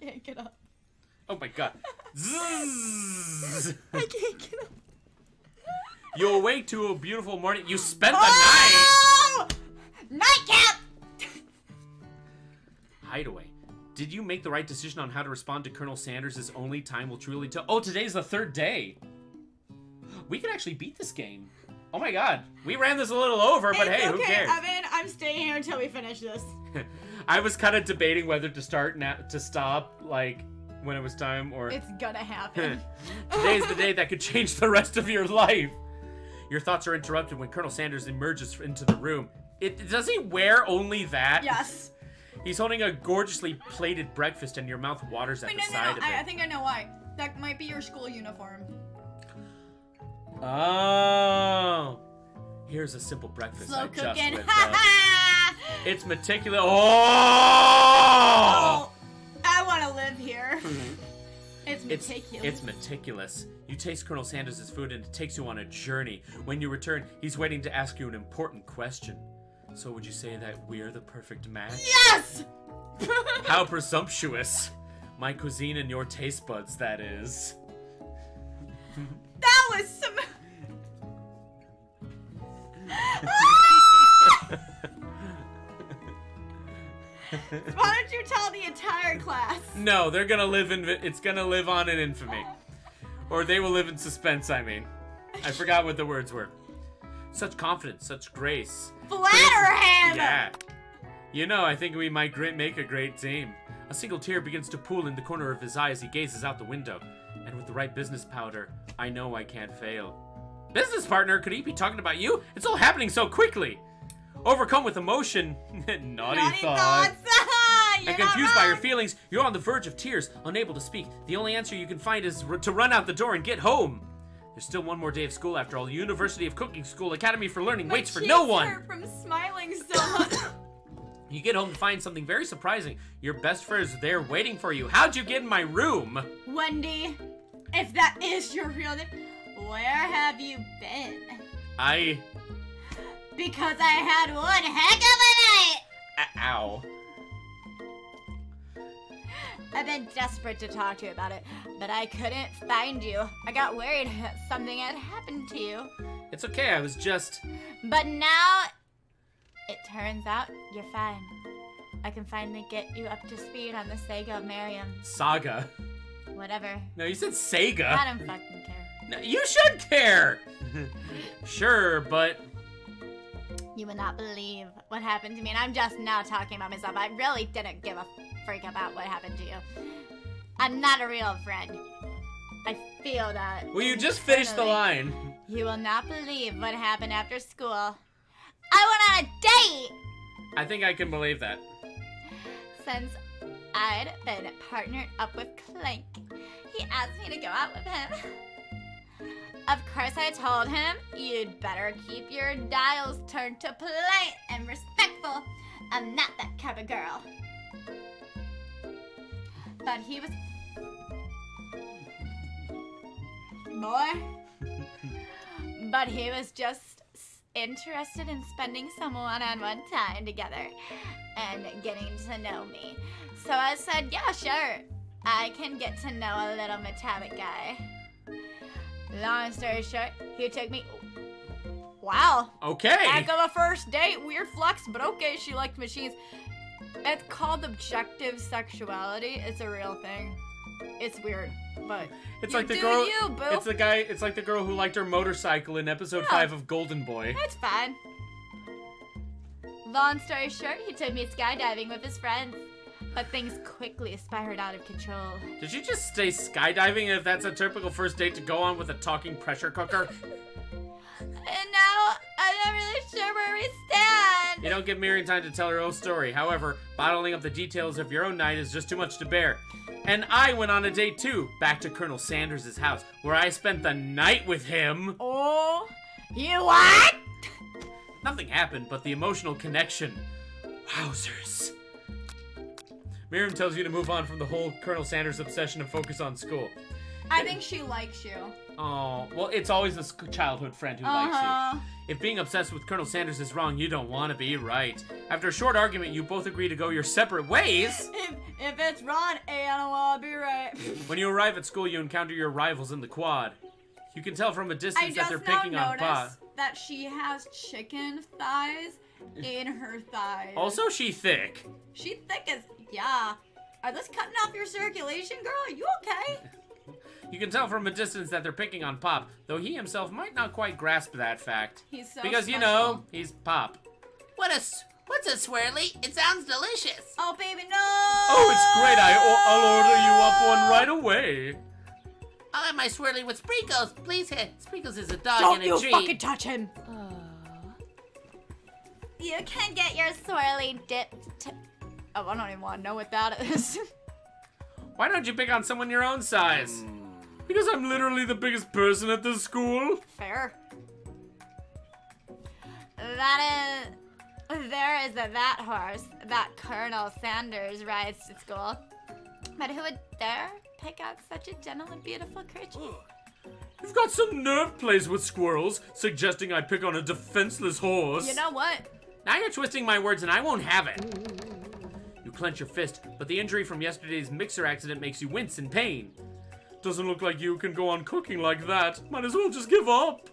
can't get up. oh my god. Zzz. I can't get up. You awake to a beautiful morning. You spent the Oh! Nightcap! Hideaway. Did you make the right decision on how to respond to Colonel Sanders' only time will truly tell? Oh, today's the third day. We can actually beat this game. Oh my god. We ran this a little over, but It's hey, okay, who cares? Evan, I'm staying here until we finish this. I was kind of debating whether to start now to stop, like when it was time, or It's gonna happen. today's the day that could change the rest of your life. Your thoughts are interrupted when Colonel Sanders emerges into the room. It does he wear only that? yes. He's holding a gorgeously plated breakfast, and your mouth waters at Wait, the no, no, side no. of I, I think I know why. That might be your school uniform. Oh, here's a simple breakfast Slow I cooking. whipped up. It's meticulous. Oh! oh! It's It's meticulous. it's meticulous. You taste Colonel Sanders' food and it takes you on a journey. When you return, he's waiting to ask you an important question. So would you say that we're the perfect match? yes. How presumptuous. My cuisine and your taste buds, that is. that was some. Why don't you tell the entire class? No, they're gonna live in. It's gonna live on in infamy, or they will live in suspense. I mean, I forgot what the words were. Such confidence, such grace. Flatter him. Yeah. You know, I think we might make a great team. A single tear begins to pool in the corner of his eye as he gazes out the window. And with the right business powder, I know I can't fail. Business partner, could he be talking about you? It's all happening so quickly. Overcome with emotion, naughty, Naughty thought. thoughts. And confused by your feelings, you're on the verge of tears, unable to speak. The only answer you can find is r- to run out the door and get home. There's still one more day of school after all. University of Cooking School Academy for Learning My waits for no one. hurt from smiling so much. You get home to find something very surprising. Your best friend is there waiting for you. How'd you get in my room? Wendy, if that is your real name, where have you been? I. Because I had one heck of a night. a- Ow. I've been desperate to talk to you about it, but I couldn't find you. I got worried that something had happened to you. It's okay, I was just. But now, it turns out you're fine. I can finally get you up to speed on the Sega of Miriam. Saga. Whatever. No, you said Sega. I don't fucking care. No, you should care! sure, but. You would not believe what happened to me, and I'm just now talking about myself. I really didn't give a freak about what happened to you. I'm not a real friend. I feel that. Will you just finish the line? You will not believe what happened after school. I went on a date! I think I can believe that. Since I'd been partnered up with Clank, he asked me to go out with him. Of course, I told him you'd better keep your dials turned to polite and respectful. I'm not that kind of girl. But he was. Boy. but he was just interested in spending some one on one time together and getting to know me. So I said, yeah, sure. I can get to know a little metallic guy. Long story short, he took me. Wow. Okay. Heck of a first date. Weird flex, but okay, she liked machines. It's called objectum sexuality. It's a real thing. It's weird, but It's like the girl. you, boo. It's the guy. It's like the girl who liked her motorcycle in episode Yeah. five of Golden Boy. It's fine. Long story short, he took me skydiving with his friends, but things quickly spiraled out of control. Did you just stay skydiving? If that's a typical first date to go on with a talking pressure cooker, And now I'm not really sure where we stand. you don't give Miriam time to tell her own story. However, bottling up the details of your own night is just too much to bear. And I went on a date too, back to Colonel Sanders' house, where I spent the night with him. Oh, you what? Nothing happened, but the emotional connection. Wowzers. Miriam tells you to move on from the whole Colonel Sanders obsession and focus on school. I think she likes you. Oh, well, it's always sc- childhood friend who likes Uh-huh. you. If being obsessed with Colonel Sanders is wrong, you don't want to be right. After a short argument, you both agree to go your separate ways. If, if it's wrong, I don't want to be right. When you arrive at school, you encounter your rivals in the quad. You can tell from a distance that they're picking on Pa. that she has chicken thighs in her thighs. Also, she thick. she thick as yeah. Are this cutting off your circulation, girl? Are you okay? You can tell from a distance that they're picking on Pop, though he himself might not quite grasp that fact. He's so because, you know, he's Pop. What a, what's a swirly? It sounds delicious. Oh baby, no! Oh, it's great. I, I'll order you up one right away. I'll have my swirly with sprinkles, please. Heh. Sprinkles is a dog Don't and a you treat. fucking touch him! You can get your swirly dipped. To- Oh, I don't even want to know what that is. Why don't you pick on someone your own size? Hmm. Because I'm literally the biggest person at this school. Fair. that is. There is a that horse that Colonel Sanders rides to school. But who would dare pick out such a gentle and beautiful creature? You've got some nerve plays with squirrels, suggesting I pick on a defenseless horse. You know what? Now you're twisting my words and I won't have it. You clench your fist, but the injury from yesterday's mixer accident makes you wince in pain. Doesn't look like you can go on cooking like that. Might as well just give up.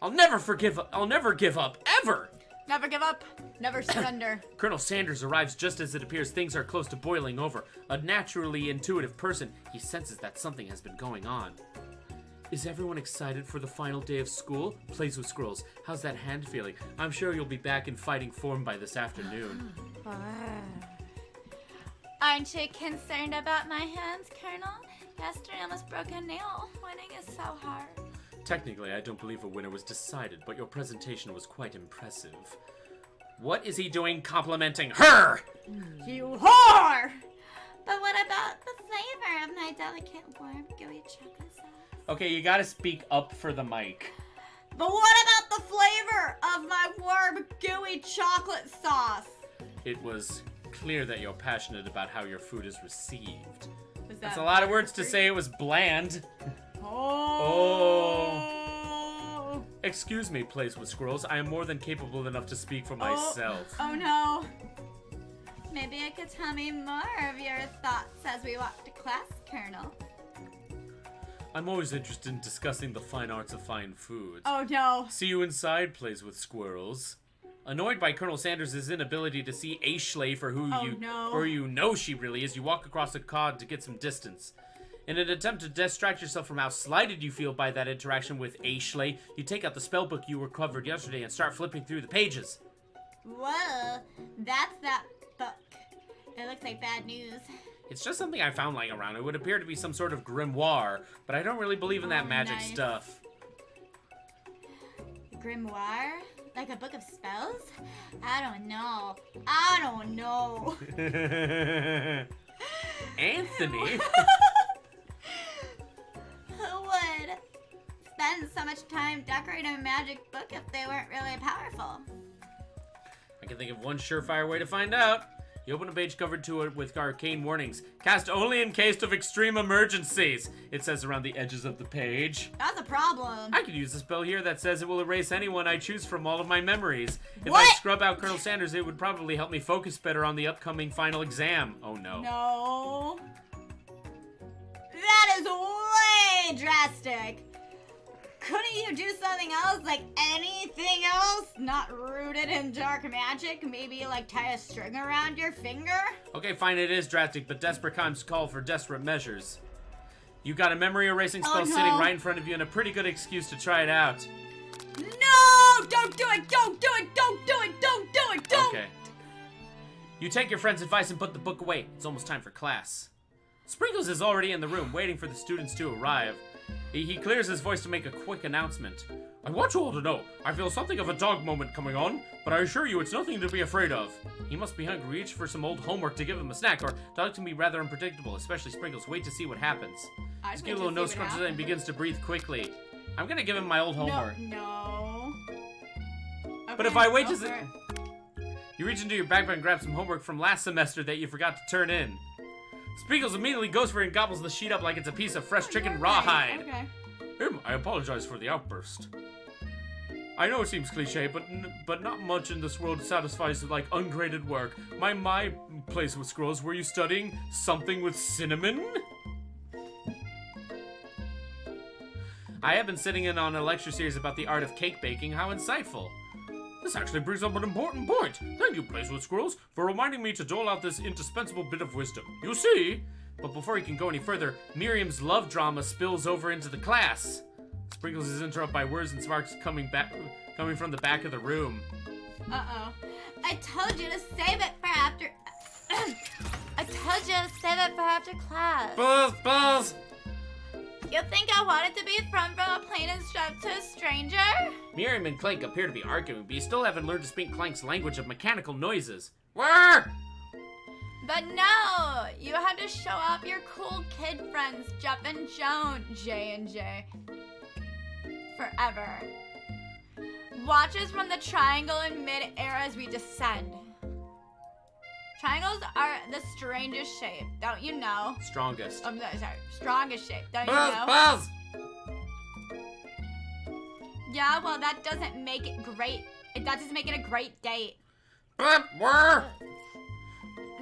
I'll never forgive I'll never give up, ever! Never give up. Never surrender. Colonel Sanders arrives just as it appears things are close to boiling over. A naturally intuitive person, he senses that something has been going on. Is everyone excited for the final day of school? Plays with squirrels. How's that hand feeling? I'm sure you'll be back in fighting form by this afternoon. Ah. Aren't you concerned about my hands, Colonel? Yesterday I almost broke a nail. Winning is so hard. Technically, I don't believe a winner was decided, but your presentation was quite impressive. What is he doing complimenting her? you whore! But what about the flavor of my delicate, warm, gooey chocolate sauce? Okay, you gotta speak up for the mic. But what about the flavor of my warm, gooey chocolate sauce? It was clear that you're passionate about how your food is received. Was That's a lot of words to say it was bland. Oh. oh. Excuse me, Plays with Squirrels. I am more than capable enough to speak for oh. myself. Oh no. Maybe you could tell me more of your thoughts as we walk to class, Colonel. I'm always interested in discussing the fine arts of fine foods. Oh no. See you inside, Plays with Squirrels. Annoyed by Colonel Sanders' inability to see Ashley for who Oh, you no. for you know she really is, you walk across the cod to get some distance. In an attempt to distract yourself from how slighted you feel by that interaction with Ashley, you take out the spell book you recovered yesterday and start flipping through the pages. Whoa, that's that book. It looks like bad news. It's just something I found lying around. It would appear to be some sort of grimoire, but I don't really believe in that Oh, magic nice. stuff. Grimoire? Like a book of spells? I don't know. I don't know. Anthony? Who would spend so much time decorating a magic book if they weren't really powerful? I can think of one surefire way to find out. You open a page covered to it with arcane warnings. Cast only in case of extreme emergencies. It says around the edges of the page. That's a problem. I could use a spell here that says it will erase anyone I choose from all of my memories. If I scrub out Colonel Sanders, it would probably help me focus better on the upcoming final exam. Oh no. No. That is way drastic. Couldn't you do something else? Like anything else? Not rooted in dark magic? Maybe like tie a string around your finger? Okay, fine, it is drastic, but desperate times call for desperate measures. You got a memory erasing oh, spell Oh, no. sitting right in front of you and a pretty good excuse to try it out. No! Don't do it! Don't do it! Don't do it! Don't do it! Don't! Okay. You take your friend's advice and put the book away. It's almost time for class. Sprinkles is already in the room, waiting for the students to arrive. He, he clears his voice to make a quick announcement. I want you all to know, I feel something of a dog moment coming on, but I assure you it's nothing to be afraid of. He must be hungry, reach for some old homework to give him a snack, or dogs can be rather unpredictable, especially Sprinkles. Wait to see what happens. Skilo nose what scrunches and begins to breathe quickly. I'm gonna give him my old homework. No. no. But if I wait a- it. You reach into your backpack and grab some homework from last semester that you forgot to turn in. Sprinkles immediately goes for it and gobbles the sheet up like it's a piece of fresh oh, chicken rawhide. Okay. Him, I apologize for the outburst. I know it seems cliche, but n- but not much in this world satisfies like ungraded work. My my Plays with Squirrels. Were you studying something with cinnamon? I have been sitting in on a lecture series about the art of cake baking. How insightful. This actually brings up an important point. Thank you, Plays with Squirrels, for reminding me to dole out this indispensable bit of wisdom. You see, But before he can go any further, Miriam's love drama spills over into the class. Sprinkles is interrupted by words and sparks coming back coming from the back of the room. Uh oh. I told you to save it for after. I told you to save it for after class. Buzz, buzz! You think I wanted to be thrown from a plane and strapped to a stranger? Miriam and Clank appear to be arguing, but you still haven't learned to speak Clank's language of mechanical noises. Whir! But no, you had to show off your cool kid friends, Jeff and Joan, J and J. Forever. Watch us from the triangle in mid-air as we descend. Triangles are the strangest shape, don't you know? Strongest. Um, I'm sorry, sorry, strongest shape, don't you know? buzz! Yeah, well, that doesn't make it great. It, that doesn't make it a great date. Blip, whir.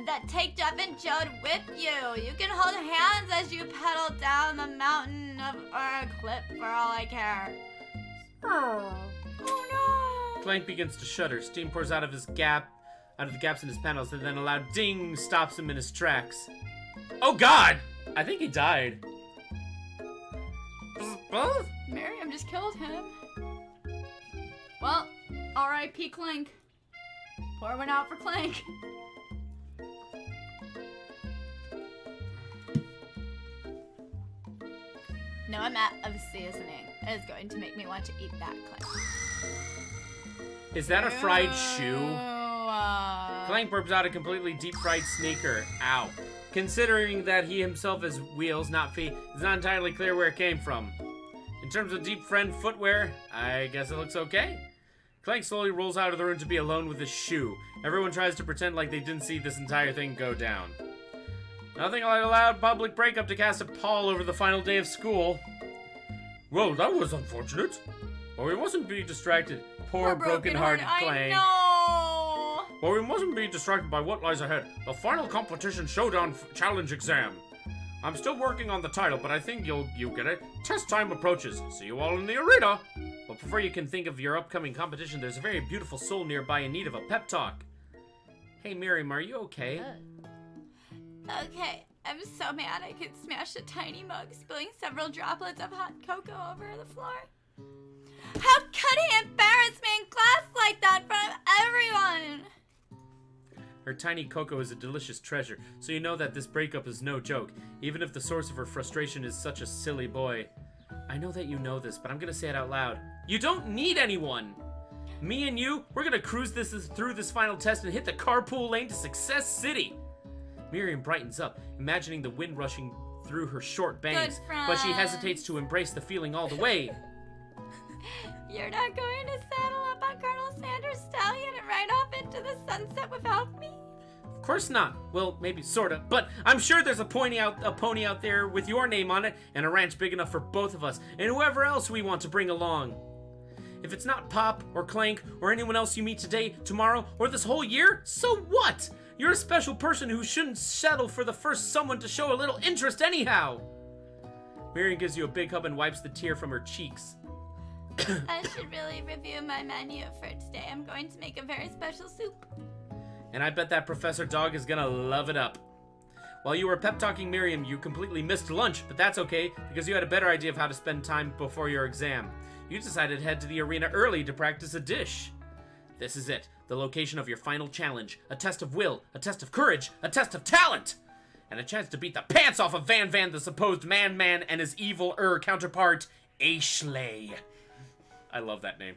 That take Jeff and Jode with you. You can hold hands as you pedal down the mountain of or a cliff for all I care. Oh no! Clank begins to shudder. Steam pours out of his gap, out of the gaps in his panels, and then a loud ding stops him in his tracks. Oh God! I think he died. Buzz. Miriam just killed him. Well, R.I.P. Clank. Pour one out for Clank. No amount of seasoning is going to make me want to eat that Clank. Is that a fried shoe? Clank burps out a completely deep fried sneaker. Ow. Considering that he himself has wheels, not feet, it's not entirely clear where it came from. In terms of deep friend footwear, I guess it looks okay. Clank slowly rolls out of the room to be alone with his shoe. Everyone tries to pretend like they didn't see this entire thing go down. Nothing like a loud public breakup to cast a pall over the final day of school. Well, that was unfortunate. But we mustn't be distracted. Poor, broken-hearted I Clank. But we mustn't be distracted by what lies ahead. The final competition showdown challenge exam. I'm still working on the title, but I think you'll you get it. Test time approaches. See you all in the arena. But before you can think of your upcoming competition, there's a very beautiful soul nearby in need of a pep talk. Hey Miriam, are you okay? Uh, okay, I'm so mad I could smash a tiny mug, spilling several droplets of hot cocoa over the floor. How could he embarrass me in class like that in front of everyone? Her tiny Coco is a delicious treasure, so you know that this breakup is no joke, even if the source of her frustration is such a silly boy. I know that you know this, but I'm gonna say it out loud. You don't need anyone! Me and you, we're gonna cruise this through this final test and hit the carpool lane to Success City! Miriam brightens up, imagining the wind rushing through her short bangs, but she hesitates to embrace the feeling all the way. You're not going to saddle up on Colonel Sanders' stallion and ride off into the sunset without me? Of course not. Well, maybe sorta, but I'm sure there's a pony out a pony out there with your name on it and a ranch big enough for both of us and whoever else we want to bring along. If it's not Pop or Clank or anyone else you meet today, tomorrow, or this whole year, so what? You're a special person who shouldn't settle for the first someone to show a little interest anyhow. Miriam gives you a big hug and wipes the tear from her cheeks. I should really review my menu for today. I'm going to make a very special soup. and I bet that Professor Dog is gonna love it up. While you were pep talking Miriam, you completely missed lunch, but that's okay because you had a better idea of how to spend time before your exam. You decided to head to the arena early to practice a dish. This is it the location of your final challenge a test of will, a test of courage, a test of talent, and a chance to beat the pants off of Van Van, the supposed man man, and his evil er counterpart, Ashley. I love that name.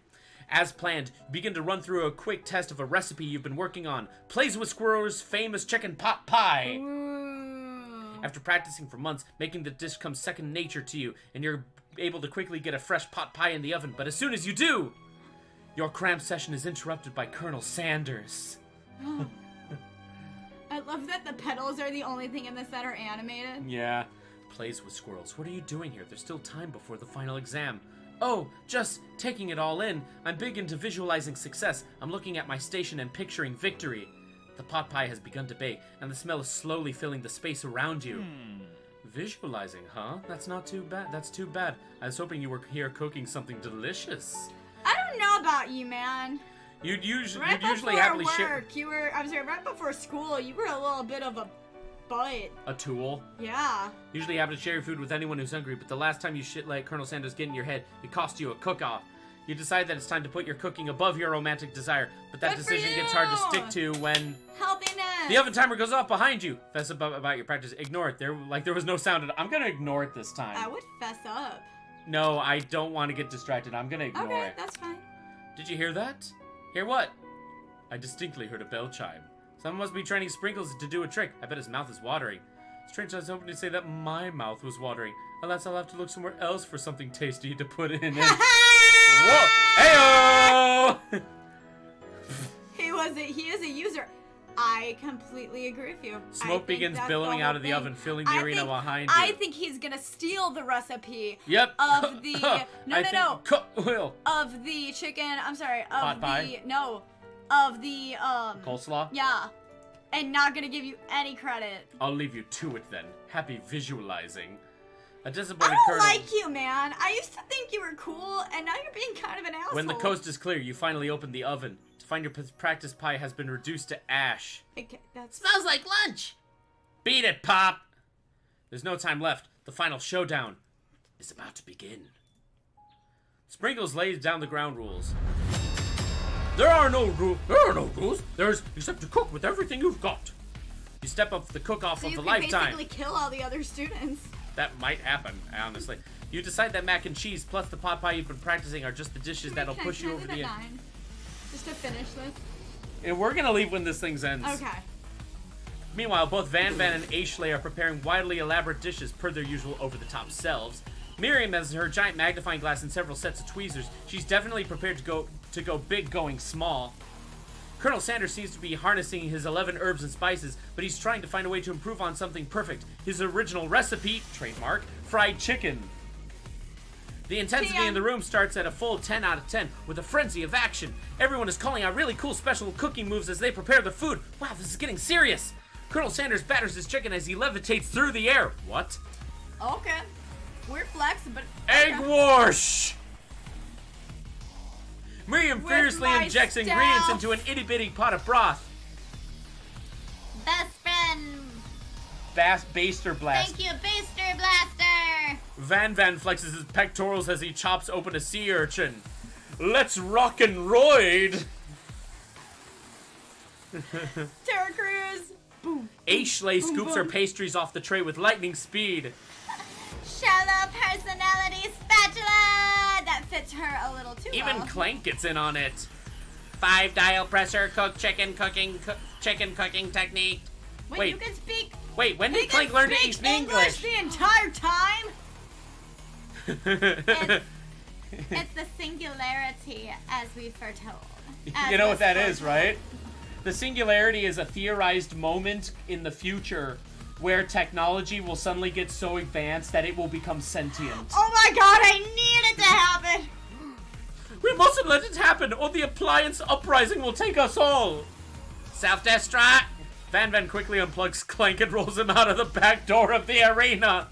As planned, begin to run through a quick test of a recipe you've been working on Plays with Squirrel's famous chicken pot pie. Ooh. After practicing for months, making the dish come second nature to you, and you're able to quickly get a fresh pot pie in the oven. But as soon as you do, your cram session is interrupted by Colonel Sanders. I love that the petals are the only thing in this that are animated. Yeah. Plays with squirrels. What are you doing here? There's still time before the final exam. Oh, just taking it all in. I'm big into visualizing success. I'm looking at my station and picturing victory. The pot pie has begun to bake, and the smell is slowly filling the space around you. Hmm. Visualizing, huh? That's not too bad. That's too bad. I was hoping you were here cooking something delicious. I don't know about you, man. You'd usually, Right you'd usually before happily work, share you were. I'm sorry. Right before school, you were a little bit of a butt. a tool. Yeah. Usually happy to share your food with anyone who's hungry, but the last time you shit let Colonel Sanders get in your head, it cost you a cook-off. You decide that it's time to put your cooking above your romantic desire, but that Good decision gets hard to stick to when Healthiness. the oven timer goes off behind you. Fess up about your practice. Ignore it. There, like there was no sound. I'm gonna ignore it this time. I would fess up. No, I don't want to get distracted. I'm gonna ignore Okay, it. that's fine. Did you hear that? Hear what? I distinctly heard a bell chime. Someone must be training Sprinkles to do a trick. I bet his mouth is watering. Strange, I was hoping to say that my mouth was watering. Alas, I'll have to look somewhere else for something tasty to put in it. Whoa! Heyo! he was. A, he is a user. I completely agree with you. Smoke begins billowing out of the thing. oven, filling the I arena think- behind I think he's gonna steal the recipe Yep. of the- no, I no, no. Of the chicken. I'm sorry, of Pot the pie? no, of the um. Coleslaw? Yeah, and not gonna give you any credit. I'll leave you to it then. Happy visualizing. A I disappointed don't Colonel. like you, man. I used to think you were cool, and now you're being kind of an asshole. When the coast is clear, you finally open the oven to find your p- practice pie has been reduced to ash. Okay, that's Smells like lunch. Beat it, Pop! There's no time left. The final showdown is about to begin. Sprinkles lays down the ground rules. There are no rules. There are no rules. There's except to cook with everything you've got. You step up the cook-off so of you a can lifetime. basically kill all the other students. That might happen, honestly. You decide that mac and cheese plus the pot pie you've been practicing are just the dishes that'll Can I- push can you I over leave the at edge. nine? Just to finish this. And we're gonna leave when this thing ends. Okay. Meanwhile, both Van Van and Ashley are preparing wildly elaborate dishes per their usual over-the-top selves. Miriam has her giant magnifying glass and several sets of tweezers. She's definitely prepared to go to go big, going small. Colonel Sanders seems to be harnessing his 11 herbs and spices, but he's trying to find a way to improve on something perfect. His original recipe, trademark, fried chicken. The intensity in the room starts at a full 10 out of 10 with a frenzy of action. Everyone is calling out really cool special cooking moves as they prepare the food. Wow, this is getting serious. Colonel Sanders batters his chicken as he levitates through the air. What? Okay. We're flex, but Egg wash! Miriam With fiercely injects ingredients into an itty bitty pot of broth. Best friend. Bass Baster Blast. Thank you, Baster Blaster. Van Van flexes his pectorals as he chops open a sea urchin. Let's rock and roid! Terra Cruz. Boom. Ashley scoops her pastries off the tray with lightning speed. Shallow personality spatula. That fits her a little too Even well. Clank gets in on it. Five dial presser, cook chicken cooking, cook, chicken cooking technique. Wait, Wait. you can speak. Wait, when did can Clank learn to speak speak English? the entire time. It's, it's the singularity as we foretold. As you know what was that is, foretold. right? The singularity is a theorized moment in the future where technology will suddenly get so advanced that it will become sentient. Oh my god, I need it to happen. We mustn't let it happen, or the appliance uprising will take us all. Self destruct. Van Van quickly unplugs Clank and rolls him out of the back door of the arena.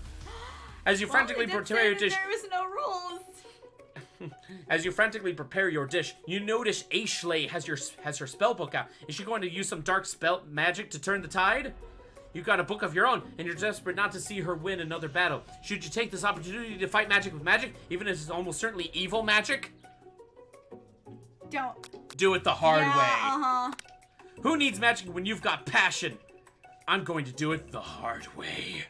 As you frantically Well, we did prepare your dish, There was no rules. as you frantically prepare your dish, you notice Ashley has your has her spell book out. Is she going to use some dark spell magic to turn the tide? You've got a book of your own, and you're desperate not to see her win another battle. Should you take this opportunity to fight magic with magic, even if it's almost certainly evil magic? Don't. Do it the hard yeah, way. Uh huh. Who needs magic when you've got passion? I'm going to do it the hard way.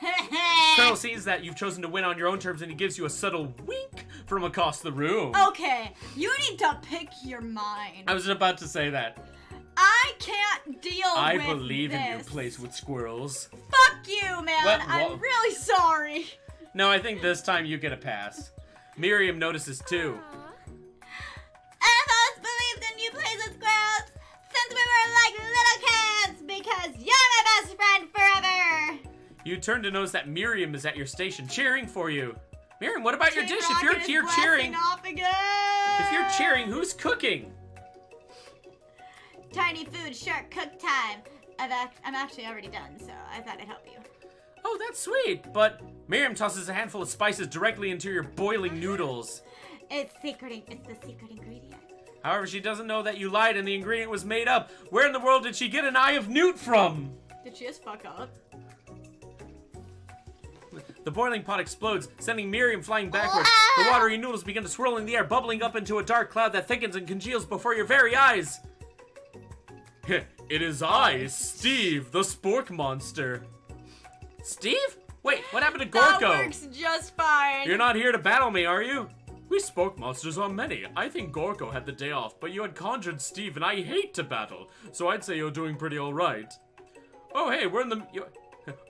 Colonel sees that you've chosen to win on your own terms and he gives you a subtle wink from across the room. okay, you need to pick your mind. I was about to say that. I can't deal I with believe in your Plays with Squirrels. Fuck you, man. What- I'm really sorry. No, I think this time you get a pass. Miriam notices too. I've always believed in you plays with squirrels since we were like little kids because you're my best friend forever. You turn to notice that Miriam is at your station cheering for you. Miriam, what about your Team dish? If you're Rocket here cheering, if you're cheering, who's cooking? Tiny food, shark, cook time. Uh, I've ac- I'm actually already done, so I thought I'd help you. Oh, that's sweet. But Miriam tosses a handful of spices directly into your boiling noodles. It's secret. It's the secret ingredient. However, she doesn't know that you lied and the ingredient was made up. Where in the world did she get an eye of newt from? Did she just fuck up? The boiling pot explodes, sending Miriam flying backwards. The watery noodles begin to swirl in the air, bubbling up into a dark cloud that thickens and congeals before your very eyes. it is I, Steve, the spork monster. Steve? Wait, what happened to Borko? That works just fine. You're not here to battle me, are you? We spoke monsters are many. I think Borko had the day off, but you had conjured Steve, and I hate to battle, so I'd say you're doing pretty alright. Oh hey, we're in the.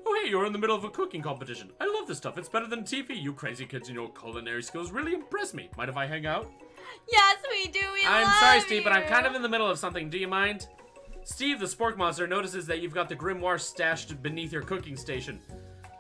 Oh hey, you're in the middle of a cooking competition. I love this stuff. It's better than TV. You crazy kids and your culinary skills really impress me. Mind if I hang out? Yes, we do. We I'm sorry, Steve, but I'm kind of in the middle of something. Do you mind? Steve, the spork monster, notices that you've got the grimoire stashed beneath your cooking station.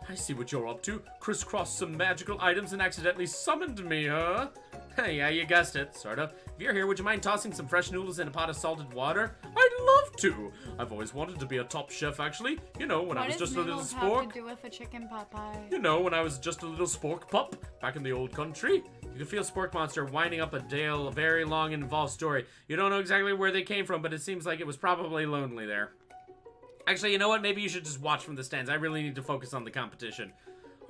I see what you're up to. Crisscrossed some magical items and accidentally summoned me, huh? Yeah, you guessed it, sort of. If you're here, would you mind tossing some fresh noodles in a pot of salted water? I'd love to. I've always wanted to be a top chef, actually. You know, when I was just a little noodles have spork. to do with a chicken pot pie? You know, when I was just a little spork pup back in the old country. You can feel Spork Monster winding up a Dale, a very long and involved story. You don't know exactly where they came from, but it seems like it was probably lonely there. Actually, you know what? Maybe you should just watch from the stands. I really need to focus on the competition.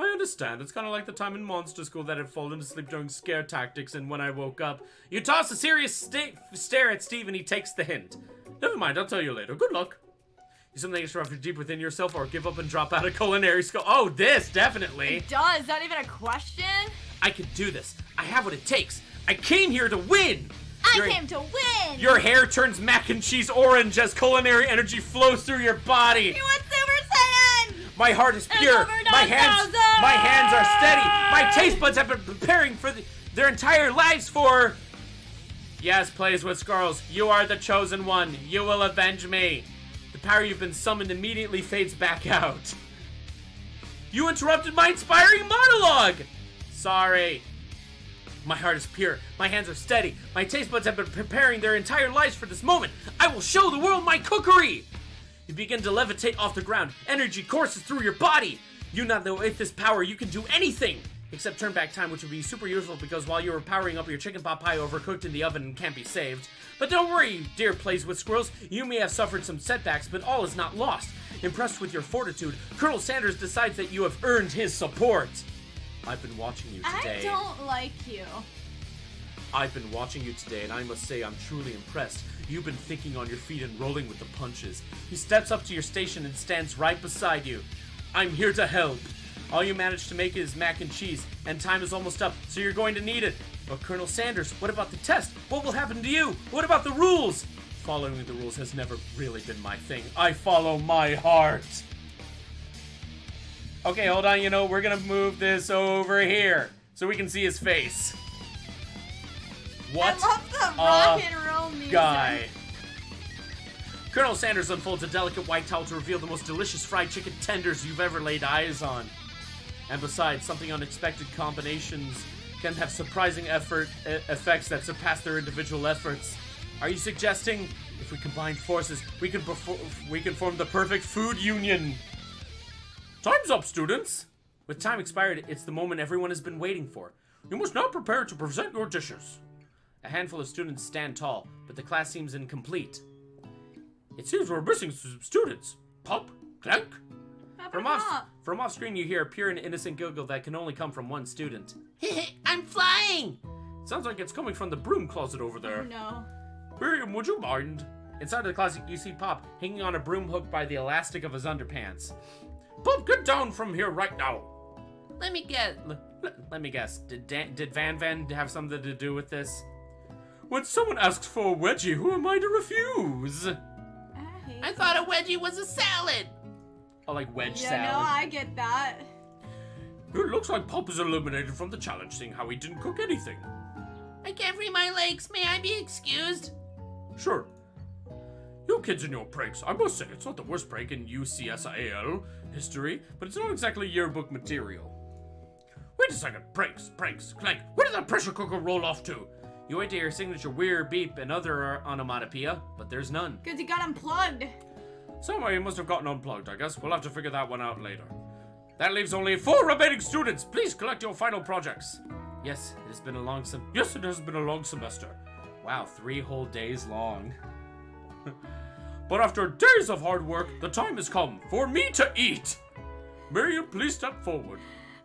I understand. It's kind of like the time in monster school that I'd fallen asleep during scare tactics, and when I woke up, you toss a serious sta- stare at Steve, and he takes the hint. Never mind, I'll tell you later. Good luck. You something extra from deep within yourself, or give up and drop out of culinary school. Oh, this definitely. Duh, is that even a question? I can do this. I have what it takes. I came here to win. I Your- came to win! Your hair turns mac and cheese orange as culinary energy flows through your body. You want Super Saiyan! My heart is pure. My hands, 9,000! my hands are steady. My taste buds have been preparing for the, their entire lives for. Yes, plays with Squirrels. You are the chosen one. You will avenge me. The power you've been summoned immediately fades back out. You interrupted my inspiring monologue. Sorry. My heart is pure. My hands are steady. My taste buds have been preparing their entire lives for this moment. I will show the world my cookery. You begin to levitate off the ground. Energy courses through your body. You now know with this power you can do anything except turn back time, which would be super useful because while you were powering up your chicken pot pie overcooked in the oven and can't be saved. But don't worry, dear plays with squirrels. You may have suffered some setbacks, but all is not lost. Impressed with your fortitude, Colonel Sanders decides that you have earned his support. I've been watching you today. I don't like you. I've been watching you today, and I must say I'm truly impressed. You've been thinking on your feet and rolling with the punches. He steps up to your station and stands right beside you. I'm here to help. All you managed to make is mac and cheese, and time is almost up, so you're going to need it. But Colonel Sanders, what about the test? What will happen to you? What about the rules? Following the rules has never really been my thing. I follow my heart. Okay, hold on. You know, we're gonna move this over here so we can see his face. What? I love the rock and roll music. guy. Colonel Sanders unfolds a delicate white towel to reveal the most delicious fried chicken tenders you've ever laid eyes on. And besides, something unexpected combinations can have surprising effort e- effects that surpass their individual efforts. Are you suggesting if we combine forces, we can we can form the perfect food union? Time's up, students. With time expired, it's the moment everyone has been waiting for. You must now prepare to present your dishes. A handful of students stand tall, but the class seems incomplete. It seems we're missing some students. Pop, clank. From off, from off screen, you hear a pure and innocent giggle that can only come from one student. I'm flying! Sounds like it's coming from the broom closet over there. No. Miriam, would you mind? Inside the closet, you see Pop hanging on a broom hook by the elastic of his underpants. Pop, get down from here right now. Let me get. L- l- let me guess. Did Dan- did Van Van have something to do with this? When someone asks for a wedgie, who am I to refuse? I I thought a wedgie was a salad! Oh, like wedge yeah, salad. no, I get that. It looks like Pop is eliminated from the challenge, seeing how he didn't cook anything. I can't free my legs. May I be excused? Sure. You kids and your pranks. I must say, it's not the worst prank in UCSIL history, but it's not exactly yearbook material. Wait a second. Pranks, pranks, clank. Where did that pressure cooker roll off to? You wait to hear signature weird beep and other onomatopoeia, but there's none. Because he got unplugged. Somebody must have gotten unplugged, I guess. We'll have to figure that one out later. That leaves only four remaining students. Please collect your final projects. Yes, it has been a long sem- Yes, it has been a long semester. Wow, three whole days long. but after days of hard work, the time has come for me to eat. Miriam, please step forward.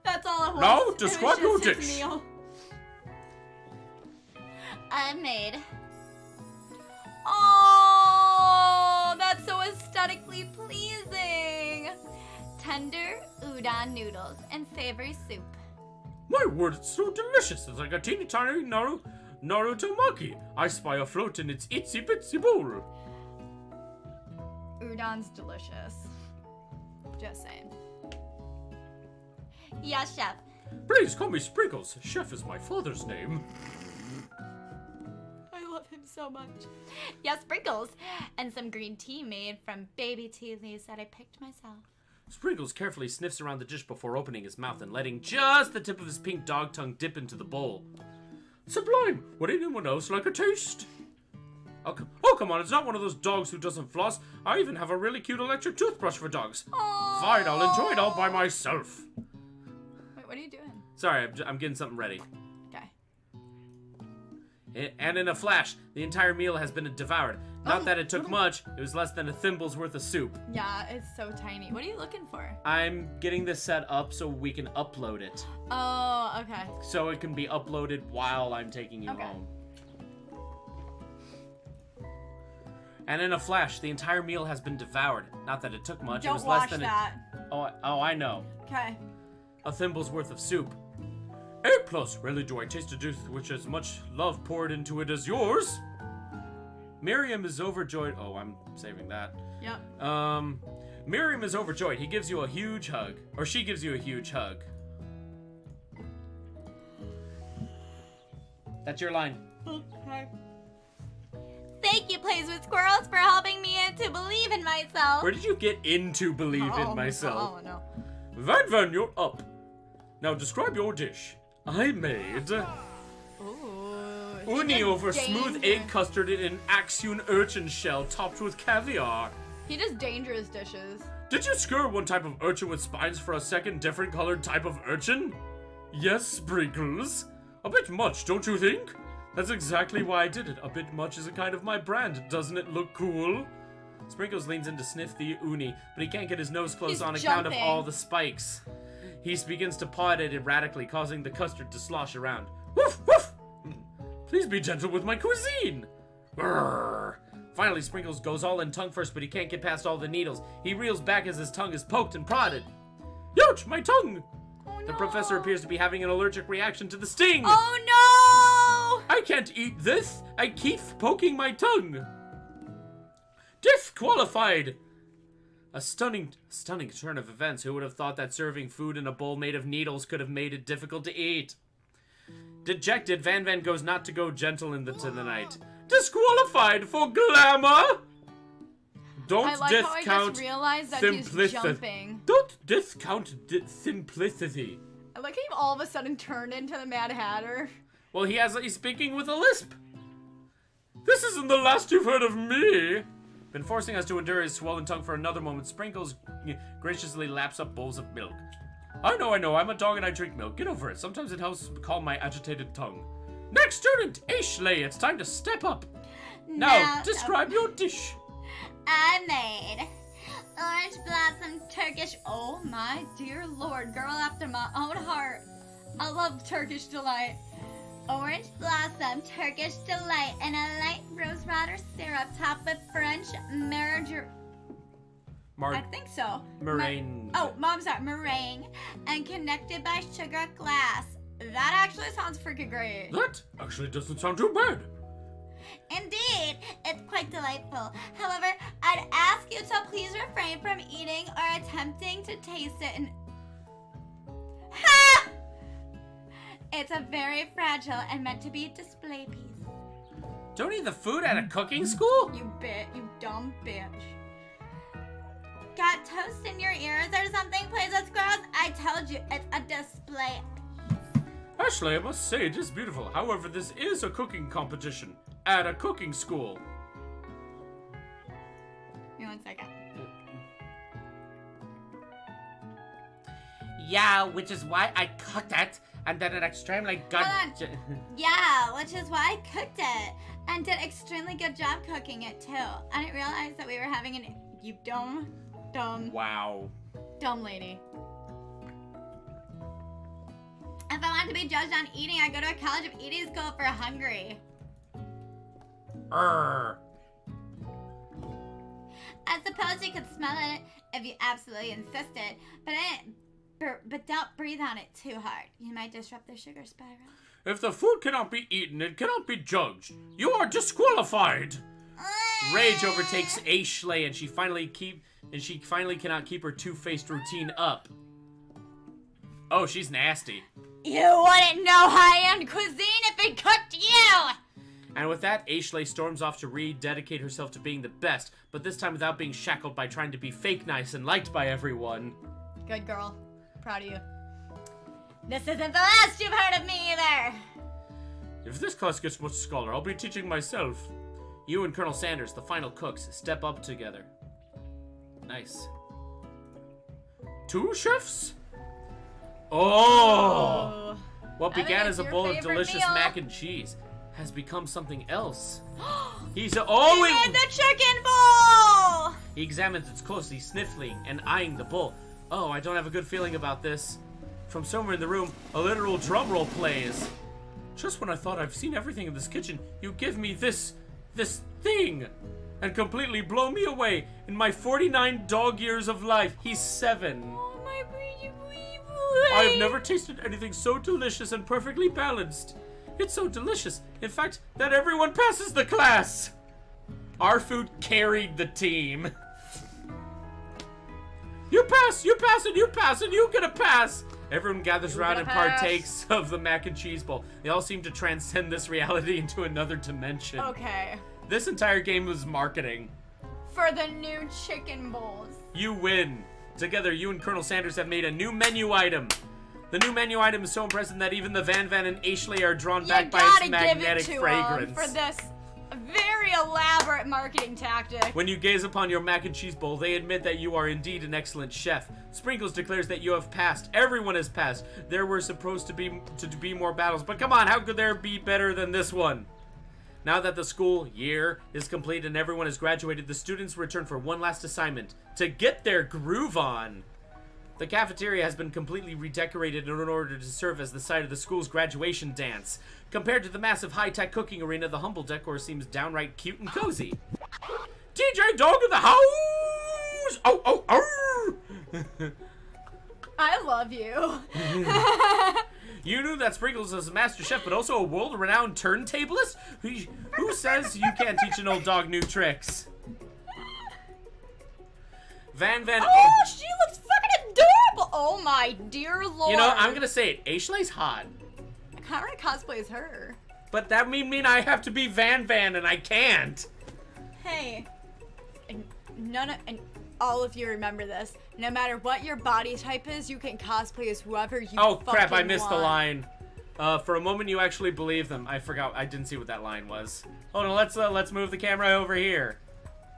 That's all it was. Now, It was describe your dish. meal. I made Oh, that's so aesthetically pleasing. tender udon noodles and savory soup. My word, it's so delicious. It's like a teeny tiny Naru- Naruto maki. I spy afloat in its itsy bitsy bowl. Udon's delicious. Just saying. Yes, chef. Please call me Sprinkles. Chef is my father's name. I love him so much. Yeah, sprinkles. And some green tea made from baby tea leaves that I picked myself. Sprinkles carefully sniffs around the dish before opening his mouth and letting just the tip of his pink dog tongue dip into the bowl. Sublime! Would anyone else like a taste? Oh, oh, come on, it's not one of those dogs who doesn't floss. I even have a really cute electric toothbrush for dogs. Fine, I'll enjoy it all by myself. Wait, what are you doing? Sorry, I'm, j- I'm getting something ready. And in a flash, the entire meal has been devoured. Not Oh. that it took much, it was less than a thimble's worth of soup. Yeah, it's so tiny. What are you looking for? I'm getting this set up so we can upload it. Oh, okay. So it can be uploaded while I'm taking you Okay. home. And in a flash, the entire meal has been devoured. Not that it took much, it Don't was less than that. A, oh, oh, I know. Okay. A thimble's worth of soup. A plus. Rarely do I taste a dish which has much love poured into it as yours. Miriam is overjoyed. Oh, I'm saving that. Yep. Um, Miriam is overjoyed. He gives you a huge hug, or she gives you a huge hug. That's your line. Okay. Thank you, Plays with Squirrels, for helping me to believe in myself. Where did you get into believe oh, in myself? Oh no. Van Van, you're up. Now describe your dish. I made Ooh. uni over smooth egg custard in an Axion urchin shell topped with caviar. He does dangerous dishes. Did you skewer one type of urchin with spines for a second different colored type of urchin? Yes, Sprinkles. A bit much, don't you think? That's exactly why I did it. A bit much is a kind of my brand. Doesn't it look cool? Sprinkles leans in to sniff the uni, but he can't get his nose closed He's on account of all the spikes. He begins to paw at it erratically, causing the custard to slosh around. Woof, woof! Please be gentle with my cuisine! Grrr. Finally, Sprinkles goes all in tongue first, but he can't get past all the needles. He reels back as his tongue is poked and prodded. Ouch, my tongue! Oh, The professor appears to be having an allergic reaction to the sting. Oh no! I can't eat this. I keep poking my tongue. Disqualified. A stunning, stunning turn of events. Who would have thought that serving food in a bowl made of needles could have made it difficult to eat? Dejected, Van Van goes not to go gentle in the, to the night. Disqualified for glamour. Don't I like how I discount just realized that he's simplicity. jumping. Don't discount di- simplicity. I like how he all of a sudden turned into the Mad Hatter. Well, he has he's speaking with a lisp. This isn't the last you've heard of me. Been forcing us to endure his swollen tongue for another moment. Sprinkles graciously laps up bowls of milk. I know, I know. I'm a dog and I drink milk. Get over it. Sometimes it helps calm my agitated tongue. Next student, Ashley. It's time to step up. Now, Now, um, describe your dish. I made orange blossom Turkish. Oh my dear lord, girl after my own heart. I love Turkish delight. Orange blossom Turkish delight and a light rose water syrup topped with French margarine. Mar- I think so. meringue. Oh, mom's that meringue. and connected by sugar glass. That actually sounds freaking great. That actually doesn't sound too bad. Indeed, it's quite delightful. However, I'd ask you to please refrain from eating or attempting to taste it. And ha! It's a very fragile and meant to be a display piece. Don't eat the food at a cooking school? You bit, you dumb bitch. Got toast in your ears or something, please, it's gross. I told you, it's a display. Ashley, I must say it is beautiful. However, this is a cooking competition at a cooking school. Give me one second. Yeah, which is why I cooked it and then it extremely good. Yeah, which is why I cooked it and did extremely good job cooking it too. I didn't realize that we were having an. You dumb, dumb, Wow. dumb lady. If I want to be judged on eating, I go to a college of eating school for hungry. Err. I suppose you could smell it if you absolutely insisted, but I but don't breathe on it too hard. You might disrupt the sugar spiral. If the food cannot be eaten, it cannot be judged. You are disqualified. Rage overtakes Ashley, and she finally keep and she finally cannot keep her two-faced routine up. Oh, she's nasty. You wouldn't know high-end cuisine if it cooked you. And with that, Ashley storms off to rededicate herself to being the best, but this time without being shackled by trying to be fake nice and liked by everyone. Good girl. Proud of you. This isn't the last you've heard of me either. If this class gets much scholar, I'll be teaching myself. You and Colonel Sanders, the final cooks, step up together. Nice. Two chefs? Oh! oh. What began as a bowl of delicious meal. mac and cheese has become something else. He's a- oh, made it, the chicken bowl! He examines it closely, sniffling and eyeing the bowl. Oh, I don't have a good feeling about this. From somewhere in the room, a literal drum roll plays. just when I thought I've seen everything in this kitchen, you give me this, this thing, and completely blow me away. In my 49 dog years of life, he's seven. Oh, my pretty boy. I have never tasted anything so delicious and perfectly balanced. It's so delicious, in fact, that everyone passes the class. Our food carried the team. You pass, you pass, and you pass, and you get a pass. Everyone gathers You around and pass. partakes of the mac and cheese bowl. They all seem to transcend this reality into another dimension. Okay. This entire game was marketing. For the new chicken bowls. You win. Together, you and Colonel Sanders have made a new menu item. The new menu item is so impressive that even the Van Van and Ashley are drawn You back by its it magnetic 'em fragrance. for this very elaborate marketing tactic. When you gaze upon your mac and cheese bowl, they admit that you are indeed an excellent chef. Sprinkles declares that you have passed. Everyone has passed. There were supposed to be to be more battles, but come on, how could there be better than this one? Now that the school year is complete and everyone has graduated, the students return for one last assignment to get their groove on. The cafeteria has been completely redecorated in order to serve as the site of the school's graduation dance. Compared to the massive high-tech cooking arena, the humble decor seems downright cute and cozy. DJ Dog in the house! Oh, oh, oh! I love you. You knew that Sprinkles is a master chef, but also a world-renowned turntablist? Who, who says you can't teach an old dog new tricks? Van Van... oh, she looks adorable. Oh my dear lord. You know, I'm gonna say it. Ashley's hot. I can't of cosplay as her. But that mean mean I have to be Van Van, and I can't. Hey, and none of and all of you remember this. No matter what your body type is, you can cosplay as whoever you. Oh crap! I missed the line. Uh, for a moment, you actually believe them. I forgot. I didn't see what that line was. Oh no, Let's uh, let's move the camera over here,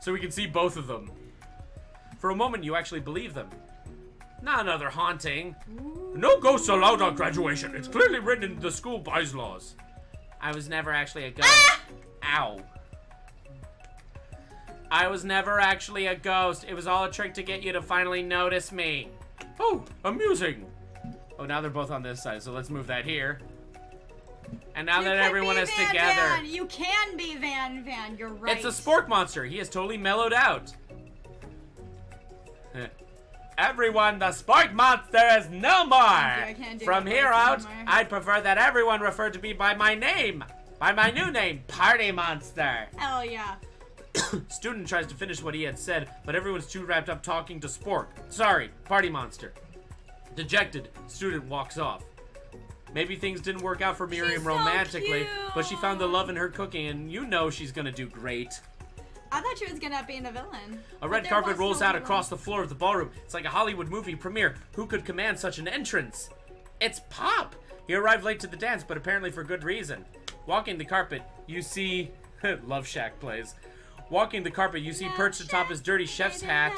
so we can see both of them. For a moment, you actually believe them. Not another haunting. No ghosts allowed on graduation. It's clearly written in the school bylaws. I was never actually a ghost. Ah! Ow. I was never actually a ghost. It was all a trick to get you to finally notice me. Oh, amusing. Oh, now they're both on this side, so let's move that here. And now You that could everyone be is Van together. Van. You can be Van Van. You're right. It's a spork monster. He has totally mellowed out. Everyone, the spork monster is no more. I can't do From here out. I'd prefer that everyone refer to me by my name, by my new name, Party Monster. Hell yeah. Student tries to finish what he had said, but everyone's too wrapped up talking to Spork. Sorry, Party Monster. Dejected, student walks off. Maybe things didn't work out for Miriam so romantically, but she found the love in her cooking, and you know she's gonna do great. I thought she was gonna be in the villain. A red carpet rolls out across the floor of the ballroom. It's like a Hollywood movie premiere. Who could command such an entrance? It's Pop! He arrived late to the dance, but apparently for good reason. Walking the carpet, you see. Love Shack plays. Walking the carpet, you see perched atop his dirty chef's hat.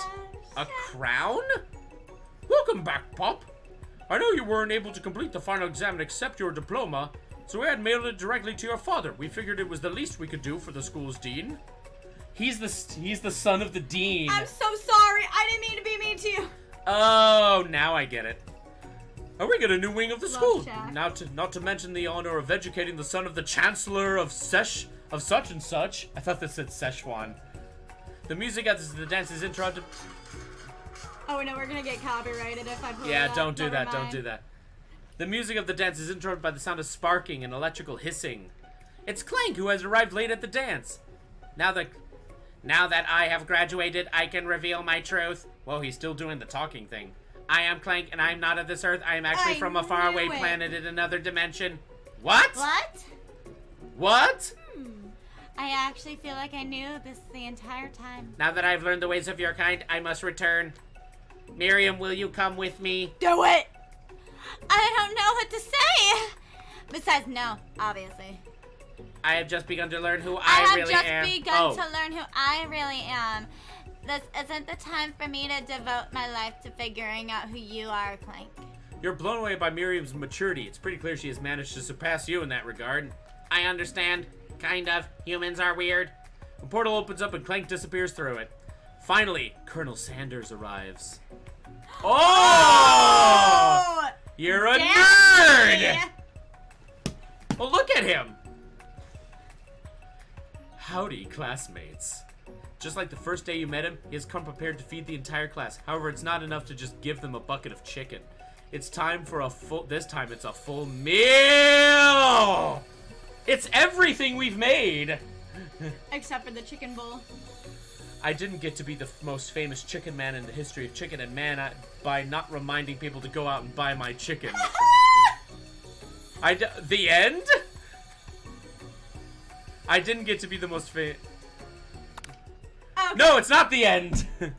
A crown? Welcome back, Pop. I know you weren't able to complete the final exam and accept your diploma, so we had mailed it directly to your father. We figured it was the least we could do for the school's dean. He's the he's the son of the dean. I'm so sorry. I didn't mean to be mean to you. Oh, now I get it. And we get a new wing of the Love school. Shack. Now, to not to mention the honor of educating the son of the chancellor of Sesh of such and such. I thought this said Szechuan. The music at the dance is interrupted. Oh no, we're gonna get copyrighted if I pull it Yeah, up. don't do Never that. Don't do that. The music of the dance is interrupted by the sound of sparking and electrical hissing. It's Clank who has arrived late at the dance. Now that now that I have graduated, I can reveal my truth. Whoa, he's still doing the talking thing. I am Clank, and I am not of this earth. I am actually I from a faraway it. planet in another dimension. What? What? What? Hmm. I actually feel like I knew this the entire time. Now that I've learned the ways of your kind, I must return. Miriam, will you come with me? Do it! I don't know what to say. Besides, no, obviously. I have just begun to learn who I, I, really am. I have just begun oh. to learn who I really am. This isn't the time for me to devote my life to figuring out who you are, Clank. You're blown away by Miriam's maturity. It's pretty clear she has managed to surpass you in that regard. I understand. Kind of. Humans are weird. A portal opens up and Clank disappears through it. Finally, Colonel Sanders arrives. Oh! oh! You're a nerd! Well, look at him! Howdy, classmates. Just like the first day you met him, he has come prepared to feed the entire class. However, it's not enough to just give them a bucket of chicken. It's time for a full. This time, it's a full meal! It's everything we've made! Except for the chicken bowl. I didn't get to be the most famous chicken man in the history of chicken and man I, by not reminding people to go out and buy my chicken. I d- the end? I didn't get to be the most famous. Okay. No, it's not the end.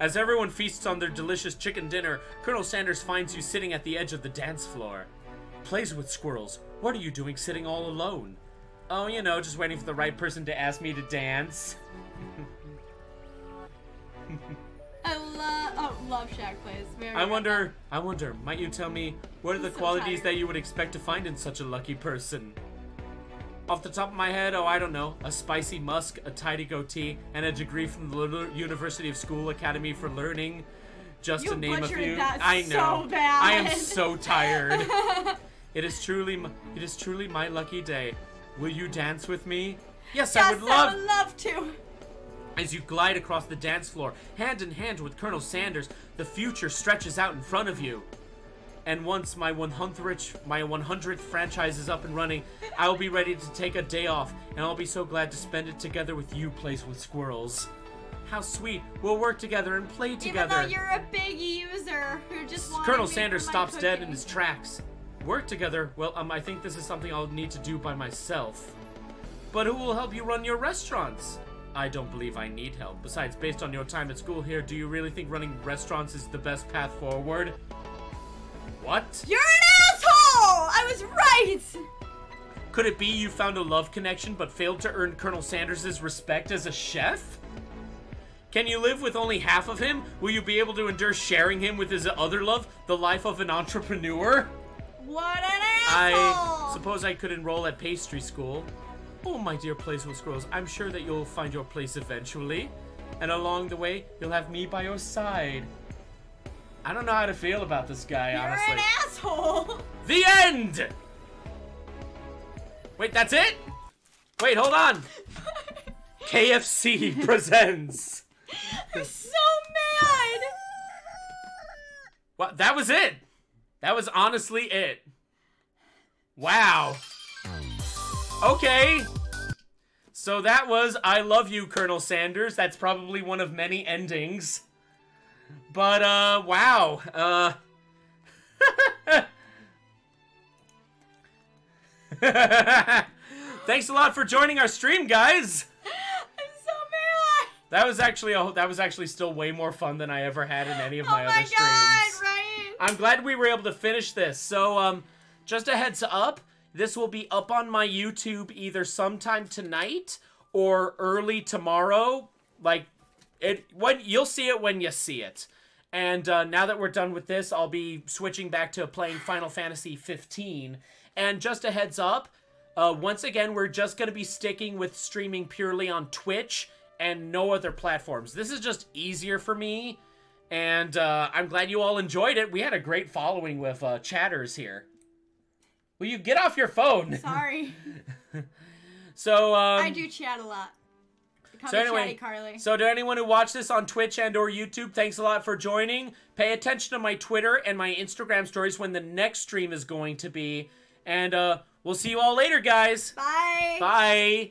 As everyone feasts on their delicious chicken dinner, Colonel Sanders finds you sitting at the edge of the dance floor. Plays with squirrels. What are you doing sitting all alone? Oh, you know, just waiting for the right person to ask me to dance. I love oh Love Shack plays. Very I wonder, I wonder, might you tell me what are the so qualities tired. that you would expect to find in such a lucky person? Off the top of my head, oh, I don't know, a spicy musk, a tidy goatee, and a degree from the University of School Academy for Learning, just You to name a few. that I so know. bad. I am so tired. it is truly, m- it is truly my lucky day. Will you dance with me? Yes, I would love. I would love to. As you glide across the dance floor, hand in hand with Colonel Sanders, the future stretches out in front of you. And once my 100th, my 100th franchise is up and running, I will be ready to take a day off, and I'll be so glad to spend it together with you, Plays with Squirrels. How sweet! We'll work together and play together. Even though you're a big user who just Colonel Sanders stops dead in his tracks. Work together? Well, um, I think this is something I'll need to do by myself. But who will help you run your restaurants? I don't believe I need help. Besides, based on your time at school here, do you really think running restaurants is the best path forward? What? You're an asshole! I was right! Could it be you found a love connection but failed to earn Colonel Sanders' respect as a chef? Can you live with only half of him? Will you be able to endure sharing him with his other love, the life of an entrepreneur? What an asshole! I suppose I could enroll at pastry school. Oh, my dear Playful Squirrels, I'm sure that you'll find your place eventually. And along the way, you'll have me by your side. I don't know how to feel about this guy, You're honestly. an asshole! The end! Wait, that's it? Wait, hold on. KFC presents. I'm so mad! What? That was it. That was honestly it. Wow. Okay. So that was I Love You, Colonel Sanders. That's probably one of many endings. But, uh, wow. Uh. Thanks a lot for joining our stream, guys. I'm so mad! That was actually a, that was actually still way more fun than I ever had in any of my, oh other my streams. god, right? I'm glad we were able to finish this. So, um, just a heads up, this will be up on my YouTube either sometime tonight or early tomorrow. Like, it when you'll see it when you see it. And uh, now that we're done with this, I'll be switching back to playing Final Fantasy 15. And just a heads up, uh, once again, we're just going to be sticking with streaming purely on Twitch and no other platforms. This is just easier for me and uh, I'm glad you all enjoyed it. We had a great following with uh, chatters here. Will you get off your phone? Sorry. So, um, I do chat a lot. Call So anyway, Chatty Carly. so to anyone who watched this on Twitch and or YouTube, thanks a lot for joining. Pay attention to my Twitter and my Instagram stories when the next stream is going to be. And uh, we'll see you all later, guys. Bye! Bye.